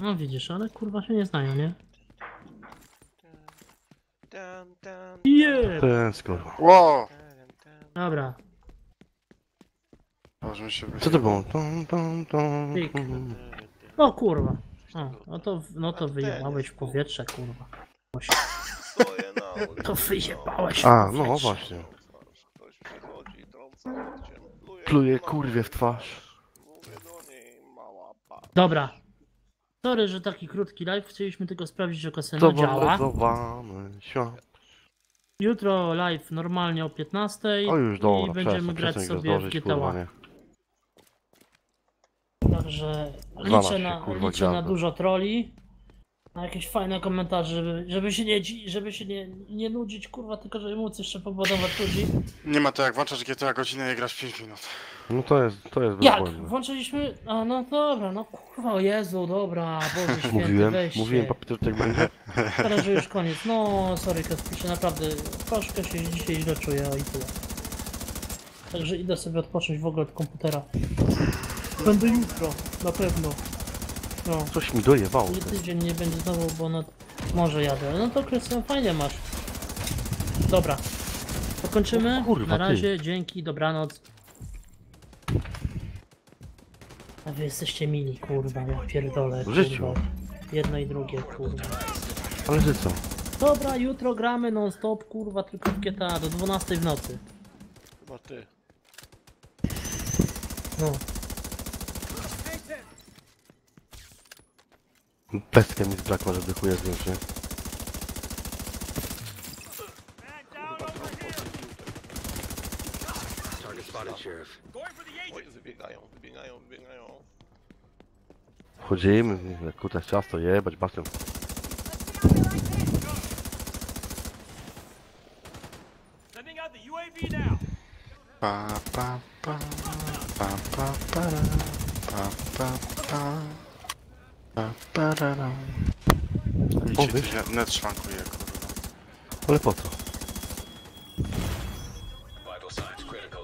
No widzisz, ale kurwa się nie znają, nie? Dun, dun, jest, kurwa. Ło! Dobra. Możemy się Co to było? Tom, tom, tom. Pik. O kurwa. O, no to, no to [laughs] wyjebałeś w powietrze, kurwa. Stoję na ulicy. To wyjebałeś A, w no powietrze. właśnie. Ktoś przychodzi i trąca łokciem. Pluje, Pluje kurwa, kurwie w twarz. Mówię do niej, mała pa. Dobra. Sorry, że taki krótki live. Chcieliśmy tylko sprawdzić, że kasyno działa. Świat. Jutro live normalnie o 15 O już dobra, i będziemy grać sobie w GTA. kurwa, nie. Także liczę, się, na, kurwa, liczę na dużo troli. Na jakieś fajne komentarze, żeby, żeby się, nie, dzi- żeby się nie, nie nudzić, kurwa, tylko żeby móc jeszcze pobudować ludzi. Nie ma to jak włączasz GTA godzinę i grasz 5 minut. No to jest, to jest Jak? bezbłędne. Włączyliśmy. A no dobra, no kurwa, o Jezu, dobra, Boże [laughs] święty, Mówiłem, weź mówiłem, papieter, tak będzie. [laughs] Teraz, że już koniec. No, sorry, Kaspicie, naprawdę, troszkę się dzisiaj źle czuję, i tyle. Także idę sobie odpocząć w ogóle od komputera. Będę jutro, na pewno. No. Coś mi dojebało. Nie ty. tydzień nie będzie znowu, bo no może jadę. No to Krystian fajnie masz. Dobra. Pokończymy. O kurwa, Na ty. razie, dzięki, dobranoc. A wy jesteście mili, kurwa, ja pierdolę. W życiu. Kurwa. Jedno i drugie, kurwa. Ale że co? Dobra, jutro gramy non stop, kurwa, tylko w GTA do 12 w nocy. Chyba ty. No. Peskę mi zbrakła, żeby chuja zdjąć, nie? Target spotted, Sheriff. Oj, wybiegają, wybiegają, wybiegają. Wchodzimy, jak kutas ciasto, jebać, bastion. Pa, pa, pa, pa, pa, pa, Pa, pa, pa. Pa, pararam. I cię Powiesz? tu net szwankuje, kurwa. Ale po co? Vital signs critical.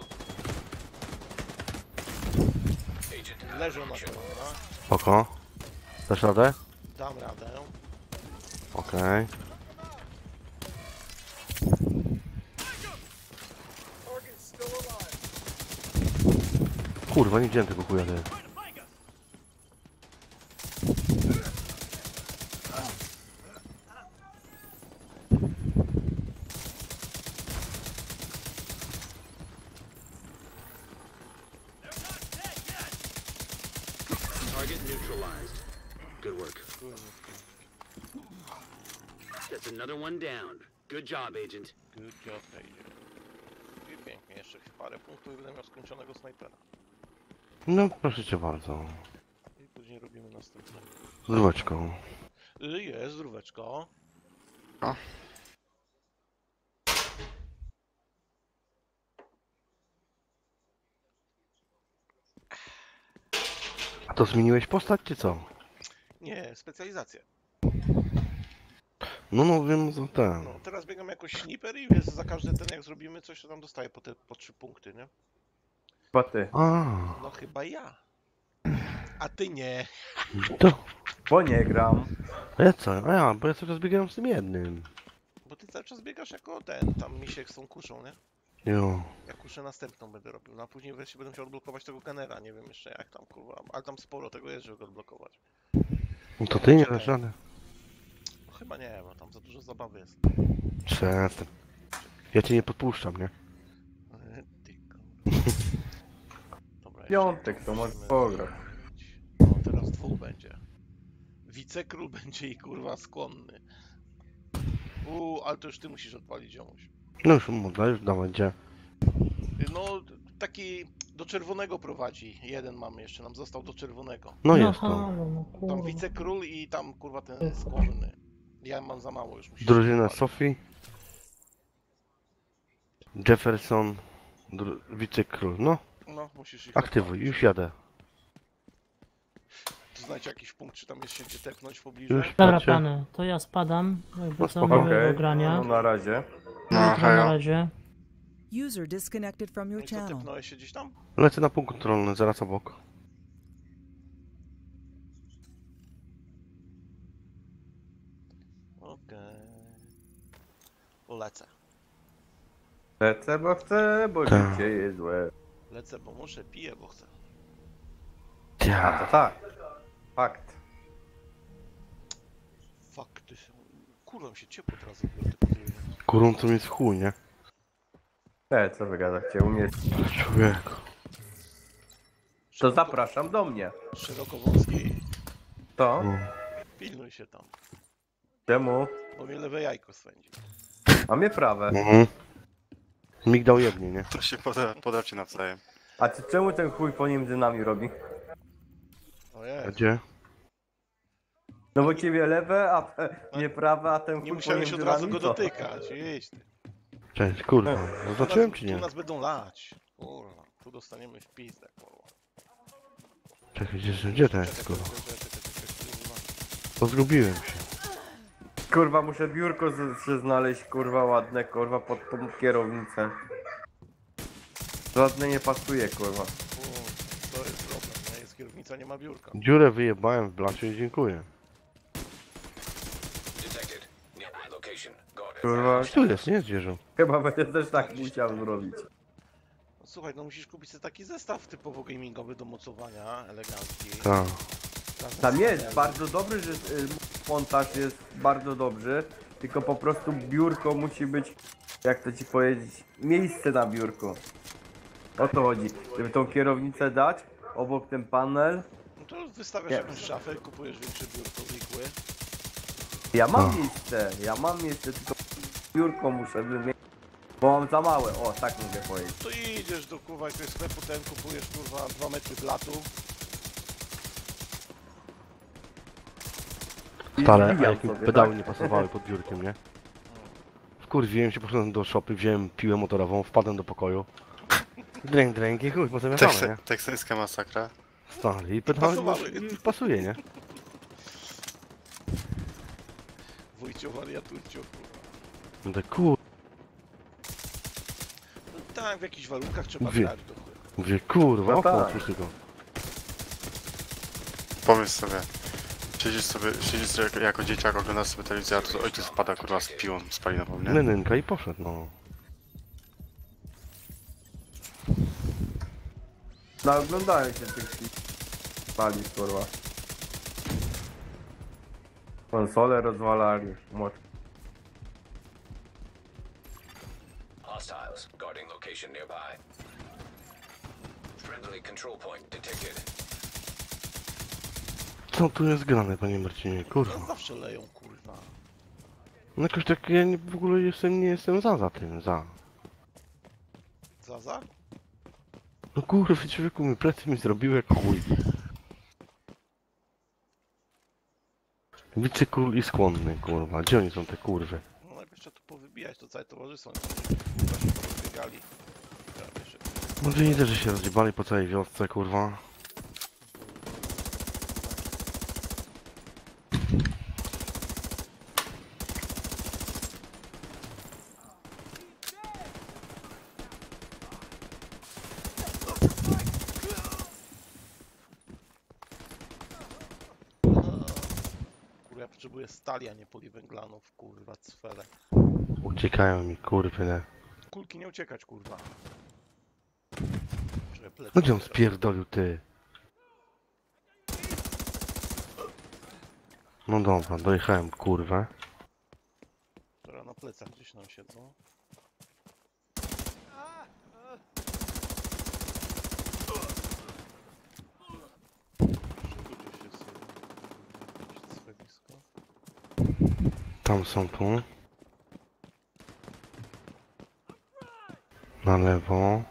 Agent Leżą na tym, no. Spoko. Dasz radę? Dam radę. Okej. Kurwa, nie widziałem tego chuja, ty. Target neutralized. Good work. That's another one down. Good job, Agent. Good job, Agent. I pięknie, jeszcze parę punktów i będę miał skończonego snajpera. No, proszę cię bardzo. I później robimy następne. Z rureczką. Y, Jest, zdróweczko. A to zmieniłeś postać, czy co? Nie, specjalizację. No, no, wiem, za ten. No, teraz biegam jako sniper i wiesz, za każdy ten jak zrobimy coś, to tam dostaję po te po trzy punkty, nie? Chyba ty. A, No chyba ja. A ty nie. to. Bo nie gram. A ja co? A ja, bo ja cały czas biegałem z tym jednym. Bo ty cały czas biegasz jako ten, tam misiek z tą kuszą, nie? Jo. Ja kuszę następną będę robił, no a później wreszcie będę musiał odblokować tego genera, nie wiem jeszcze jak tam, kurwa, ale tam sporo tego jest, żeby go odblokować. No to ty nie dasz rady. No chyba nie, bo tam za dużo zabawy jest. Przestań. Ja cię nie podpuszczam, nie? Ty. [laughs] Dobra, jeszcze Piątek, to może musimy pograć. No teraz dwóch będzie. Wicekról będzie i kurwa skłonny. Uuu, ale to już ty musisz odpalić ziomuś. No już mu dajesz, dawaj, gdzie? No, taki do czerwonego prowadzi. Jeden mamy jeszcze, nam został do czerwonego. No jest to. no Tam wicekról i tam kurwa ten skłonny. Ja mam za mało już. Drużyna. Sofii. Jefferson. Dru- Wicekról. No, No, musisz ich aktywuj, odpalić. już jadę. Tu znajdź jakiś punkt, czy tam jest się gdzie tepnąć w pobliżu? Już Dobra patrzę. pany, to ja spadam. Jakby No co spoko. Okej, grania. no na razie. No, Jutro na hejo. razie. User disconnected from No your i co, channel. tepnąłeś się gdzieś tam? Lecę na punkt kontrolny, zaraz obok. Okej. Lecę. Lecę, bo chcę, bo Tak. życie jest złe. Lecę, bo muszę, piję, bo chcę. A to tak. Fakt. Fuck, ty się... Kurwa, mi się ciepło teraz zrobiło, ty podjeżdżasz. Kurą to jest chuj, nie? E, co wy gadacie, u mnie. Człowieku. To zapraszam do mnie. Szerokowąski, To? No. pilnuj się tam, Czemu? bo mnie lewe jajko swędzi. A mnie prawe. Mhm. Migdał jednie, nie? To się poda, podawcie nawzajem. A ty czemu ten chuj pomiędzy nami robi? Ojej, gdzie? No bo ciebie lewe, a nie prawe, a ten chuj nie musiałeś pomiędzy od razu nami go co? dotykać, idź ty. Cześć, kurwa. Zaznaczyłem nas- czy nie? Tu nas będą lać. Kurwa, tu dostaniemy w pizdę, kurwa. Czekaj, gdzie, gdzie to jest, kurwa? czekaj, czekaj, czekaj, czekaj, kurwa. To zgubiłem się. Kurwa, muszę biurko z- znaleźć, kurwa, ładne, kurwa, pod tą kierownicę. Żadne nie pasuje, kurwa. Kurwa, to jest problem, nie? Jest kierownica, nie ma biurka. Dziurę wyjebałem w blacie i dziękuję. detected. Location. Kurwa, Tu jest, nie zwierzę. chyba będę też tak musiał zrobić. No, słuchaj, no musisz kupić sobie taki zestaw typowo gamingowy do mocowania, elegancki. Tak. Tam jest bardzo dobry, że y, montaż jest bardzo dobry, tylko po prostu biurko musi być, jak to ci powiedzieć, miejsce na biurku. O to chodzi, żeby tą kierownicę dać, obok ten panel. No to wystawiasz jakąś szafę, kupujesz większe biurko, zwykłe. Ja mam No. miejsce, ja mam miejsce, tylko biurko muszę wymienić, bo mam za małe, o tak mogę powiedzieć. To idziesz do kurwa jakiegoś sklepu, ten kupujesz kurwa 2 metry blatu. Stare, a wbijam jak mi sobie, pedały tak? nie pasowały pod biurkiem, nie? Wkurwiłem się, poszedłem do szopy, wziąłem piłę motorową, wpadłem do pokoju. Dręk, dręk i chuj, potem Teksa, wiadomo, nie? teksańska masakra. Stary, i pytałem, Pasowały. i pasuje, nie? Wójcio wariatujcio, kurwa. Mówię, kur... No tak, w jakichś warunkach trzeba Mówię. grać do chuja. Mówię, kurwa, No okno tak. otwórz tylko. Pomyśl sobie. Siedzisz sobie, siedzisz sobie jako, jako dzieciak, oglądasz sobie telewizję, a tu ojciec wpada kurwa z piłą, spali na nie? Menynka i poszedł, no. No oglądają się tych pali kurwa. Konsole rozwalali. Mocz. Hostiles guarding location nearby. Friendly control point detected. Co tu jest grane, panie Marcinie, kurwa. zawsze leją, kurwa. No jakoś tak, ja nie, w ogóle jestem, nie jestem za, za tym, za. Zaza? No kurwa, człowieku mi plecy mi zrobił jak chuj. Wicekról i skłonny, kurwa. Gdzie oni są te kurwy? No najpierw trzeba tu powybijać, to całe towarzystwo. Kurwa się porozbiegali. Może nie też, że się rozjebali po całej wiosce, kurwa. Kurwa, ja potrzebuję stali, a nie poliwęglanów, kurwa, cfele. Uciekają mi, kurwy. Kulki nie uciekać, kurwa. No gdzie on spierdolił, ty? No dobra, dojechałem, kurwa. Dobra, na plecach gdzieś nam siedzą. Tu gdzieś jest e, jakieś schlebisko. Tam są tu. Na lewo.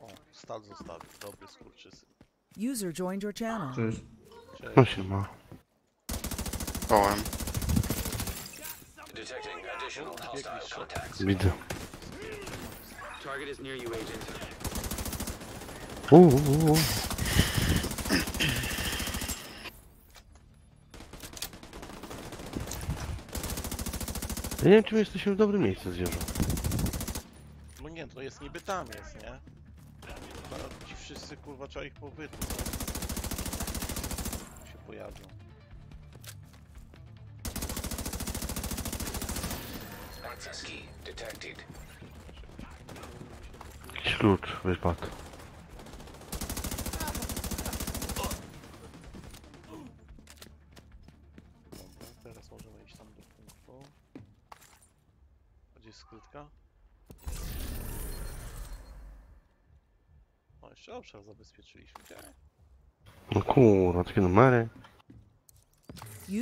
O, stal zostawił, dobry skurczysy. User joined your channel. No się ma. Kołem. Widzę. Target is near you, Agent. Uuu, Ja nie wiem, czy my jesteśmy w dobrym miejscu, zwierzę. No nie, to jest niby tam jest, nie? A ci wszyscy, kurwa, trzeba ich pobytu. się pojawią. Access key detected. Jakiś klucz wypadł. Dobra, teraz możemy iść tam do punktu. Gdzie jest skrytka? Obszar zabezpieczyliśmy. No kurwa, takie numery.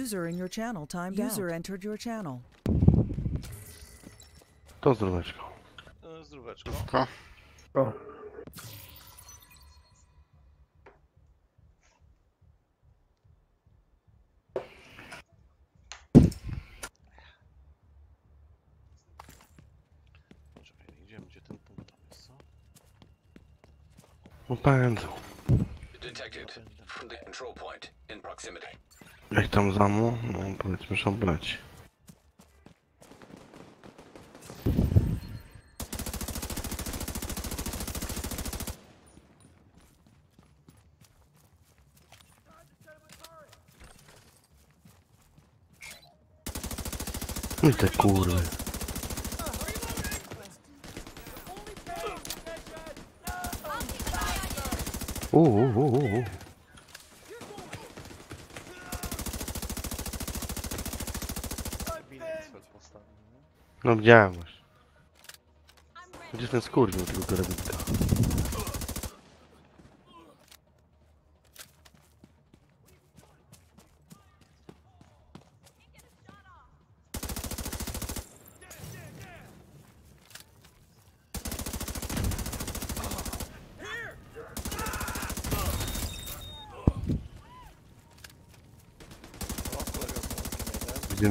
User in your channel timed out. User entered your channel. To zdróweczko. E, Zdróweczko. Ko? O. Poczekaj, idziemy gdzie ten punkt tam jest, co? No pędzą. Jak tam zamu? No powiedzmy, że obleć. No i te kurwy. Uuu, cel postawił, nie? No widziałem już. Gdzie ten skurwił tego karabinka?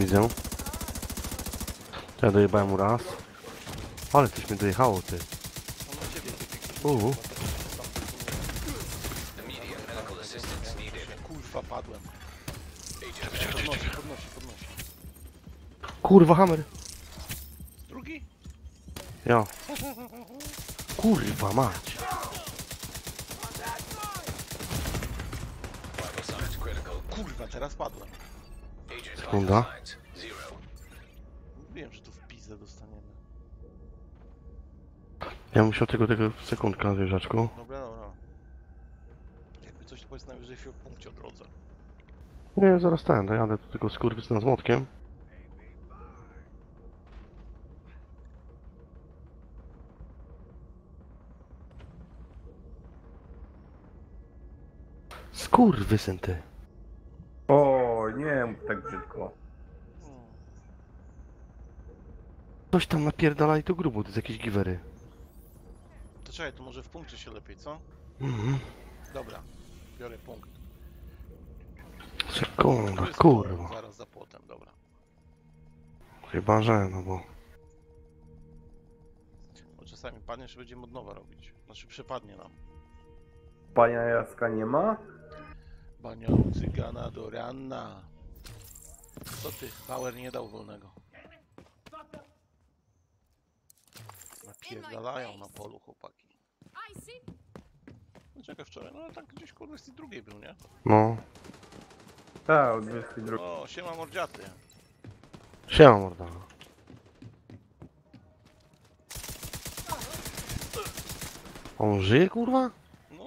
Widzę. Ja dojebałem mu raz. Ale coś mnie dojechało, ty. Needed. Kurwa, padłem. Agent, Podnosi, podnosi, podnosi. Kurwa, hammer. Drugi? Ja. Kurwa mać. Kurwa, teraz padłem. Agent Sekunda. Ja musiał tego, tego sekundka, zwierzaczku. Dobra, dobra. Jakby coś to powiedz najwyżej się o punkcie o drodze. Nie, zaraz ten, dojadę do tego skurwysyna z młotkiem. Skurwysyn ty. O, nie mów tak brzydko. Coś tam napierdalali to grubo, to jest jakieś giwery. To czekaj, to może w punkcie się lepiej, co? Mhm. Dobra, biorę punkt. Sekunda, jest kurwa. Zaraz za płotem, dobra. Chyba, że, no bo... Bo czasami padnie, że będziemy od nowa robić. Znaczy przepadnie nam. Pania Jaska nie ma? Bania cygana do rana. Co ty? Bauer nie dał wolnego. Napierdalają na polu chłopaki. No czekaj wczoraj, no ale tak gdzieś tej drugiej był, nie? No. Tak, od 22. O, siema mordziaty. Siema morda. On żyje, kurwa? No,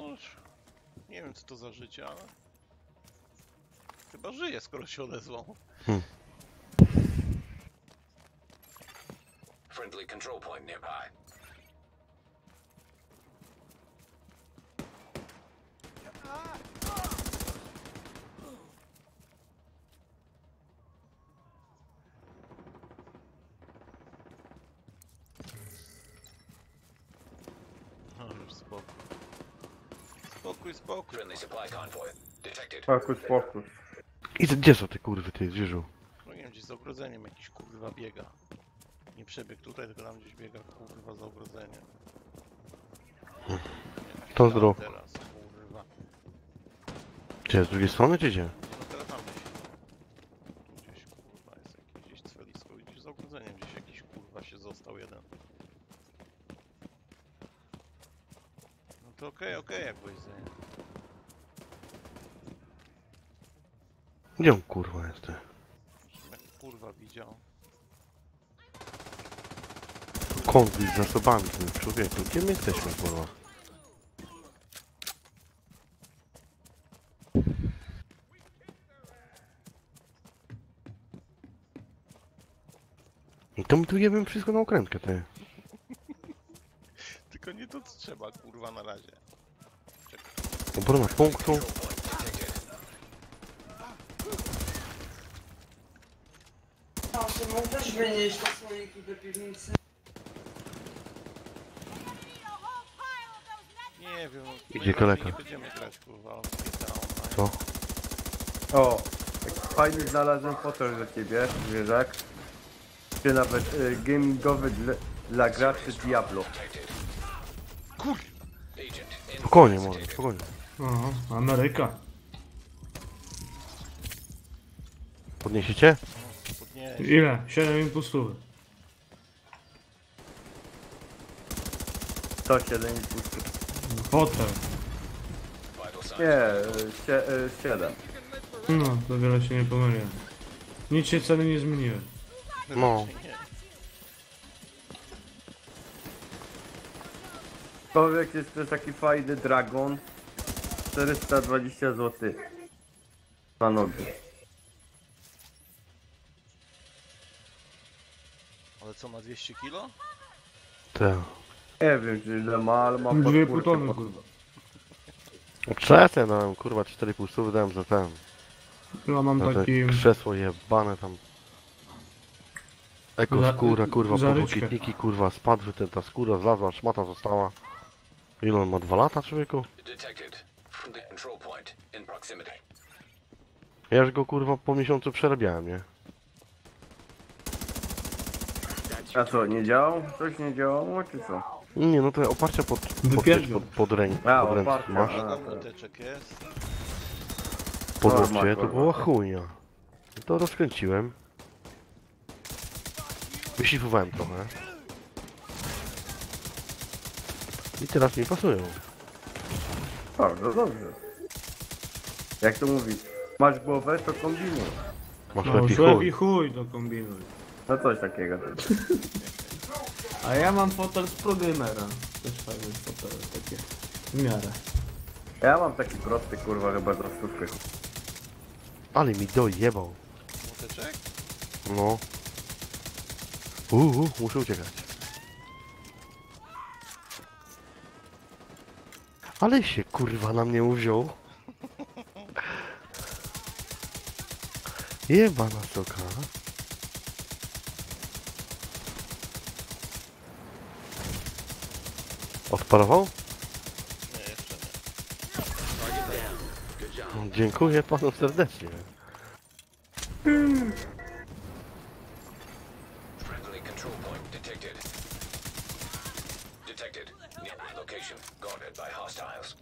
nie wiem co to za życie, ale... Chyba żyje, skoro się odezwał. Friendly control point nearby. No już spokój. Spokój. Fokus, fokus. I to- gdzie są te kurwy, ty, zwierzu? No nie wiem, gdzieś za ogrodzeniem jakiś kurwa biega. Nie przebiegł tutaj, tylko tam gdzieś biega kurwa za ogrodzeniem. Nie, To tam zdrów. Teraz, kurwa. Gdzie, z drugiej strony, czy gdzie? No teraz tam gdzieś. Tu gdzieś kurwa jest jakieś gdzieś cwelisko. Gdzieś za ogrodzeniem gdzieś jakiś kurwa się został jeden. No to okej, okej, jak byś zajęty. Gdzie on, kurwa, jest, ty? Kurwa widział. Konwój z zasobami, ten człowieku. Gdzie my jesteśmy, kurwa? I to my tu jebym wszystko na okrętkę, ty. Tylko nie to co trzeba kurwa na razie. Obrona punktu. Proszę, mógł też wynieść te słoiki do piwnicy. Nie wiem. Idzie. Nie będziemy grać kurwa. Online. Co? O, fajny znalazłem fotel dla ciebie, zwierzak. Czy nawet y, gamingowy dla, dla graczy Diablo. Spokojnie, może, spokojnie. O, Ameryka. Podniesiecie? Ile? 7,5 stówy. To 7,5. Hotel. Nie, y, sie, y, 7. No, to wiele się nie pomyliłem. Nic się ceny nie zmieniły. No. Człowiek jest też taki fajny dragon. 420 zł. Na nogi. 200 kilo? Tak. Nie wiem czy ile ma, ale ma Dwie podpórkę półtony, pod- kurwa. Przestań, dałem, kurwa, 4,5 stówy dałem za ten. Ja mam Za te taki... krzesło jebane tam. Eko Za- skóra, kurwa, za po ryczkę. bukitniki, kurwa, spadły, ten, ta skóra zlazła, szmata została. Ile on ma? Dwa lata, człowieku? Detected. Friendly control point in proximity. Ja już go, kurwa, po miesiącu przerabiałem, nie? A co, nie działał? Coś nie działało, czy co? Nie, no to oparcia pod, pod, Wypierdził. pod, pod, ręk, A, pod ręce oparcia, masz. a. Muteczek jest? Pod No, łokcie, ma, to kurwa. była chujnia. To rozkręciłem. Wyszlifowałem trochę. I teraz mi pasują. Bardzo dobrze. Jak to mówi? Masz głowę, to kombinuj. Masz No, lepiej chuj. i chuj, to kombinuj. No coś takiego. A ja mam fotel z ProGamera. Też fajny fotel, takie w miarę. Ja mam taki prosty kurwa chyba za stówkę. Ale mi dojebał. Muteczek? No. Uuu, muszę uciekać. Ale się kurwa na mnie uwziął. [laughs] Jebana soka. Odparował? Nie, jeszcze nie. Dziękuję panu serdecznie. Friendly control point detected. Detected. Nearby location. Guarded by hostiles.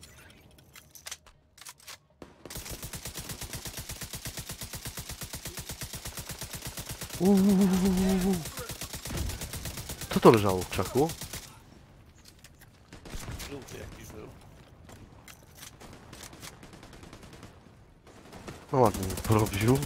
Uuu. Co to leżało w krzaku? Żółty jakiś był. No ładnie mi porobił.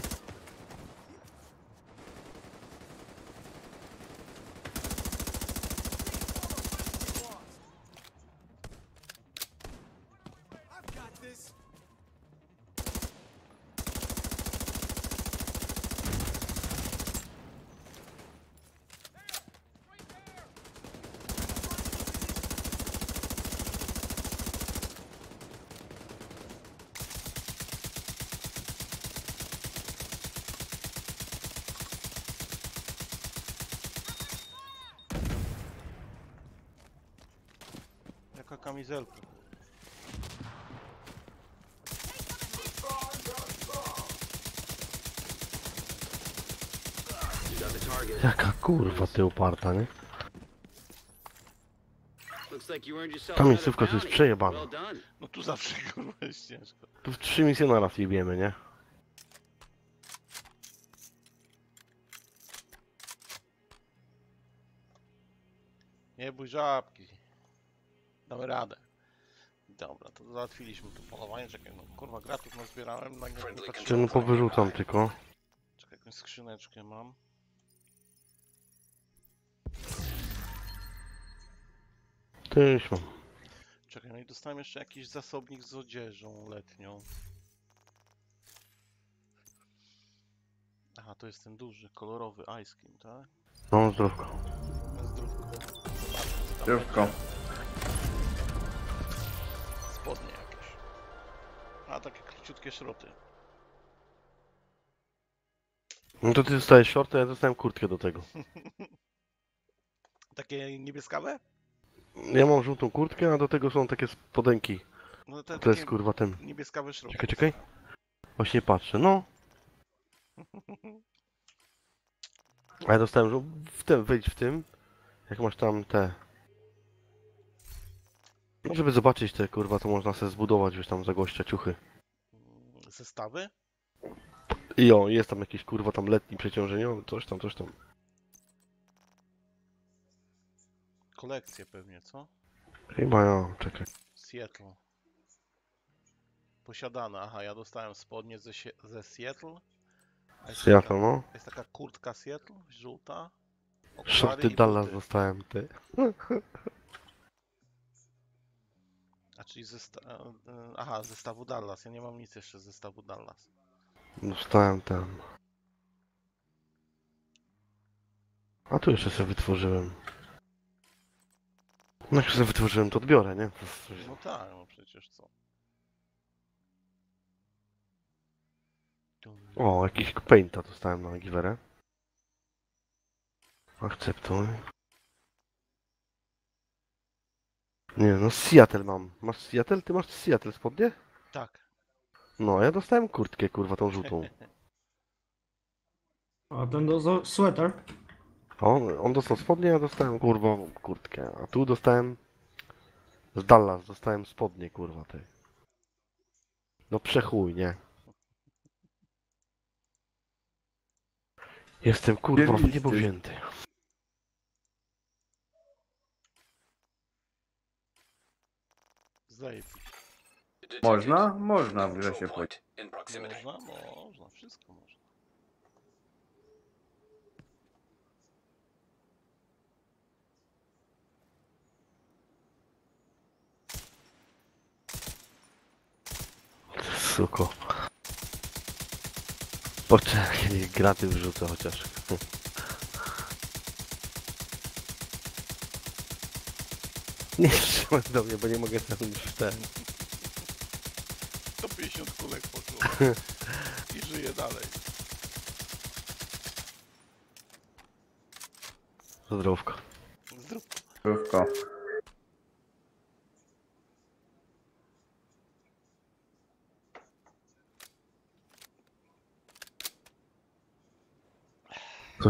Jaka kamizelka? You got the target. Jaka kurwa ty uparta, nie? Ta miejscówka to jest przejebana. No tu zawsze kurwa jest ciężko. Tu w trzy misje na raz jebiemy, nie? Nie bój żabki. Damy radę. Dobra, to załatwiliśmy tu polowanie. Czekaj, no kurwa gratów nazbierałem. Na nie Friendly patrzyłem. Czy no powyrzucam tylko. Czekaj, jakąś skrzyneczkę mam. Tyś mam. Czekaj, no i dostałem jeszcze jakiś zasobnik z odzieżą letnią. Aha, to jest ten duży, kolorowy ice cream, tak? No zdrówko. Zdrówko. Zobaczmy, Zdrówko. Spodnie jakieś. A, takie króciutkie szroty. No to ty dostajesz shorty, a ja dostałem kurtkę do tego. [laughs] Takie niebieskawe? Ja mam żółtą kurtkę, a do tego są takie spodenki. No te, To jest takie kurwa ten. Niebieskawe szroty. Czekaj, czekaj. Właśnie patrzę, no. [laughs] A ja dostałem, że w tym, wejdź w tym. Jak masz tam te... No żeby zobaczyć te kurwa, to można sobie zbudować już tam za gościa ciuchy. Zestawy? I o, jest tam jakiś kurwa tam letni przeciążeniowy, coś tam, coś tam. Kolekcje pewnie, co? Chyba ja, czekaj. Seattle. Posiadane, aha, ja dostałem spodnie ze, Sie- ze Seattle. A jest Seattle, taka, no. Jest taka kurtka Seattle, żółta. okulary Shorty i Dallas buty. dostałem, ty. [laughs] A czyli zesta... e, e, Aha, zestawu Dallas. Ja nie mam nic jeszcze z zestawu Dallas. Dostałem ten. A tu jeszcze sobie wytworzyłem. No jak sobie wytworzyłem, to odbiorę, nie? No tak, no przecież co. O, jakiś painta dostałem na giwerę. Akceptuj. Nie, no Seattle mam. Masz Seattle? Ty masz Seattle spodnie? Tak. No, ja dostałem kurtkę, kurwa, tą żółtą. [laughs] A ten do sweater? On, on dostał spodnie, ja dostałem kurwa kurtkę. A tu dostałem z Dallas, dostałem spodnie kurwa tej. No przechuj, nie? Jestem kurwa w niebo wzięty. Można? Można w grze się proximity. Można, można, wszystko można. Suko. Poczekaj, graty wrzucę chociaż. [laughs] Nie trzymaj do mnie, bo nie mogę tam już ten. 150 kulek poczuł. [laughs] I żyje dalej. Zdrówko. Zdrów. Krówko.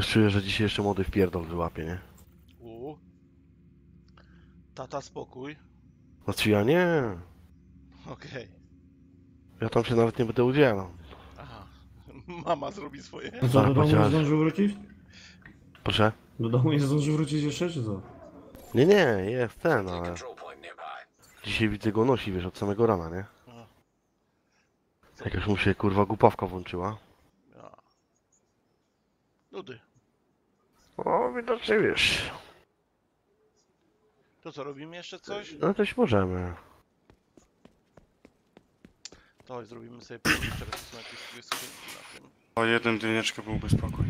Coś czuję, że dzisiaj jeszcze młody wpierdol wyłapie, nie? U. Tata spokój. Znaczy ja nie. Okej. Ja tam się nawet nie będę udzielał. Aha. [laughs] Mama zrobi swoje. Co, do Tak, domu nie powiedziałeś. zdążył wrócić? Proszę? Do domu nie zdążył wrócić jeszcze, czy co? Nie, nie, jest ten, ale Control point nearby. dzisiaj widzę go nosi, wiesz, od samego rana, nie? A. Jakaś mu się kurwa głupawka włączyła. Ja. Nudy. O, widocznie wiesz. To co, robimy jeszcze coś? No też możemy. To zrobimy sobie później, teraz są jakieś dwie skrzynki na tym. O jednym dyneczkę byłby spokój.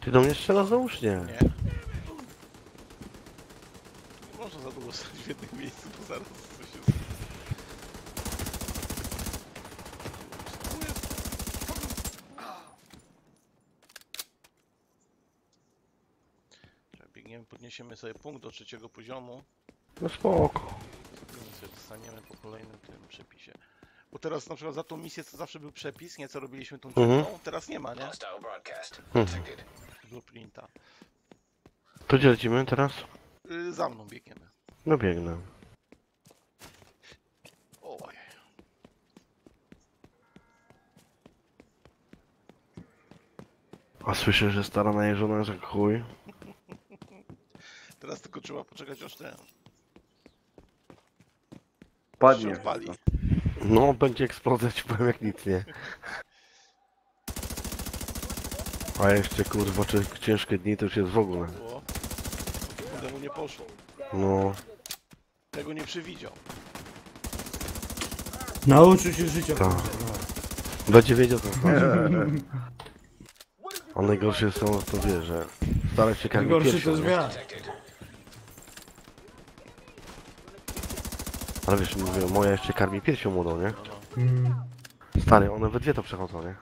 Ty do mnie strzela załóż nie. Nie. Nie można za długo stać w jednym miejscu, bo zaraz coś się... Czekaj, Biegniemy, podniesiemy sobie punkt do trzeciego poziomu. No spoko. I sobie dostaniemy po kolejnym tym przepisie. Bo teraz na przykład za tą misję co zawsze był przepis, nie co robiliśmy tą Mhm. teraz nie ma, nie? Mhm. Blueprinta. To gdzie lecimy teraz? Y, za mną biegniemy. No biegnę. Oj. A słyszę, że stara najeżona jest jak chuj. Teraz tylko trzeba poczekać aż ten. Padnie. się odpali. No, będzie eksplozja, ci powiem jak nic, nie? A jeszcze kurwa, czy ciężkie dni to już jest w ogóle. Było. Kurde mu nie poszło. No, Tego nie przewidział. Nauczył się życia. Tak. będzie wiedział co znaczy. A najgorsze jest to, to wie, że stara się karmić Najgorszy to piersią, jest nie? wiatr. Ale wiesz, mówię, moja jeszcze karmi piersią młodą, nie? Mm. Stary, one we dwie to przechodzą, nie?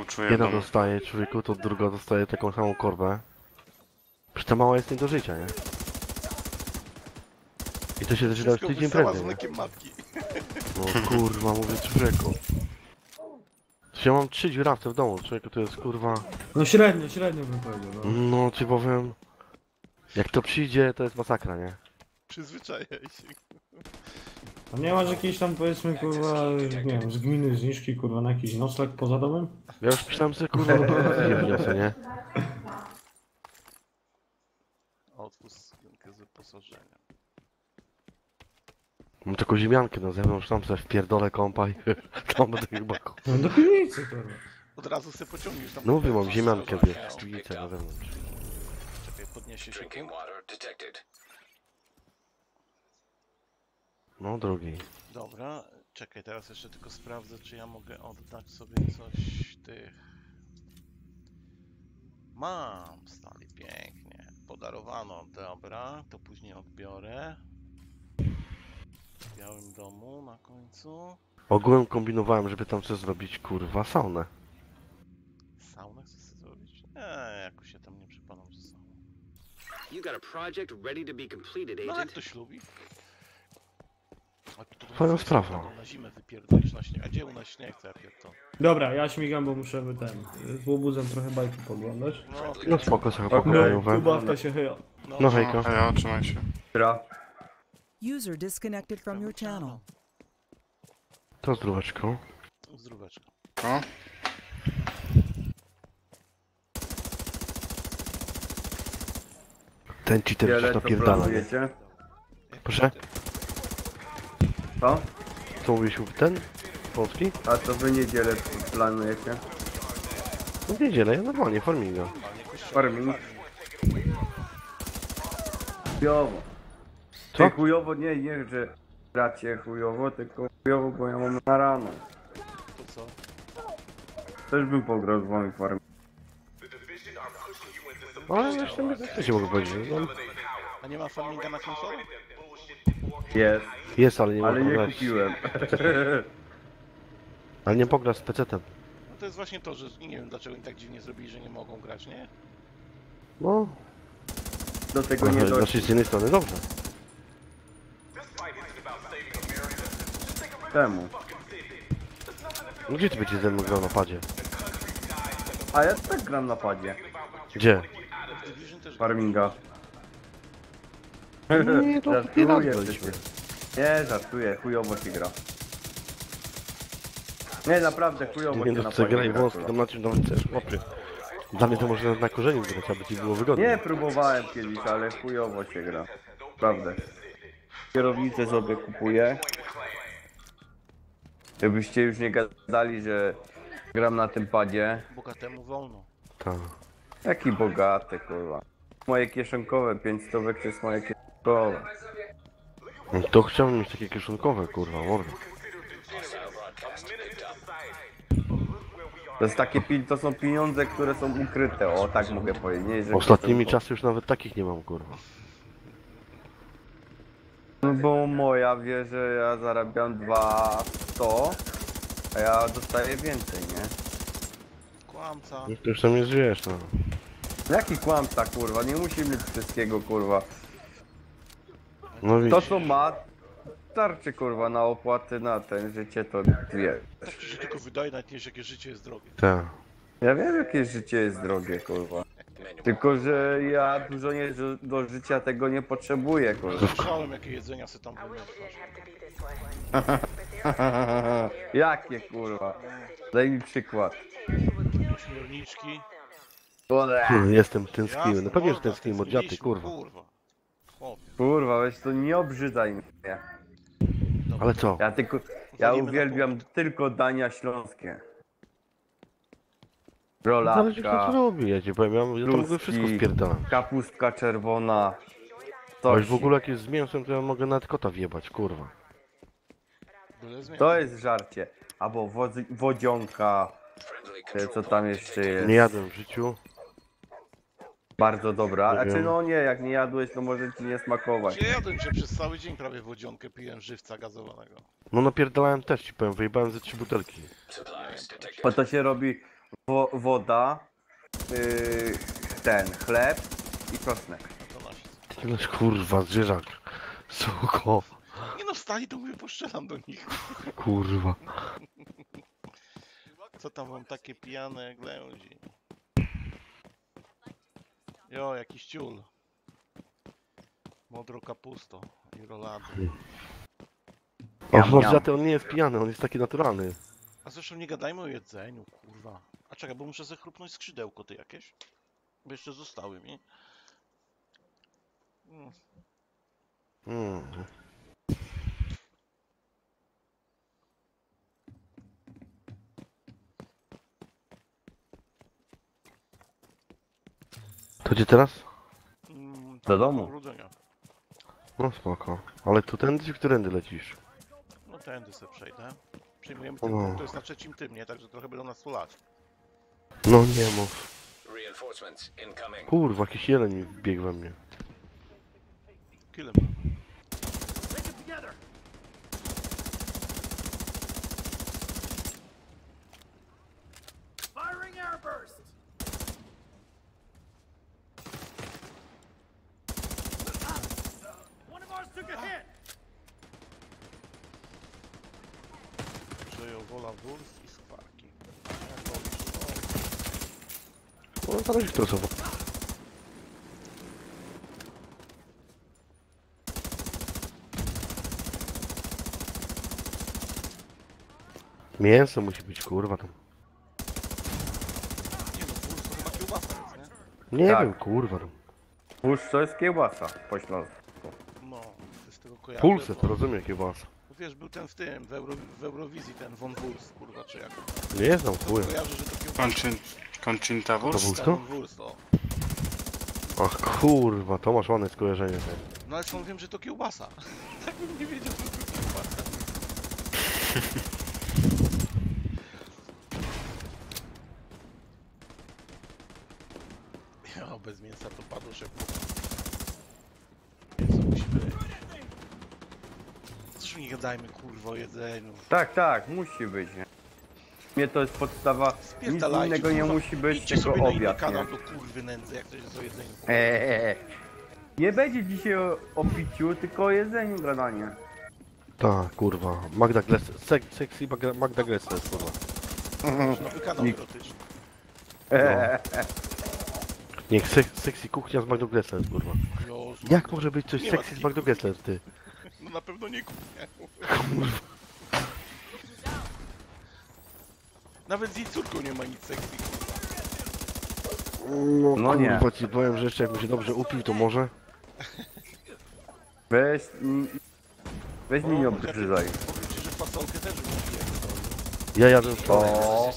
Uczuję Jedna dostaje człowieku, to druga dostaje taką samą korbę. Przecież ta mała jest nie do życia, nie? I to się zaczyna już tydzień prędzej, nie? matki. No kurwa, mówię człowieku. Ja mam trzy dziurawce w domu, człowieku, to jest kurwa... No średnio, średnio bym powiedział. No. No, ci powiem... Jak to przyjdzie, to jest masakra, nie? Przyzwyczajaj się. A nie masz jakiejś tam powiedzmy kurwa, nie wiem, z gminy zniżki kurwa na jakiś nocleg poza domem? Ja już myślałem sobie, kurwa, no to nie wniosę, nie? Otwórz skrzynkę z wyposażeniem. Mam taką ziemiankę na zewnątrz, tam sobie wpierdolę kąpa i [laughs] tam będę chyba... No do piwnicy kurwa. Od razu sobie pociągniesz tam. No mówię, mam ziemiankę, wiesz, piwnicę na zewnątrz. Podniesie się Drinking water detected. No, drugi. Dobra, czekaj, teraz jeszcze tylko sprawdzę, czy ja mogę oddać sobie coś tych. Mam stali, pięknie. Podarowano, dobra, to później odbiorę. W białym domu na końcu. Ogółem kombinowałem, żeby tam coś zrobić, kurwa, saunę. Saunę sobie zrobić? Nie, jakoś się tam nie przypadam, że saunę. You got a project ready to be completed, No jak Agent. ktoś lubi. A tu to na sprawa. Na zimę wypierdolisz na śnieg. A gdzie u nas śnieg, co ja pierdolę? Dobra, ja śmigam, bo muszę ten. Z łobuzem trochę bajki poglądać. No, No spoko, sobie. Kubawka się chyja. No hejka. A ja, trzymaj się. User disconnected from your channel. To zdróweczką. Zdróweczka. No. Ten cheater przecież co napierdala, nie? planujecie? Proszę? Co? Co mówisz, ten? Polski? A co wy niedzielę planujecie? No w niedzielę, ja normalnie, farminga. Farming? Chujowo. Co? Nie chujowo, nie, nie, że gracie chujowo, tylko chujowo, bo ja mam na rano. To co? Też bym pograł z wami farming. Ale jeszcze nie co się mogę powiedzieć. No, A nie ma farminga na konsolę? Jest, jest, ale nie ale mogę nie grać. kupiłem. Ale nie pograsz [laughs] z PC-tem. No to jest właśnie to, że nie wiem dlaczego oni tak dziwnie zrobili, że nie mogą grać, nie? No, Do tego nie znaczy doszło. z jednej strony dobrze. Temu. No gdzie ty będziesz ze mną grał na padzie? A ja tak gram na padzie. Gdzie? Farminga. Nie, [laughs] to nie Żartuję graliśmy. przecież. Nie, żartuję, chujowo się gra. Nie, naprawdę chujowo Nie się no, na chcę padzie grać gra, wąsko, kurwa. tam na czym tam chcesz, chłopie. Dla mnie to można na korzeniu grać, aby ci było wygodnie. Nie, próbowałem kiedyś, ale chujowo się gra. Prawda. Kierownicę sobie kupuję. Żebyście już nie gadali, że gram na tym padzie. bogatemu wolno. Tak. Jaki bogaty, kurwa. Moje kieszonkowe, 500 to jest moje kieszonkowe. No To chciałbym mieć takie kieszonkowe, kurwa, mordo. To jest takie pi- to są pieniądze, które są ukryte, o tak mogę powiedzieć. Że Ostatnimi czasy już nawet takich nie mam, kurwa. No bo moja wie, że ja zarabiam 200, a ja dostaję więcej, nie? Kłamca. No to już tam nie żyjesz, no. Jaki kłamca, kurwa, nie musi mieć wszystkiego, kurwa. No To widzisz. co ma, starczy, kurwa, na opłaty na ten życie, to wie. Tak ci się tylko wydaje, nawet nie wiesz jakie życie jest drogie. Tak. Ja wiem, jakie życie jest drogie, kurwa. Tylko, że ja dużo nie, do, do życia tego nie potrzebuję, kurwa. Słyszałem jakie jedzenia se tam wymyślasz. [laughs] Jakie, kurwa? Daj mi przykład. Ośmiorniczki. Hmm, Jestem tęskniły. No pewnie, że tęskniłem od dziaty, kurwa. Kurwa. Chłopie. Kurwa, weź to nie obrzydzaj mnie. Ale co? Ja tylko, ja na uwielbiam tylko dania śląskie. Zależy kto co Rolapka, robi, ja ci powiem, ja, ja to mogę wszystko Kluski. spierdalam. kapustka czerwona. Coś. w ogóle jak jest z mięsem, to ja mogę nawet kota wjebać, kurwa. Byle zmian. To jest żarcie. Albo wodzy- wodzionka. Co tam jeszcze jest? Nie jadłem w życiu. Bardzo dobra. Nie Znaczy wiem. no nie, jak nie jadłeś, to może ci nie smakować. Ja jadłem się przez cały dzień prawie wodzionkę, piłem żywca gazowanego. No napierdalałem też ci powiem, wyjebałem ze trzy butelki. Bo to się robi wo woda, yy, ten, chleb i czosnek. To noś kurwa, zwierzak. Suko, Nie no, wstali, to mówię, poszczelam do nich. kurwa. Co tam mam takie pijane jak lędzi? Jo, jakiś ciul. Modro kapusto i rolady. A Miam, miam. za to on nie jest pijany, on jest taki naturalny. A zresztą nie gadajmy o jedzeniu, kurwa. A czekaj, bo muszę zachrupnąć skrzydełko ty jakieś. Bo jeszcze zostały mi. Mm. Mm. To gdzie teraz? Mm, Do domu. Urodzenia. No spoko. Ale tu tędy czy którędy lecisz? No tędy sobie przejdę. Przyjmujemy O. ten punkt, to jest na trzecim tym, nie? Także trochę będą nas tu lać. No nie mów. Reinforcements incoming. Kurwa, jakiś jeleń wbiegł we mnie. Killem. wola wurst i skwarki. Jak wolisz, no. No zależy kto co. Mięso musi być kurwa tam. Nie no, wurst to chyba kiełbasa jest, nie? Nie Tak. wiem kurwa tam. Pusz to jest kiełbasa po śląsku. No, to z tego kojarzę. Pulsy, bo- to rozumiem kiełbasa. bo Wiesz, był ten w tym, w, Euro, w Eurowizji, ten Von Wurst, kurwa, czy jak. Nie znam To chuja. kojarzę, że to kiełbasa. Kończyn, kończynta To wurst? był Ten to? Von Wurst, o. Ach kurwa, to masz ładne skojarzenie. No ale skąd wiem, że to kiełbasa? [laughs] tak bym nie wiedział, że to kiełbasa. [laughs] Ja, bez mięsa to paduszek. Mięso musi być. Zresztą nie gadajmy, kurwa, o jedzeniu. Tak, tak, musi być, nie? Mnie to jest podstawa, nic innego nie musi być, Idźcie tylko sobie na inny obiad, kanał nie? do kurwy nędzy, jak to jest o jedzeniu. Eee, nie będzie dzisiaj o, o piciu, tylko o jedzeniu gadanie. Tak, kurwa. Magda Gless, sek, sexy Magda, Magda Gless to jest kurwa. Nowy kanał Nikt. erotyczny. Eee, Niech sek, sexy kuchnia z Magdą Glessler jest kurwa. Jezu. Jak może być coś Nie ma sexy z takich Magdą Glessler, ty? [laughs] No na pewno nie kupię. Nawet z jej córką nie ma nic sexy. No, No nie. kurwa ci powiem, że jeszcze jakbym się dobrze upił, to może. weź, mm, weź mi nie obrzydzaj. Powiem ci, że fasolkę też lubię. Ja jadłem wczoraj. O,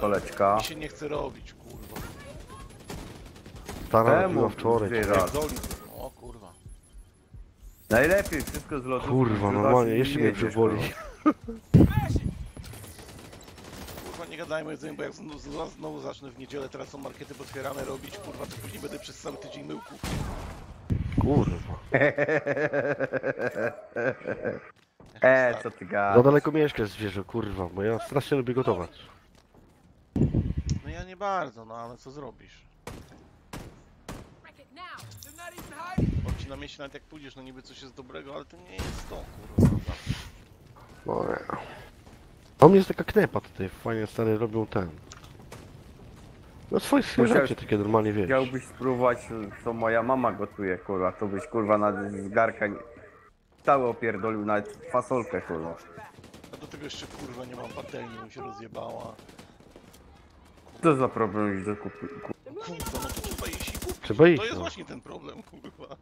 koleczka. Mi się nie chce robić, kurwa. Stara Temu robiła wczoraj. Zoli. O kurwa. Najlepiej wszystko z lodu. Kurwa, normalnie, jeszcze mnie przyboli. [laughs] Nie gadajmy o jedzeniu, bo jak znowu, znowu- znowu zacznę w niedzielę, teraz są markety potwierane robić, kurwa, to później będę przez cały tydzień mył kuchnię. Kurwa. Eee, co ty gadasz? daleko mieszkasz zwierzę, kurwa, bo ja strasznie lubię gotować. No ja nie bardzo, no ale co zrobisz? Bo ci na mieście nawet jak pójdziesz, no niby coś jest dobrego, ale to nie jest to, kurwa. No nie. A u mnie jest taka knepa tutaj, fajnie stary robią ten. No swoje zwierzęcie takie normalnie wiesz. Chciałbyś spróbować, co moja mama gotuje, kurwa, to byś, kurwa, na garka nie... Cały opierdolił, nawet fasolkę, kurwa. A do tego jeszcze, kurwa, nie mam patelni, mi się rozjebała. Co za problem iść do kupy? ku- Kurwa, no to trzeba jeść i kupić. Trzeba iść, To jest no. właśnie ten problem, kurwa.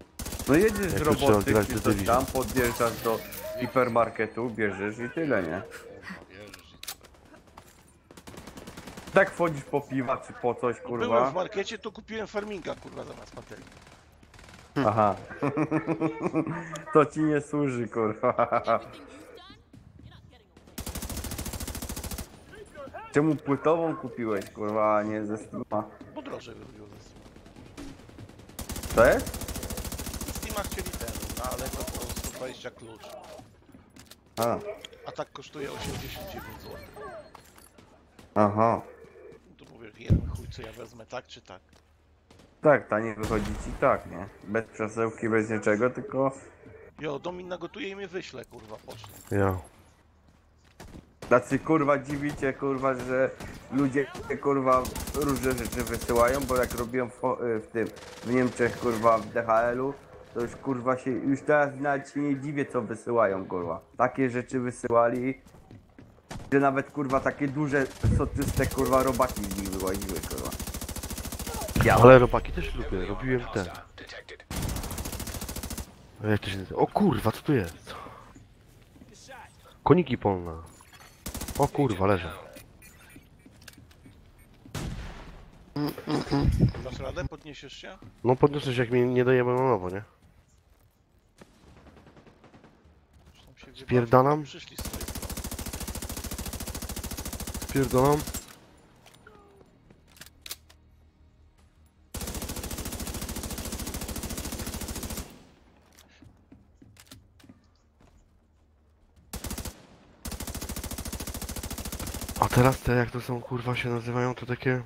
No jedziesz z roboty, czy coś tam, podjeżdżasz do hipermarketu, bierzesz i tyle, nie? Kurwa, wierzysz i tyle. Tak wchodzisz po piwa, czy po coś, Byłem w kurwa. markecie, to kupiłem farminga, kurwa, zamiast patelni. Aha. To ci nie służy, kurwa. Czemu płytową kupiłeś, kurwa, a nie ze Steama? Bo drożej wyrobił ze Steam. To jest? Steama chcieli ten, na Allegro po 120 klucz. A, A tak kosztuje 89 zł. aha. Jeden chuj, co ja wezmę, tak czy tak? Tak, tanie wychodzi ci tak, nie? Bez przesełki, bez niczego, tylko... Jo, Domin nagotuje i mnie wyśle, kurwa, pocztą. Ja. Tacy kurwa dziwicie, kurwa, że ludzie kurwa różne rzeczy wysyłają, bo jak robiłem w, w tym, w Niemczech kurwa w DHL-u, to już kurwa się, już teraz nawet się nie dziwię co wysyłają kurwa. Takie rzeczy wysyłali, że nawet kurwa takie duże, soczyste kurwa robaki z nich wyłaziły kurwa. Ja. Ale robaki też lubię, robiłem ten. A Jak to się nazywa? O kurwa, co tu jest? Koniki polna. O kurwa, leżę. Dasz radę? Podniesiesz się? No podniosę się jak mnie nie dajemy na nowo, nie? Się Spierdalam. Przyszli z tej strony. Pierdolam. A teraz te jak to są kurwa się nazywają to takie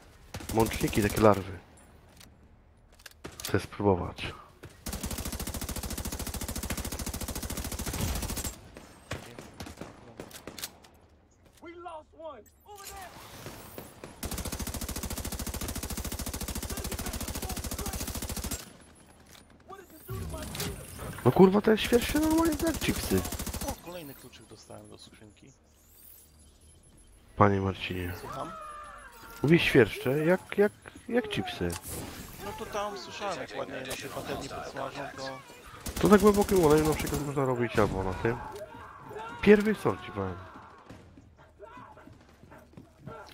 mączniki, takie larwy. Chcę spróbować. No kurwa, te świerszcze normalnie jak chipsy. O, kolejny kluczyk dostałem do skrzynki. Panie Marcinie. Słucham? Mówi świerszcze jak, jak, jak chipsy. No to tam słyszałem, jak ładnie na się patelni podsmażą, to... To tak głębokim oleju na przykład można robić albo na tym. Pierwszy sort ci powiem.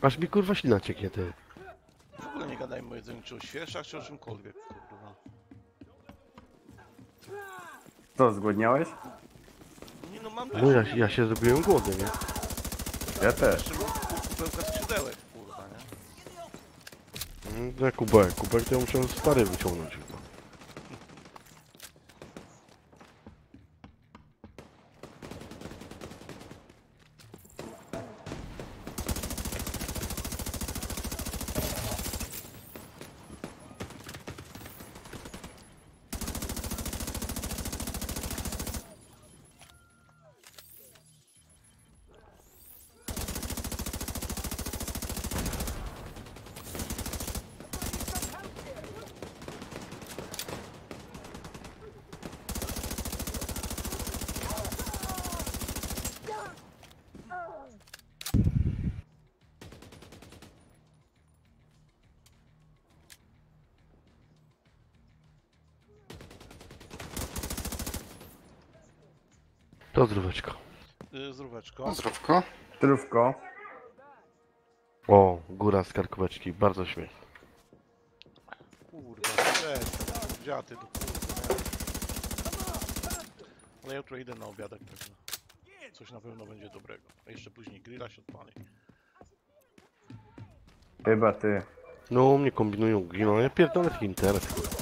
Aż mi kurwa ślina cieknie ty. W ogóle nie gadajmy o jedzeniu, czy o świerszach, czy o czymkolwiek, Co, zgłodniałeś? Nie no, mam No ja, ja się zrobiłem głodny, nie? Ja też. Kubełka skrzydełek, kurwa, nie? Mm, to jak kubek, kubek to ja muszę stary wyciągnąć chyba. To zdróweczko. Y, Zdrówko? Trówko. O, góra z karkóweczki, bardzo śmieszne. Kurwa, cześć, dziaty do kurwa. Ale jutro idę na obiadek pewno. Coś na pewno będzie dobrego. A jeszcze później grilla się odpali. Chyba ty. No u mnie kombinują giną, ja pierdolę taki interes, kurwa.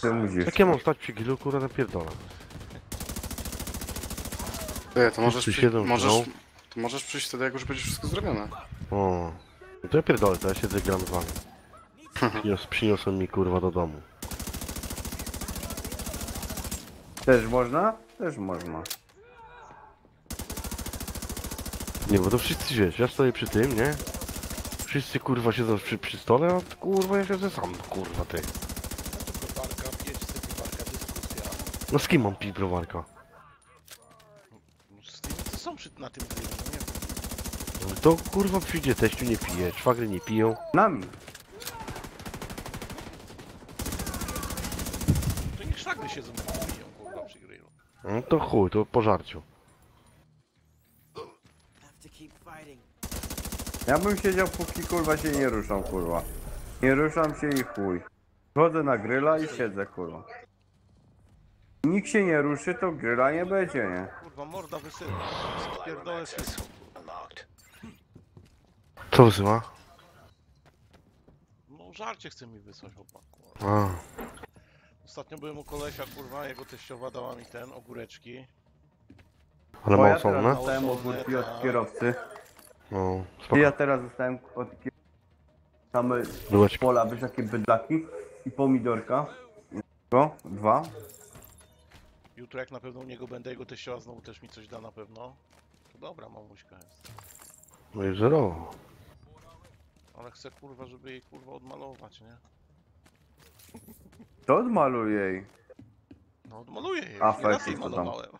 Ty musisz. Jak ja mam stać przy gilu, kurwa, napierdolę. Ty, to możesz, przy... możesz, to możesz przyjść wtedy, jak już będzie wszystko zrobione. O, no to ja pierdolę, to ja siedzę gram z wami. [laughs] Przynios, przyniosłem mi kurwa do domu. Też można? Też można. Nie, bo to wszyscy wiesz, ja stoję przy tym, nie? Wszyscy kurwa siedzą przy, przy stole, a kurwa ja siedzę sam, kurwa ty. No z kim mam pić browarka? No z tymi, co są przy, na tym grillu, no nie wiem. No to kurwa przyjdzie, teściu nie pije, szwagry nie piją. Nami. To niech szwagry siedzą na piją, kurwa, przy grillu. No to chuj, to po żarciu. Ja bym siedział póki kurwa się nie ruszam kurwa. Nie ruszam się i chuj. Wchodzę na gryla i siedzę kurwa. Nikt się nie ruszy, to gryla nie będzie, nie? Kurwa, morda wysyła. Wszystko. Co wysyła? No żarcie chce mi wysłać, chłopaku. A, Ostatnio byłem u kolesia, kurwa, jego teściowa dała mi ten, ogóreczki. ale Bo ja ma osobne? teraz dostałem ogórki od kierowcy. No, I spoko. ja teraz dostałem od kierowcy same Bułeczki. pola, wiesz jakie bydlaki i pomidorka. Dwa. Jutro jak na pewno u niego będę, jego teściowa znowu też mi coś da na pewno. To dobra, mamuśka jest. No i zero. Ale chcę, kurwa, żeby jej, kurwa, odmalować, nie? To odmaluj jej. No odmaluję jej, A, już fajnie, tam? malowałem. [laughs]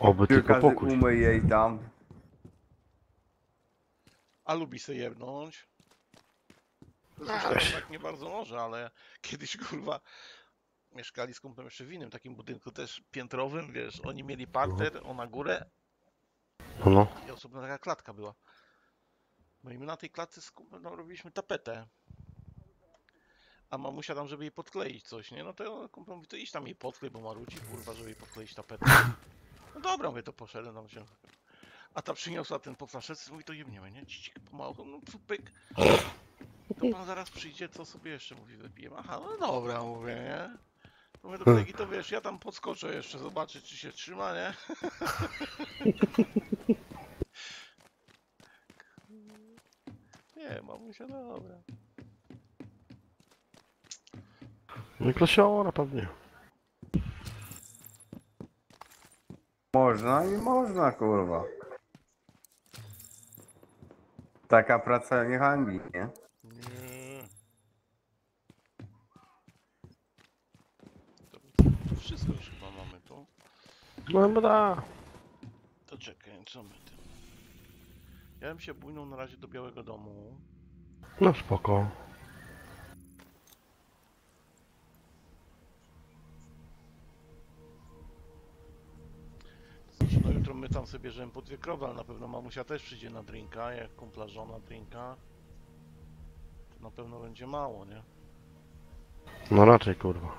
Oby tylko Kilka pokój. umyj jej tam. A lubi se jebnąć. Zresztą tak nie bardzo może, ale kiedyś, [laughs] kurwa, mieszkali z kumplem jeszcze w innym takim budynku, też piętrowym, wiesz, oni mieli parter, ona górę No, no. i osobna taka klatka była. No i my na tej klatce z kumplem no, robiliśmy tapetę. A mamusia tam, żeby jej podkleić coś, nie? No to kumpel mówi, to idź tam jej podklej, bo marudzi, kurwa, żeby jej podkleić tapetę. No dobra, mówię, to poszedłem tam się. A ta przyniosła ten po flaszeczce, mówi, to jebniemy, nie? Cicik, pomału, no pyk. To pan zaraz przyjdzie, co sobie jeszcze, mówi, wypijemy. Aha, no dobra, mówię, nie? Mówię do kolegi, to wiesz, ja tam podskoczę jeszcze, zobaczę, czy się trzyma, nie? Nie, mamusia, dobra. No i klasiora pewnie. Można i można, kurwa. Taka praca nie nie? Nie. Wszystko już chyba mamy tu. No da. To czekaj, co my tym? Ja bym się bójnął na razie do Białego Domu. No spoko. Znaczy, no jutro my tam sobie bierzemy po dwie krowy, ale na pewno mamusia też przyjdzie na drinka, jak kumpla żona drinka. To na pewno będzie mało, nie? No raczej kurwa.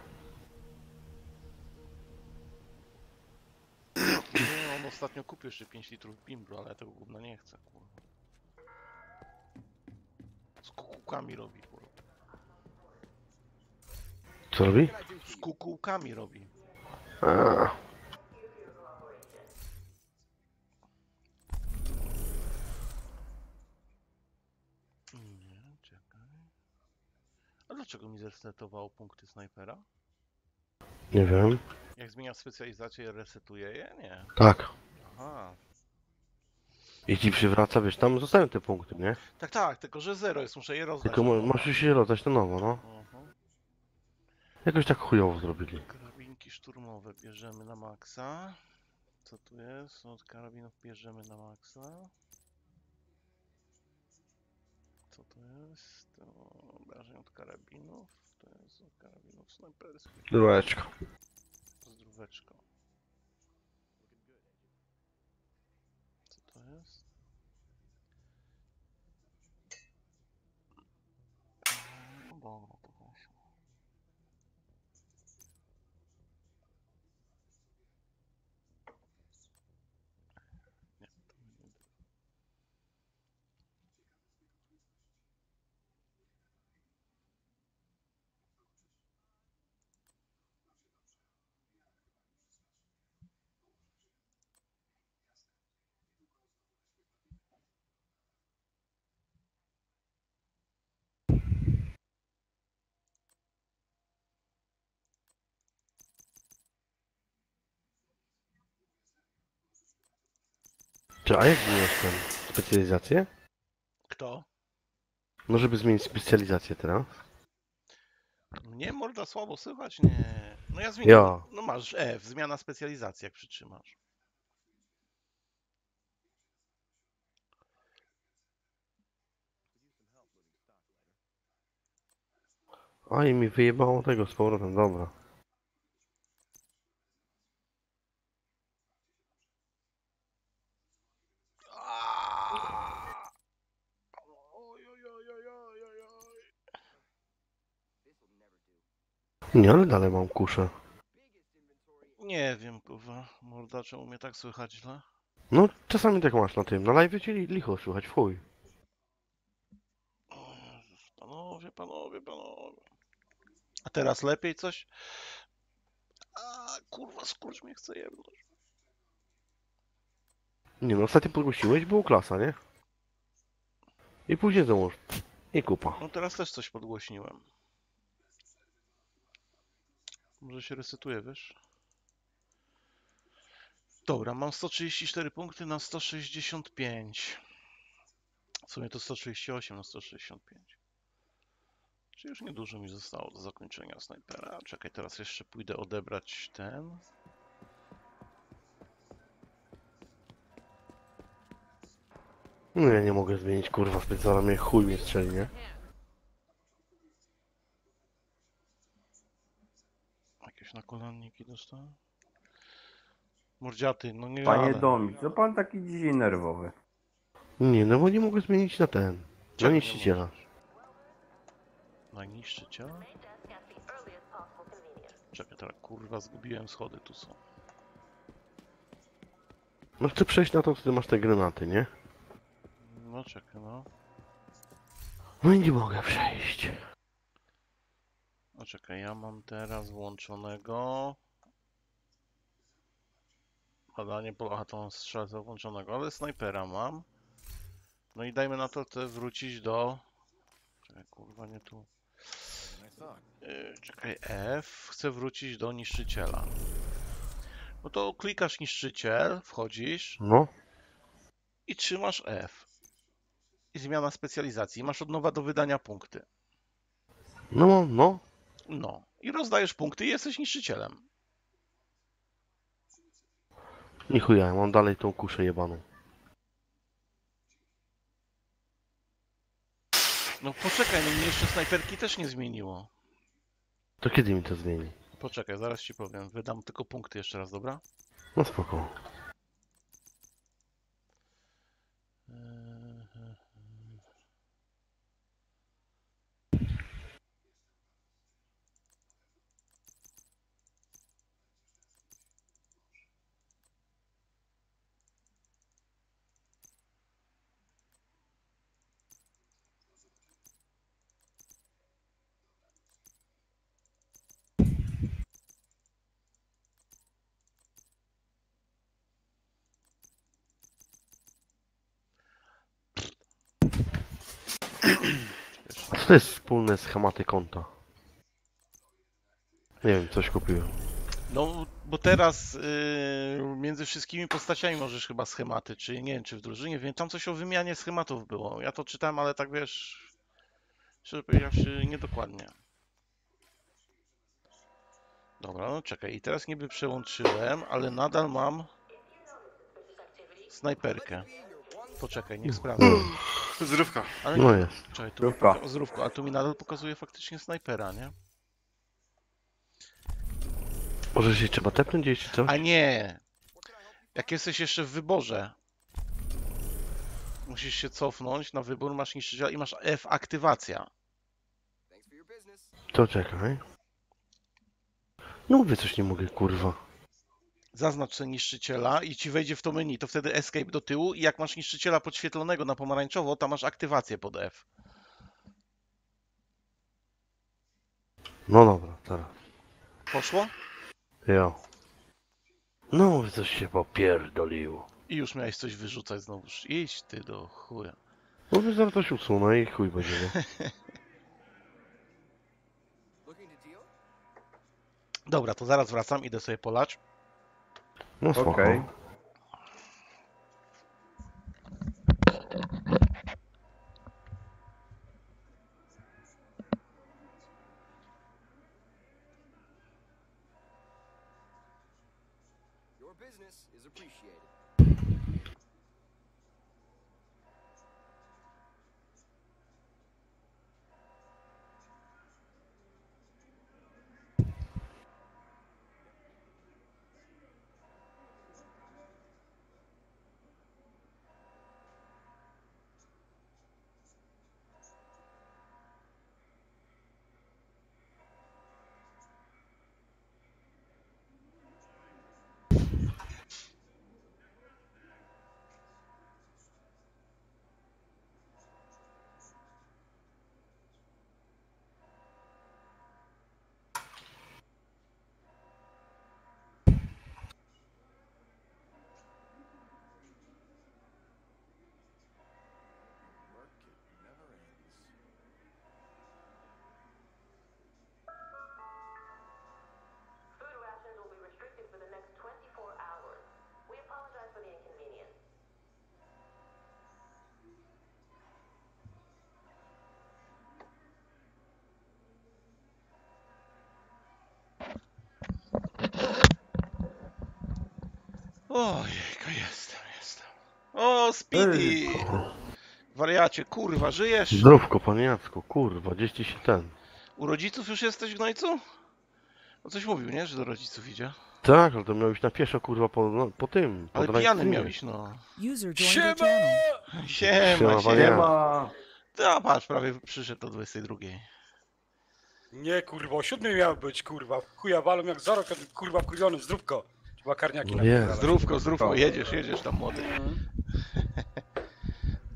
Ostatnio kupił jeszcze 5 litrów bimbru, ale ja tego gówna nie chcę, kurwa. Z kukułkami robi, kurwa. Co robi? Z kukułkami robi. A, Nie, czekaj. A dlaczego mi zresetowało punkty snajpera? nie wiem. Jak zmienia specjalizację, resetuje je? Nie. Tak. Aha. I ci przywraca, wiesz, tam zostają te punkty, nie? Tak, tak, tylko że zero jest, muszę je rozdać. Tylko mo- masz się rozdać na nowo, no. Mhm. Jakoś tak chujowo zrobili. Karabinki szturmowe bierzemy na maksa. Co tu jest? Od karabinów bierzemy na maksa. Co to jest? To obrażeń od karabinów. To jest od karabinów snajperskich. Dróweczka. Zdróweczko. Co to jest? No dobra, to weźmy. Nie, to nie Czy, a jak zmieniasz ten specjalizację? Kto? No żeby zmienić specjalizację teraz. Mnie morda słabo słychać? Nie. No ja zmieniam. No masz F, zmiana specjalizacji, jak przytrzymasz. I mi wyjebało tego z powrotem, dobra. Nie, ale dalej mam kuszę. Nie wiem, kurwa. Morda, czemu mnie tak słychać źle? No, czasami tak masz na tym. Na live li- licho słychać. O Jezus, Panowie, panowie, panowie. A teraz lepiej coś? A kurwa, skurcz mnie chce jebnąć. Nie no, ostatnio podgłosiłeś, było klasa, nie? I później załóż. I kupa. No teraz też coś podgłośniłem. Może się resetuje, wiesz? Dobra, mam 134 punkty na 165. W sumie to 138 na 165. Czy już niedużo mi zostało do zakończenia snajpera? Czekaj, teraz jeszcze pójdę odebrać ten. No ja nie mogę zmienić, kurwa, specjalnie chuj mnie strzeli, nie? Jakieś nakolanniki dostałem? Mordziaty, no nie Panie jadę. Domi, co pan taki dzisiaj nerwowy? Nie, no bo nie mogę zmienić na ten. Na Czego nie niszczyciela. Najniszczyciela? Czekaj, teraz kurwa zgubiłem schody, tu są. No chcę przejść na to, wtedy masz te granaty, nie? No czekaj, no. No i nie mogę przejść. No czekaj, ja mam teraz włączonego... Badanie pola, a to mam strzelca włączonego, ale snajpera mam. No i dajmy na to, chcę wrócić do... Czekaj, kurwa, nie tu. Yy, czekaj, F. Chcę wrócić do niszczyciela. No to klikasz niszczyciel, wchodzisz No. i trzymasz F. I zmiana specjalizacji. Masz od nowa do wydania punkty. No, no. No. I rozdajesz punkty i jesteś niszczycielem. Nie chuja, mam dalej tą kuszę jebaną. No poczekaj, no mnie jeszcze snajperki też nie zmieniło. To kiedy mi to zmieni? Poczekaj, zaraz ci powiem. Wydam tylko punkty jeszcze raz, dobra? No spoko. To jest wspólne schematy konta? Nie wiem, coś kupiłem. No, bo teraz yy, między wszystkimi postaciami możesz chyba schematy, czy nie wiem, czy w drużynie, wiem, tam coś o wymianie schematów było. Ja to czytałem, ale tak wiesz, szczerze powiedziawszy, niedokładnie. Dobra, no czekaj, i teraz niby przełączyłem, ale nadal mam snajperkę. Poczekaj, niech sprawdzę. [clears throat] Zdrówka. Ale No nie, jest. Czekaj, tu poka- zdrówko, a tu mi nadal pokazuje faktycznie snajpera, nie? Może się trzeba tepnąć gdzieś czy coś? A nie! Jak jesteś jeszcze w wyborze, musisz się cofnąć na wybór, masz niszczyciela i masz F aktywacja. To czekaj. No mówię coś nie mogę, kurwa. Zaznacz sobie niszczyciela i ci wejdzie w to menu, to wtedy escape do tyłu i jak masz niszczyciela podświetlonego na pomarańczowo, to masz aktywację pod F. No dobra, teraz. Poszło? Jo. No mówię coś się popierdoliło. I już miałeś coś wyrzucać znowuż. Idź ty do chuja. Mówię zaraz coś usunę i chuj będzie? [laughs] Dobra, to zaraz wracam, idę sobie polać. No spoko. Okej. Your Ojejka, jestem, jestem. O, Speedy! Wariacie, kurwa, żyjesz? Zdrówko, panie Jacku, kurwa, gdzieś ci się ten. U rodziców już jesteś w Gnojcu? No coś mówił, nie? Że do rodziców idzie. Tak, ale to miał iść na pieszo, kurwa, po, no, po tym. Po Ale drive pijany miałeś, no. User joined your channel. Siema, Siema, panie siema. ma. No patrz, prawie przyszedł do 22. Nie kurwa, o siódmej miał być kurwa. Chuja walą jak za rok, a ty, kurwa wkurwiony, zdrówko. Trzeba karniaki No jest. Zdrówko, zdrówko, jedziesz, jedziesz tam młody. [laughs]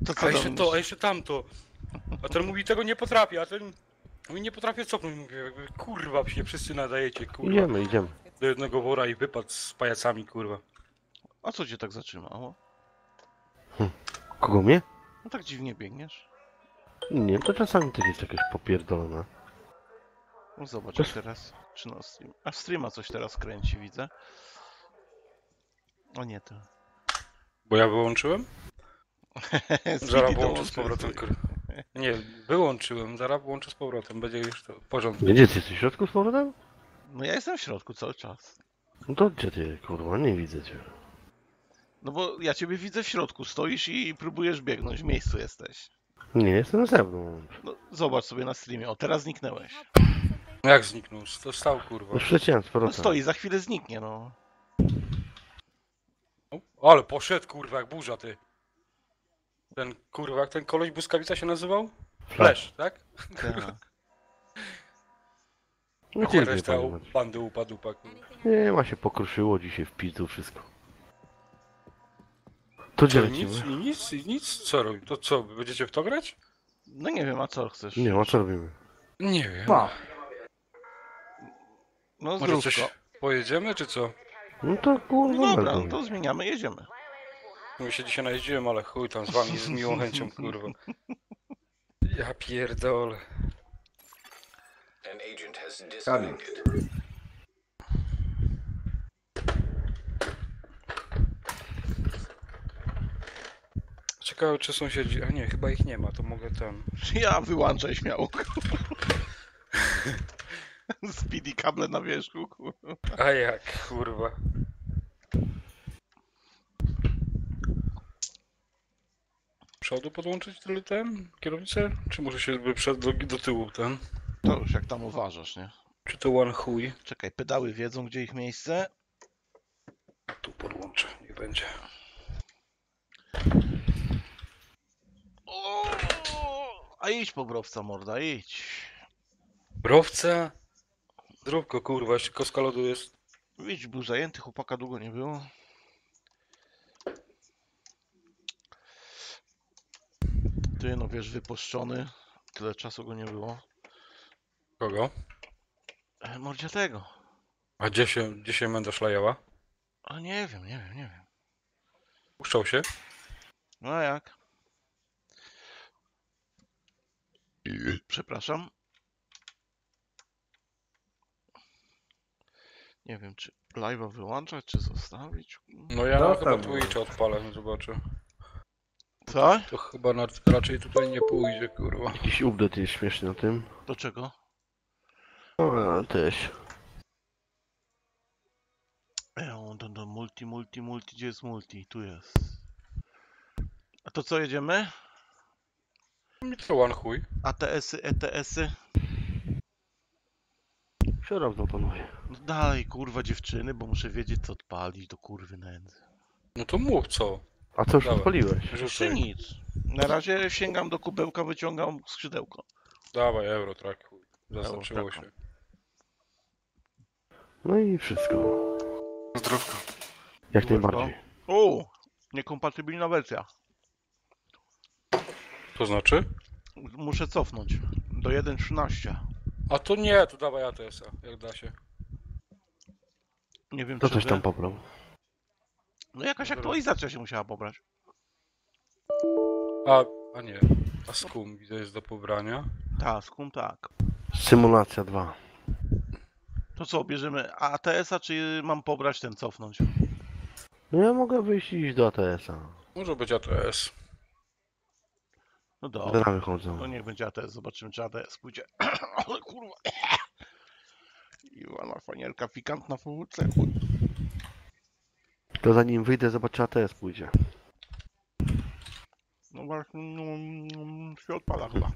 To co A jeszcze tam? to, a jeszcze tamto. A ten mówi tego nie potrafię, a ten mówi nie potrafię cofnąć. Mówię, jakby, kurwa się wszyscy nadajecie, kurwa. Idziemy, idziemy. Do jednego wora i wypadł z pajacami, kurwa. A co cię tak zatrzymało? Kogo mnie? No tak dziwnie biegniesz. Nie, to czasami też jest jakieś popierdolone. No zobacz teraz. Czy na stream. A streama coś teraz kręci, widzę. O nie to. Bo ja wyłączyłem? To [laughs] włączę z powrotem, kurwa. Nie, wyłączyłem, zaraz włączę z powrotem, będzie już to w porządku. Gdzie ty jesteś w środku z powrotem? No ja jestem w środku cały czas. No to gdzie ty, kurwa, nie widzę cię. No bo ja ciebie widzę w środku, stoisz i próbujesz biegnąć, w miejscu jesteś. Nie, jestem na zewnątrz. No, zobacz sobie na streamie, o teraz zniknęłeś. Jak zniknął? To stał kurwa. No przeciąłem z No powrotem. stoi, za chwilę zniknie, no. Ale poszedł kurwa jak burza ty. Ten kurwa, jak ten koleś błyskawica się nazywał? Flash, tak? Tak. [laughs] No Gdzie chuj reszta u- bandy upadł kurwa. Nie ma się pokruszyło dzisiaj w pizdu wszystko. To gdzie Co, nic, lecimy? nic, i nic? Co robi? To co, będziecie w to grać? No nie wiem, a co chcesz? Nie, a co robimy? Nie wiem. No. Może coś pojedziemy, czy co? No to kurwa No dobra, no to zmieniamy, jedziemy. My się dzisiaj najeździłem, ale chuj tam z wami z miłą chęcią kurwa. Ja pierdolę. An agent has Kamil. disconnected. Ciekawe czy sąsiedzi, a nie, chyba ich nie ma, to mogę tam. Ja wyłączę śmiało. [laughs] Speedy kable na wierzchu, kurwa. A jak, kurwa. Przodu podłączyć tyle ten, kierownicę? Czy może się by przed do, do tyłu ten? To już jak tam uważasz, nie? Czy to one chuj? Czekaj, pedały wiedzą, gdzie ich miejsce. Tu podłączę, niech będzie. O, a idź po browca, morda, idź. Browca? Zrób go kurwa, jeszcze koska lodu jest. Idź, był zajęty, chłopaka długo nie było. Ty, no wiesz, wypuszczony. Tyle czasu go nie było. Kogo? E, Mordzia tego. A gdzie się, gdzie się menda szlajała? A nie wiem, nie wiem, nie wiem. Puszczał się? No a jak? Przepraszam. Nie wiem, czy live'a wyłączać, czy zostawić? No ja No chyba tam. Twitcha odpalę, zobaczę. Co? To chyba na, raczej tutaj nie pójdzie, kurwa. Jakiś update jest śmieszny na tym. Do czego? No, też. E, to, to multi, multi, multi, gdzie jest multi? Tu jest. A to co, jedziemy? To one chuj. ATS-y, ETS-y? Przerobno panowie. No dalej, kurwa, dziewczyny, bo muszę wiedzieć, co odpalić do kurwy nędzy. No to mów co. A co już Dawaj. odpaliłeś? Jeszcze Rzucaj. nic. Na razie sięgam do kubełka, wyciągam skrzydełko. Dawaj, Eurotrack, chuj. Zaznaczyło się. No i wszystko. Zdrówko. Jak najbardziej. O, niekompatybilna wersja. To znaczy? Muszę cofnąć do 1.13. A to nie, to dawaj ATS-a, jak da się. Nie wiem, To czy coś wy- tam pobrał. No jakaś aktualizacja się musiała pobrać. A, a nie. A skum widzę jest do pobrania. Tak, skum tak. Symulacja 2. To co, bierzemy ATS-a, czy mam pobrać ten cofnąć? No ja mogę wyjść i iść do ATS-a. Może być ATS. No dobra. Dobra, wychodzą. No niech będzie ATS, zobaczymy czy ATS pójdzie. [coughs] Ale kurwa. [coughs] Iwana fanierka pikantna w półce. chuj. To zanim wyjdę, zobaczę ATS pójdzie. No właśnie, no, no, się odpala chyba.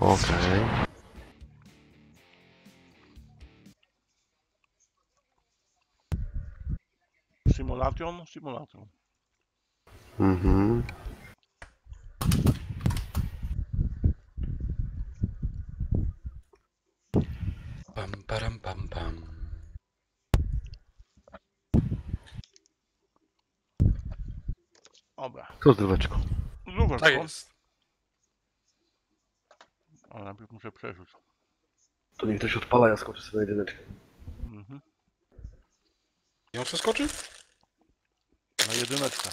Okej. Simulation, simulation. Mhm. Pam, param, pam, pam. Dobra. To zdróweczko. Zobacz, Tak jest. Ale najpierw muszę przerzuć. To niech ktoś odpala, ja skoczę sobie na jedyneczkę. Mhm. Ją przeskoczy? Na jedyneczkę.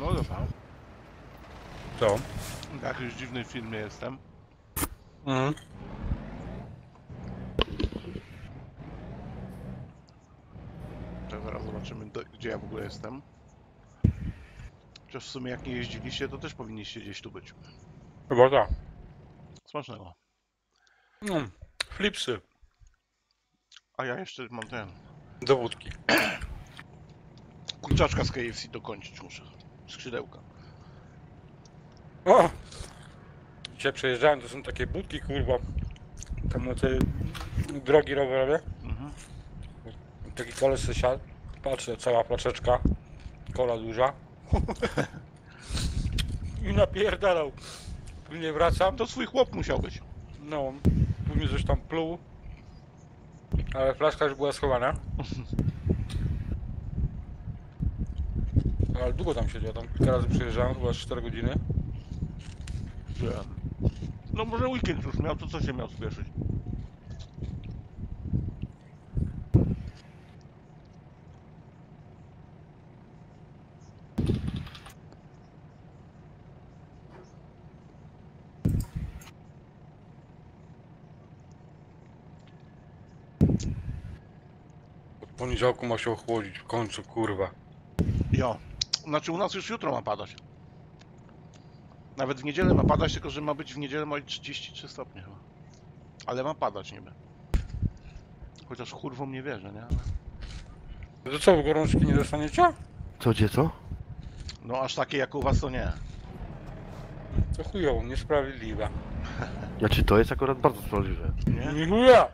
No dobra. Co? W jakiejś dziwnej firmie jestem. Mhm. To zaraz zobaczymy, do, gdzie ja w ogóle jestem. Chociaż w sumie jak nie jeździliście, to też powinniście gdzieś tu być. Chyba tak. Smacznego. Mm. Flipsy. A ja jeszcze mam ten. Do wódki. Kurczaczka z KFC dokończyć muszę. Skrzydełka. O! Dzisiaj przejeżdżałem, to są takie budki, kurwa. Tam na te drogi rowerowe. Mhm. Taki koleś se siadł. Patrzę, cała flaszeczka. Kola duża. I napierdalał. Później wracam. To swój chłop musiał być. No, później coś tam pluł. Ale flaszka już była schowana. [laughs] Ale długo tam siedział, tam kilka razy przyjeżdżałem, chyba 4 godziny. Że- No może weekend już miał, to co się miał spieszyć? Od poniedziałku ma się ochłodzić, w końcu, kurwa. Jo. Znaczy u nas już jutro ma padać. Nawet w niedzielę ma padać, tylko że ma być w niedzielę ma być 33 stopnie chyba. Ale ma padać niby. Chociaż kurwą nie wierzę, nie? Ale- To co, wy gorączki nie dostaniecie? Co, gdzie co? No aż takie jak u was to nie. To chujowo, niesprawiedliwe. [laughs] Znaczy to jest akurat bardzo sprawiedliwe. Nie chuja!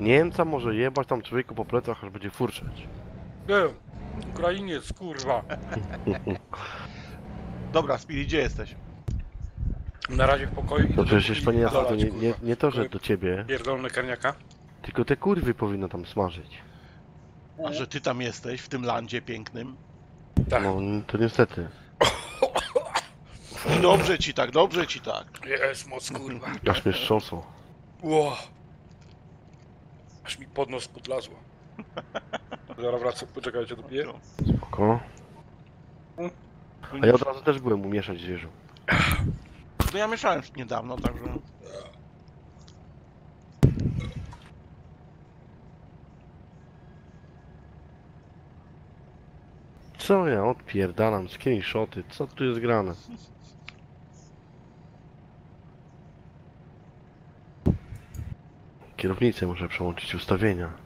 Niemca może jebać tam człowieku po plecach, aż będzie furczeć. Był. Ukrainiec, kurwa. [laughs] Dobra, Speedy, gdzie jesteś? Na razie w pokoju. No przecież to nie, jest, to nie, nie, nie to, że do ciebie, Pierdolny karniaka. tylko te kurwy powinno tam smażyć. A że ty tam jesteś, w tym landzie pięknym? Tak. No to niestety. [coughs] Dobrze ci tak, dobrze ci tak. Jest moc, kurwa. [coughs] Aż mnie strząsło. Ło. Aż mi pod nos podlazło. [laughs] Zaraz wracam, poczekajcie, dopiero. Spoko. A ja od razu też byłem umieszać zwierząt. No ja mieszałem niedawno, także... Co ja odpierdalam, screenshoty, co tu jest grane? Kierownicę muszę przełączyć ustawienia.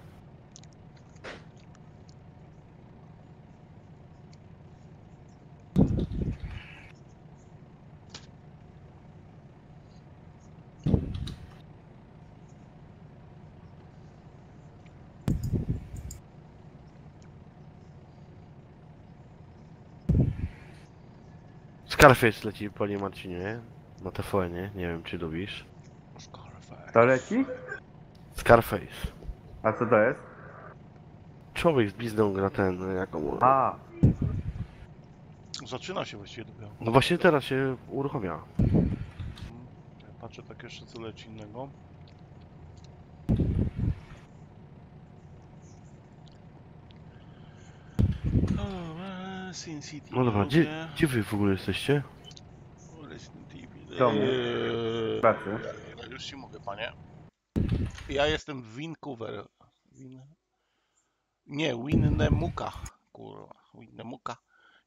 Scarface leci, panie Marcinie, na TVN-ie, nie wiem czy lubisz. To leci? Scarface. A co to jest? Człowiek z blizną gra ten, jaką... A, Zaczyna się właściwie dopiero. No właśnie teraz się uruchamia. Ja patrzę tak jeszcze co leci innego. Sin City. No dobra, gdzie, lubię. gdzie wy w ogóle jesteście? Resident Evil. Eee, pracy. Już ci mówię, panie. Ja jestem w Vancouver. Win... Nie, Winnemucca. Kurwa, Winnemucca.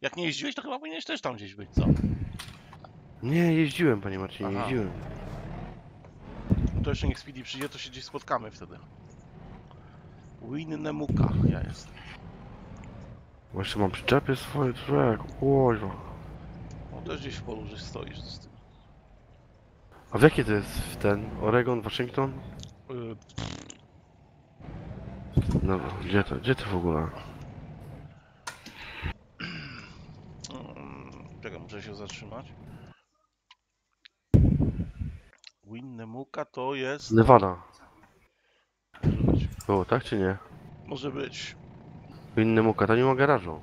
Jak nie jeździłeś, to chyba powinieneś też tam gdzieś być, co? Nie, jeździłem panie Marcinie, Aha. jeździłem. No to jeszcze niech Speedy przyjdzie, to się gdzieś spotkamy wtedy. Winnemucca ja jestem. Jeszcze mam przyczepy swoje, człowiek, łoźwa. No też gdzieś w polu, że stoisz z tym. A w jakie to jest w ten? Oregon, Waszyngton? Yy, No, gdzie to, gdzie to w ogóle? Mm, Czekaj, muszę się zatrzymać. Winnemucca to jest... Nevada. Było, tak czy nie? Może być. W innym układ, nie ma garażu.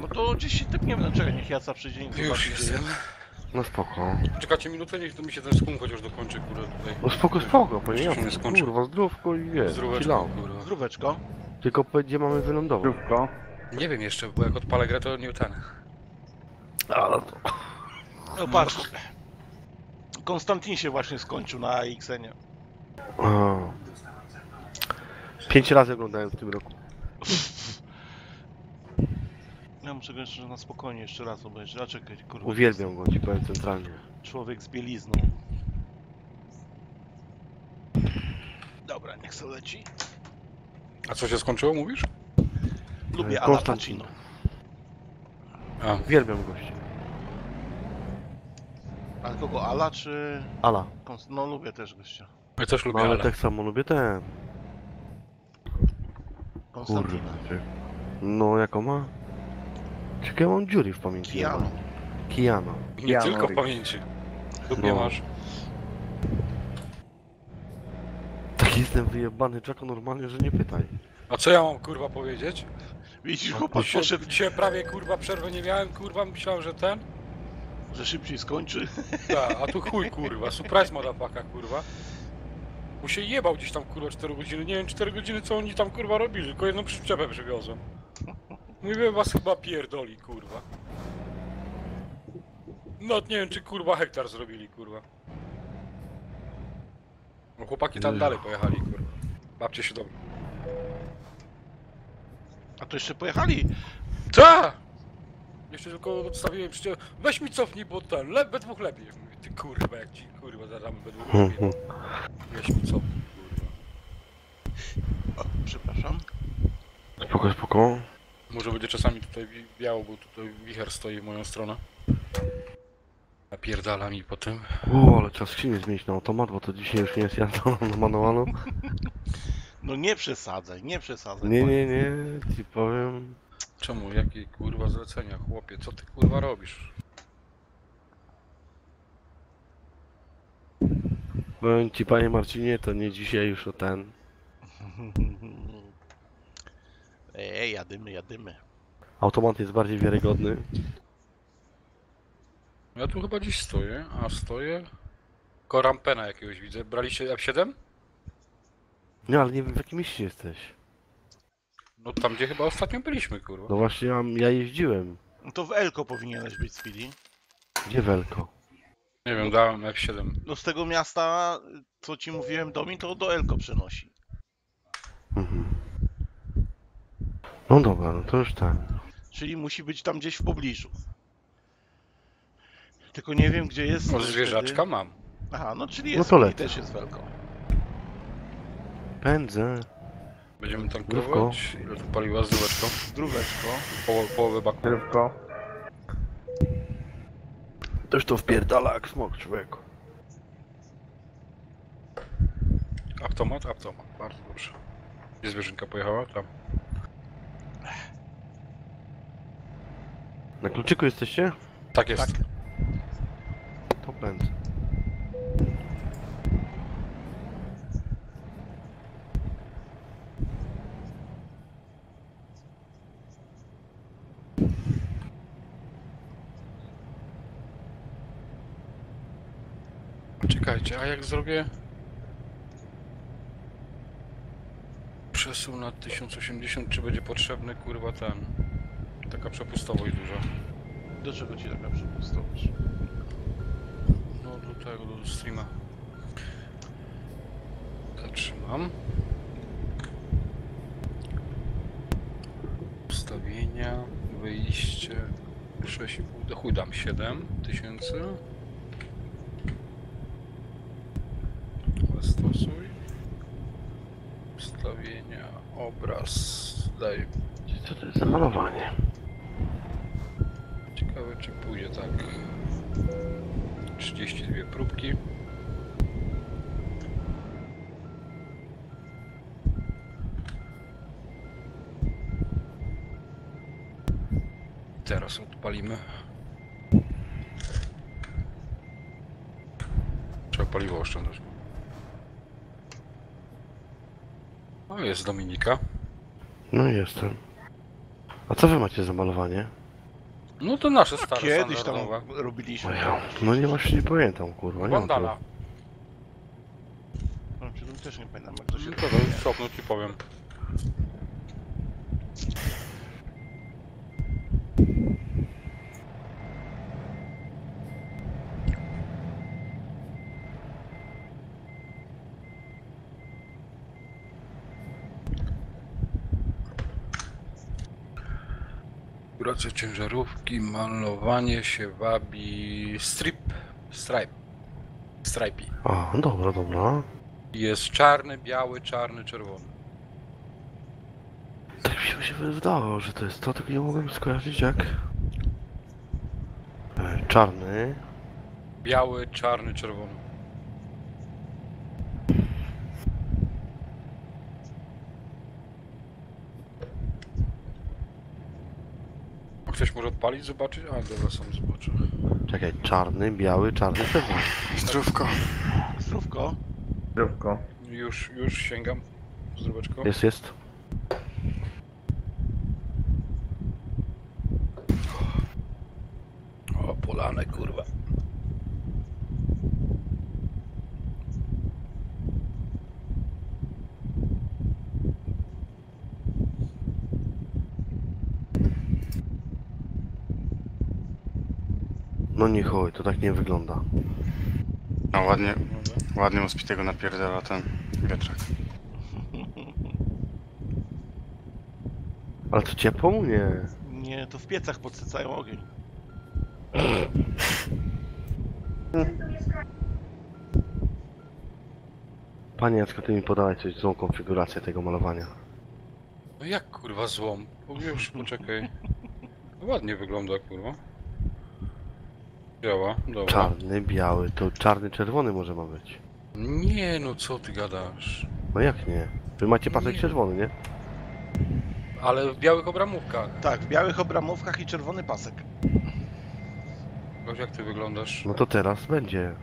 No to gdzieś się tepniemy, no czekaj, niech Jaca przyjdzie i Już zobaczy, gdzie jestem. jest. No spoko. Czekacie minutę, niech to mi się ten skum chociaż dokończy, kurwa, tutaj. No spoko, spoko, panie Jeszcze nie Jacek, skończył. kurwa, zdrówko i wiesz, kurwa. Zdróweczko. Tylko powiedz, gdzie mamy wylądować. Zdrówko. Nie wiem jeszcze, bo jak odpalę grę, to nie ten. Ale to... No patrz. Konstantin się właśnie skończył na AXN-ie. A. Pięć razy oglądałem w tym roku. [laughs] Ja muszę go jeszcze na spokojnie jeszcze raz obejrzeć. A czekaj, kurwa. Uwielbiam go, ci powiem centralnie. Człowiek z bielizną. Dobra, niech se leci. A co się skończyło, mówisz? Lubię Al Konstantin. Pacino. A, Uwielbiam gości. Ale kogo, Ala czy... Ala. Konst- No lubię też gościa. ja też No lubię, ale ale... tak samo lubię ten. Konstantina. Kurwa. ty. No, jaką ma? Czekaj, ja mam dziury w pamięci. Kiano. Kiano. I nie tylko w pamięci. Lubię No. masz. Tak jestem wyjebany czako normalnie, że nie pytaj. A co ja mam, kurwa, powiedzieć? Widzisz, chłopak Dzisiaj, poszedł, dzisiaj prawie, kurwa, przerwy nie miałem, kurwa, myślałem, że ten... że szybciej skończy. Tak, a tu chuj, kurwa, surprise madapaka, kurwa. Mu się jebał gdzieś tam, kurwa, 4 godziny. Nie wiem, 4 godziny, co oni tam, kurwa, robili, tylko jedną przyczepę przywiozłem. Mówię, was chyba pierdoli, kurwa. No, nie wiem, czy, kurwa, hektar zrobili, kurwa. No, chłopaki tam dalej pojechali, kurwa. Bawcie się dobrze. A to jeszcze pojechali. Ta! Jeszcze tylko odstawiłem przecież. Weź mi cofnij, bo ten, le, we dwóch lepiej. Mówię, ty kurwa, jak ci kurwa zadamy we dwóch lepiej. Weź mi cofnij, kurwa. O, przepraszam. Spoko, spoko. Może będzie czasami tutaj wi- biało, bo tutaj wicher stoi w moją stronę. Napierdala mi po tym. O, ale czas skrzynię zmienić na automat, bo to dzisiaj już nie jest jazda na manualu. [laughs] No nie przesadzaj, nie przesadzaj. Nie, nie, nie, ci powiem. Czemu? Jakie kurwa zlecenia, chłopie? Co ty kurwa robisz? Powiem ci panie Marcinie, to nie dzisiaj już o ten. [laughs] Ej, jadymy, jadymy. Automat jest bardziej wiarygodny. Ja tu chyba gdzieś stoję, a stoję... Korampena jakiegoś widzę. Braliście F7? Nie, ale nie wiem w jakim mieście jesteś. No tam, gdzie chyba ostatnio byliśmy, kurwa. No właśnie ja, ja jeździłem. No to w Elko powinieneś być, Speedy. Gdzie Welko? Nie wiem, dałem F7. No z tego miasta, co ci mówiłem do mi, to do Elko przenosi. Mhm. No dobra, no to już tak. Czyli musi być tam gdzieś w pobliżu. Tylko nie wiem, gdzie jest. No wtedy. zwierzaczka mam. Aha, no czyli No jest, to no lecę. też jest w Elko. Pędzę. Będziemy tankować. Ile tu paliła zdróweczko? Zdróweczko. Poło, połowę baku. Zdrówko. Też to wpierdala jak smok, człowieku. Automat? Automat. Bardzo dobrze. Gdzie zwierzynka pojechała? Tam. Na kluczyku jesteście? Tak jest. Tak. To pędzę. Czekajcie, a jak zrobię... Przesuł na 1080, czy będzie potrzebny kurwa ten... Taka przepustowość duża. Do czego ci taka przepustowość? No do tego, do streama. Zatrzymam. Ustawienia, wyjście 6,5, do chuj dam 7 tysięcy. Zastosuj. Ustawienia, obraz, daj. Co to jest za malowanie? Ciekawe czy pójdzie tak. 32 próbki. Teraz odpalimy. Trzeba paliwo oszczędzać. O, jest Dominika. No jestem. A co wy macie za malowanie? No to nasze stare Kiedyś tam standardowe. robiliśmy. Ja, no nie właśnie nie pamiętam, kurwa. Nie mam Wandala. No, czy też nie pamiętam jak to się No to to stopno ci powiem. Konfiguracja ciężarówki, malowanie się wabi strip, stripe, stripey. A, dobra, dobra. Jest czarny, biały, czarny, czerwony. Tak mi się wydawało, że to jest to, tylko nie mogłem skojarzyć jak. E, Czarny. Biały, czarny, czerwony. A Ktoś może odpalić, zobaczyć? A, dobra, sam zobaczę. Czekaj, czarny, biały, czarny, czerwony. Zdrówko. Zdrówko. Zdrówko. Już, już sięgam. Zdróweczko. Jest, jest. O, polane, kurwa. Nie chuj, to tak nie wygląda. No ładnie, ładnie mu z pitego napierdala ten wiatrak. Ale to ciepło mu? Nie. Nie, to w piecach podsycają ogień. Panie Jacku, ty mi podałeś coś złą konfigurację tego malowania. No jak kurwa złom? O, Już, poczekaj. [laughs] Ładnie wygląda, kurwa. Działa, dobra. Czarny, biały, to czarny, czerwony może ma być. Nie no, co ty gadasz? No jak nie? Wy macie pasek Nie. czerwony, nie? Ale w białych obramówkach. Tak, w białych obramówkach i czerwony pasek. Gość, jak ty wyglądasz? No to teraz będzie.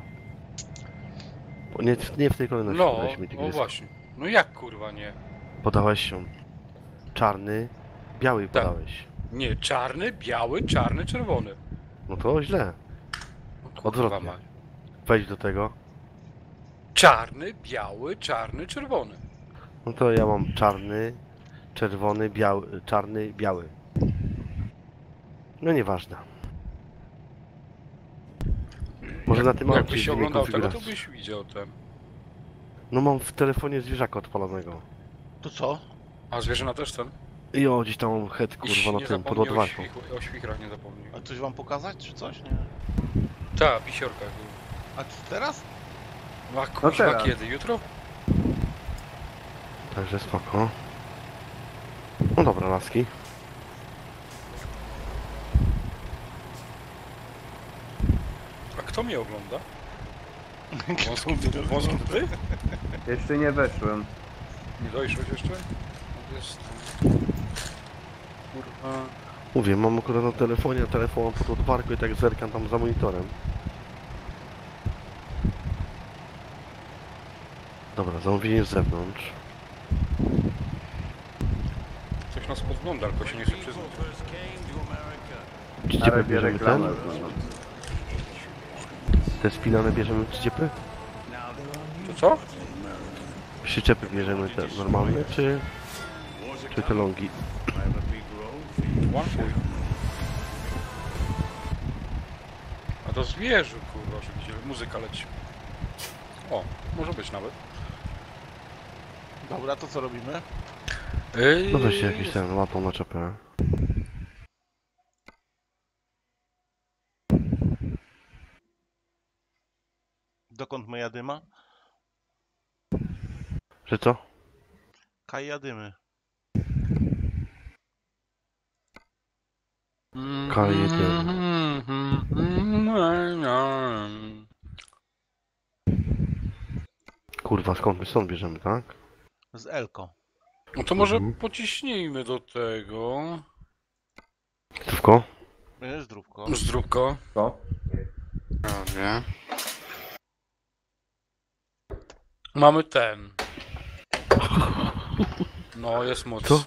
Bo Nie, nie w tej kolejności No, podałeś mi no właśnie. No jak kurwa nie? Podałeś się. Czarny, biały Tak. podałeś. Nie, czarny, biały, czarny, czerwony. No to źle. Odwrotnie. Wejdź do tego. Czarny, biały, czarny, czerwony. No to ja mam czarny, czerwony, biały, czarny, biały. No nieważne. Może na tym mam Jakbyś oglądał tego, to byś widział ten. No mam w telefonie zwierzaka odpalonego. To co? A zwierzyna też ten? I o, gdzieś tam mam head kurwa na tym, pod ładowarką. o świchrach nie zapomnij. A coś wam pokazać, czy coś? Nie. Ta, pisiorka. A czy teraz? A kurwa, teraz. kiedy? Jutro? Także spoko. No dobra, laski. A kto mnie ogląda? [laughs] Wąski, ty? Jeszcze nie weszłem. Nie dojrzałeś jeszcze? Jest... Kurwa... Mówię, mam akurat na telefonie, a telefon mam pod ładowarką i tak zerkam tam za monitorem. Dobra, zamówienie z zewnątrz. Ktoś nas podgląda, tylko się nie chce przyznać. Ale bierzemy ten? Te spinane bierzemy przyczepy? To co? Przyczepy bierzemy te normalne, czy... Czy te longi? A to zwierzę, kurwa, oczywiście. Muzyka leci. O, może być nawet. Dobra, to co robimy? Ej, No to się jakiś ten łapą na czapę. Dokąd my jadyma? Że co? Kaj jadymy. K1. Kurwa, skąd my stąd bierzemy, tak? Z Elko. No to może Mhm. pociśnijmy do tego. Zdrówko? Nie, zdrówko. Zdrówko. Co? Prawie. Mamy ten. No, jest moc. Co?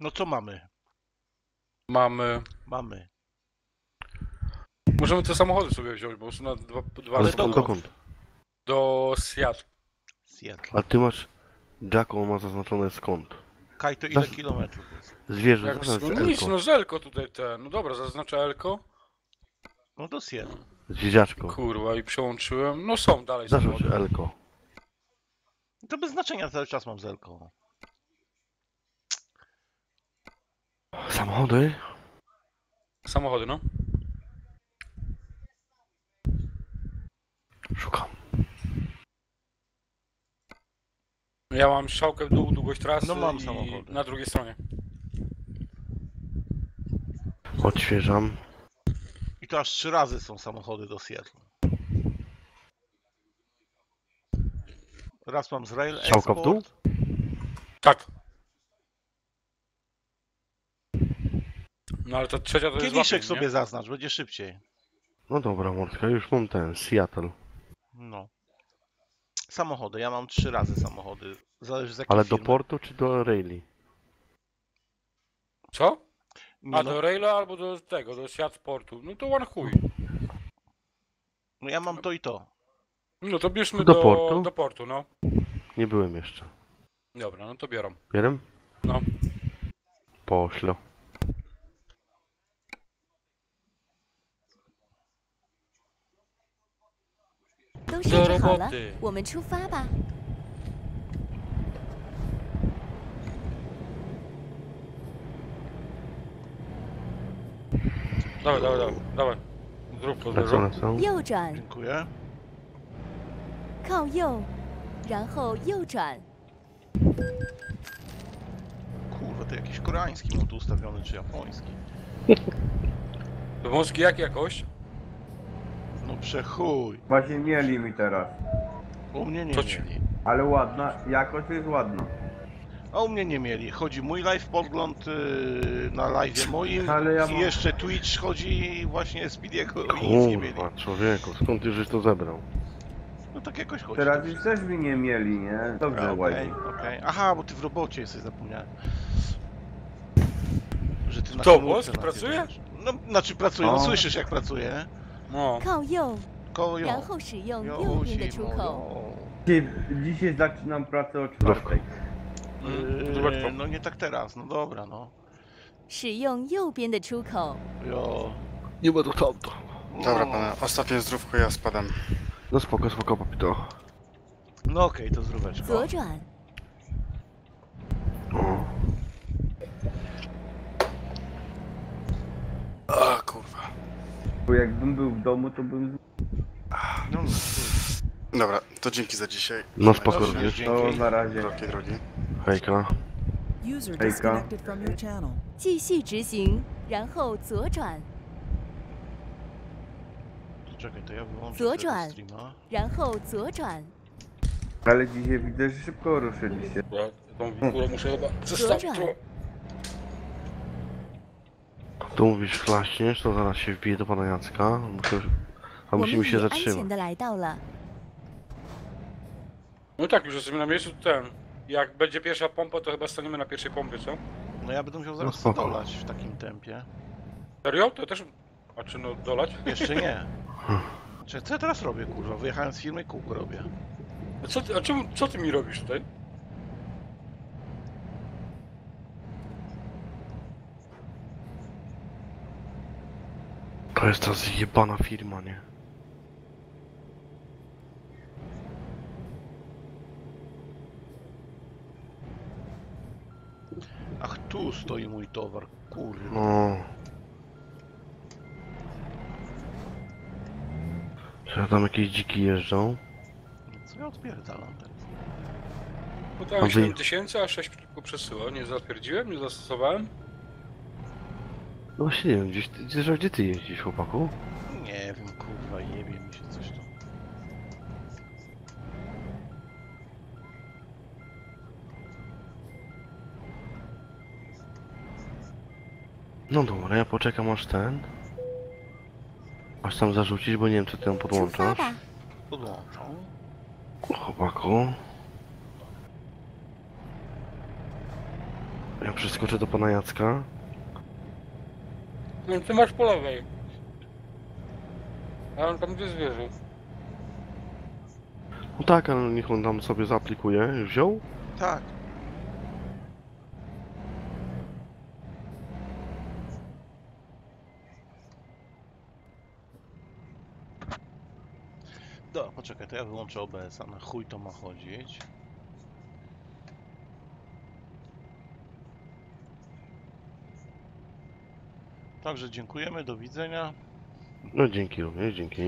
No co mamy? Mamy... Mamy. Możemy te samochody sobie wziąć, bo są na dwa, dwa Ale skąd, dokąd? Do Seattle. Seattle. A ty masz... Jacko ma zaznaczone skąd? Kaj, to ile Zas- kilometrów jest? Zwierzę, Jak, zaznacz no nic, no Zelko tutaj te. No dobra, zaznaczę Elko. No to Seattle. Zwierzaczko. Kurwa, i przełączyłem. No są dalej Zaznacz samochody. Elko. To bez znaczenia cały czas mam zelko. Samochody? Samochody, no. Szukam. Ja mam strzałkę w dół, długość trasy No mam i samochody. na drugiej stronie. Odświeżam. I to aż trzy razy są samochody do Seattle. Raz mam z Rail Strzałka w dół? Export. Tak. No ale ta trzecia to jest Kieliszek wapień, sobie nie? zaznacz, będzie szybciej. No dobra, Mordka, już mam ten, Seattle. No. Samochody, ja mam trzy razy samochody. Zależy z jakiej Ale do firmy. portu czy do Rayleigh? Co? Nie, A no, do Raila albo do tego, do Seattle Portu. No to one chuj. no ja mam to i to. No to bierzmy Do do, portu? do portu, no. Nie byłem jeszcze. Dobra, no to biorą. Bierem? No. Poślę. 都设置好了 roboty，我们出发吧。 Dawaj, dawaj, dawaj, dawaj. Zrób to, Lecą, zrób. lecą. 右转， Dziękuję. 靠右，然后右转。 Kurwa, to jakiś koreański mam tu ustawiony, czy japoński. Wąski jak jakość? No przechuj. Właśnie mieli mi teraz. U mnie nie ci- mieli. Ale ładna, jakość jest ładna. A u mnie nie mieli. Chodzi mój live podgląd yy, na live moim Ale ja i mam- jeszcze Twitch chodzi właśnie Speediego i nic nie mieli. Kurwa, człowieku, skąd ty żeś to zebrał? No tak jakoś chodzi. Teraz już też mi nie mieli, nie? Dobrze, Okej, ładnie. okej. Aha, bo ty w robocie jesteś, zapomniałem. Że ty na Co, komórce nagrywasz. pracuje? No, znaczy pracuje, no O. słyszysz jak pracuje. No. 靠右， Koło 然后使用右 Jo, 边的 zimo, 出口。 jo. Dzisiaj, dzisiaj zaczynam pracę o czwartej. Mm, Yy, Zobaczmy. no nie tak teraz, no dobra, no. 使用右边的出口。 Jo. Nie ma to tamto. Dobra, pana, ostatnie zdrówko, ja spadam. No spoko, spoko, papito. No okej, to zdróweczko. 左转， O. A kurwa. Bo jakbym był w domu, to bym... No, no, Dobra, to dzięki za dzisiaj. No spoko, Dobrze, również. dzięki. To na razie. Drogi, drogi. Hejka. User Hejka. disconnected from your channel. 继续直行，然后左转， Czekaj, to ja wyłączę左tego转 streama. 然后左转， Ale dzisiaj widzę, że szybko ruszyliście. Ja tą wikurę muszę chyba przestawić. Dobra. trochę. Tu mówisz klaśniesz, to zaraz się wbije do pana Jacka. Muszę... A 我们 musimy 已 się 安全 zatrzymać. 的来到了。 No tak, już jesteśmy na miejscu, ten. Jak będzie pierwsza pompa, to chyba staniemy na pierwszej pompie, co? No ja będę musiał zaraz spoko. dolać w takim tempie. Serio? To też... A czy no dolać? Jeszcze nie. [laughs] Czy co ja teraz robię, kurwa? Wyjechałem z firmy i kółko robię. A co ty, a czemu, co ty mi robisz tutaj? To jest ta zjebana firma, nie? Ach, tu stoi mój towar, kurwa. No. Czy tam jakieś dziki jeżdżą? Co ja odpierdalam teraz? Pytałem A wy- 7 tysięcy, a 6 tylko przesyła. Nie zatwierdziłem, nie zastosowałem. No właśnie nie wiem, gdzieś, gdzie, gdzie ty jeździsz, chłopaku? Nie wiem, kurwa, jebie mi się coś tu. No dobra, ja poczekam aż ten. Aż tam zarzucić, bo nie wiem, czy ty ją podłączasz. Podłączą. Chłopaku. Ja przeskoczę do pana Jacka. No ty masz po lewej. A on tam gdzie zwierzę. No tak, ale niech on tam sobie zaaplikuje. Wziął? Tak. Dobra, poczekaj, to ja wyłączę OBS-a, na chuj to ma chodzić. Także dziękujemy, do widzenia. No dzięki również, dzięki.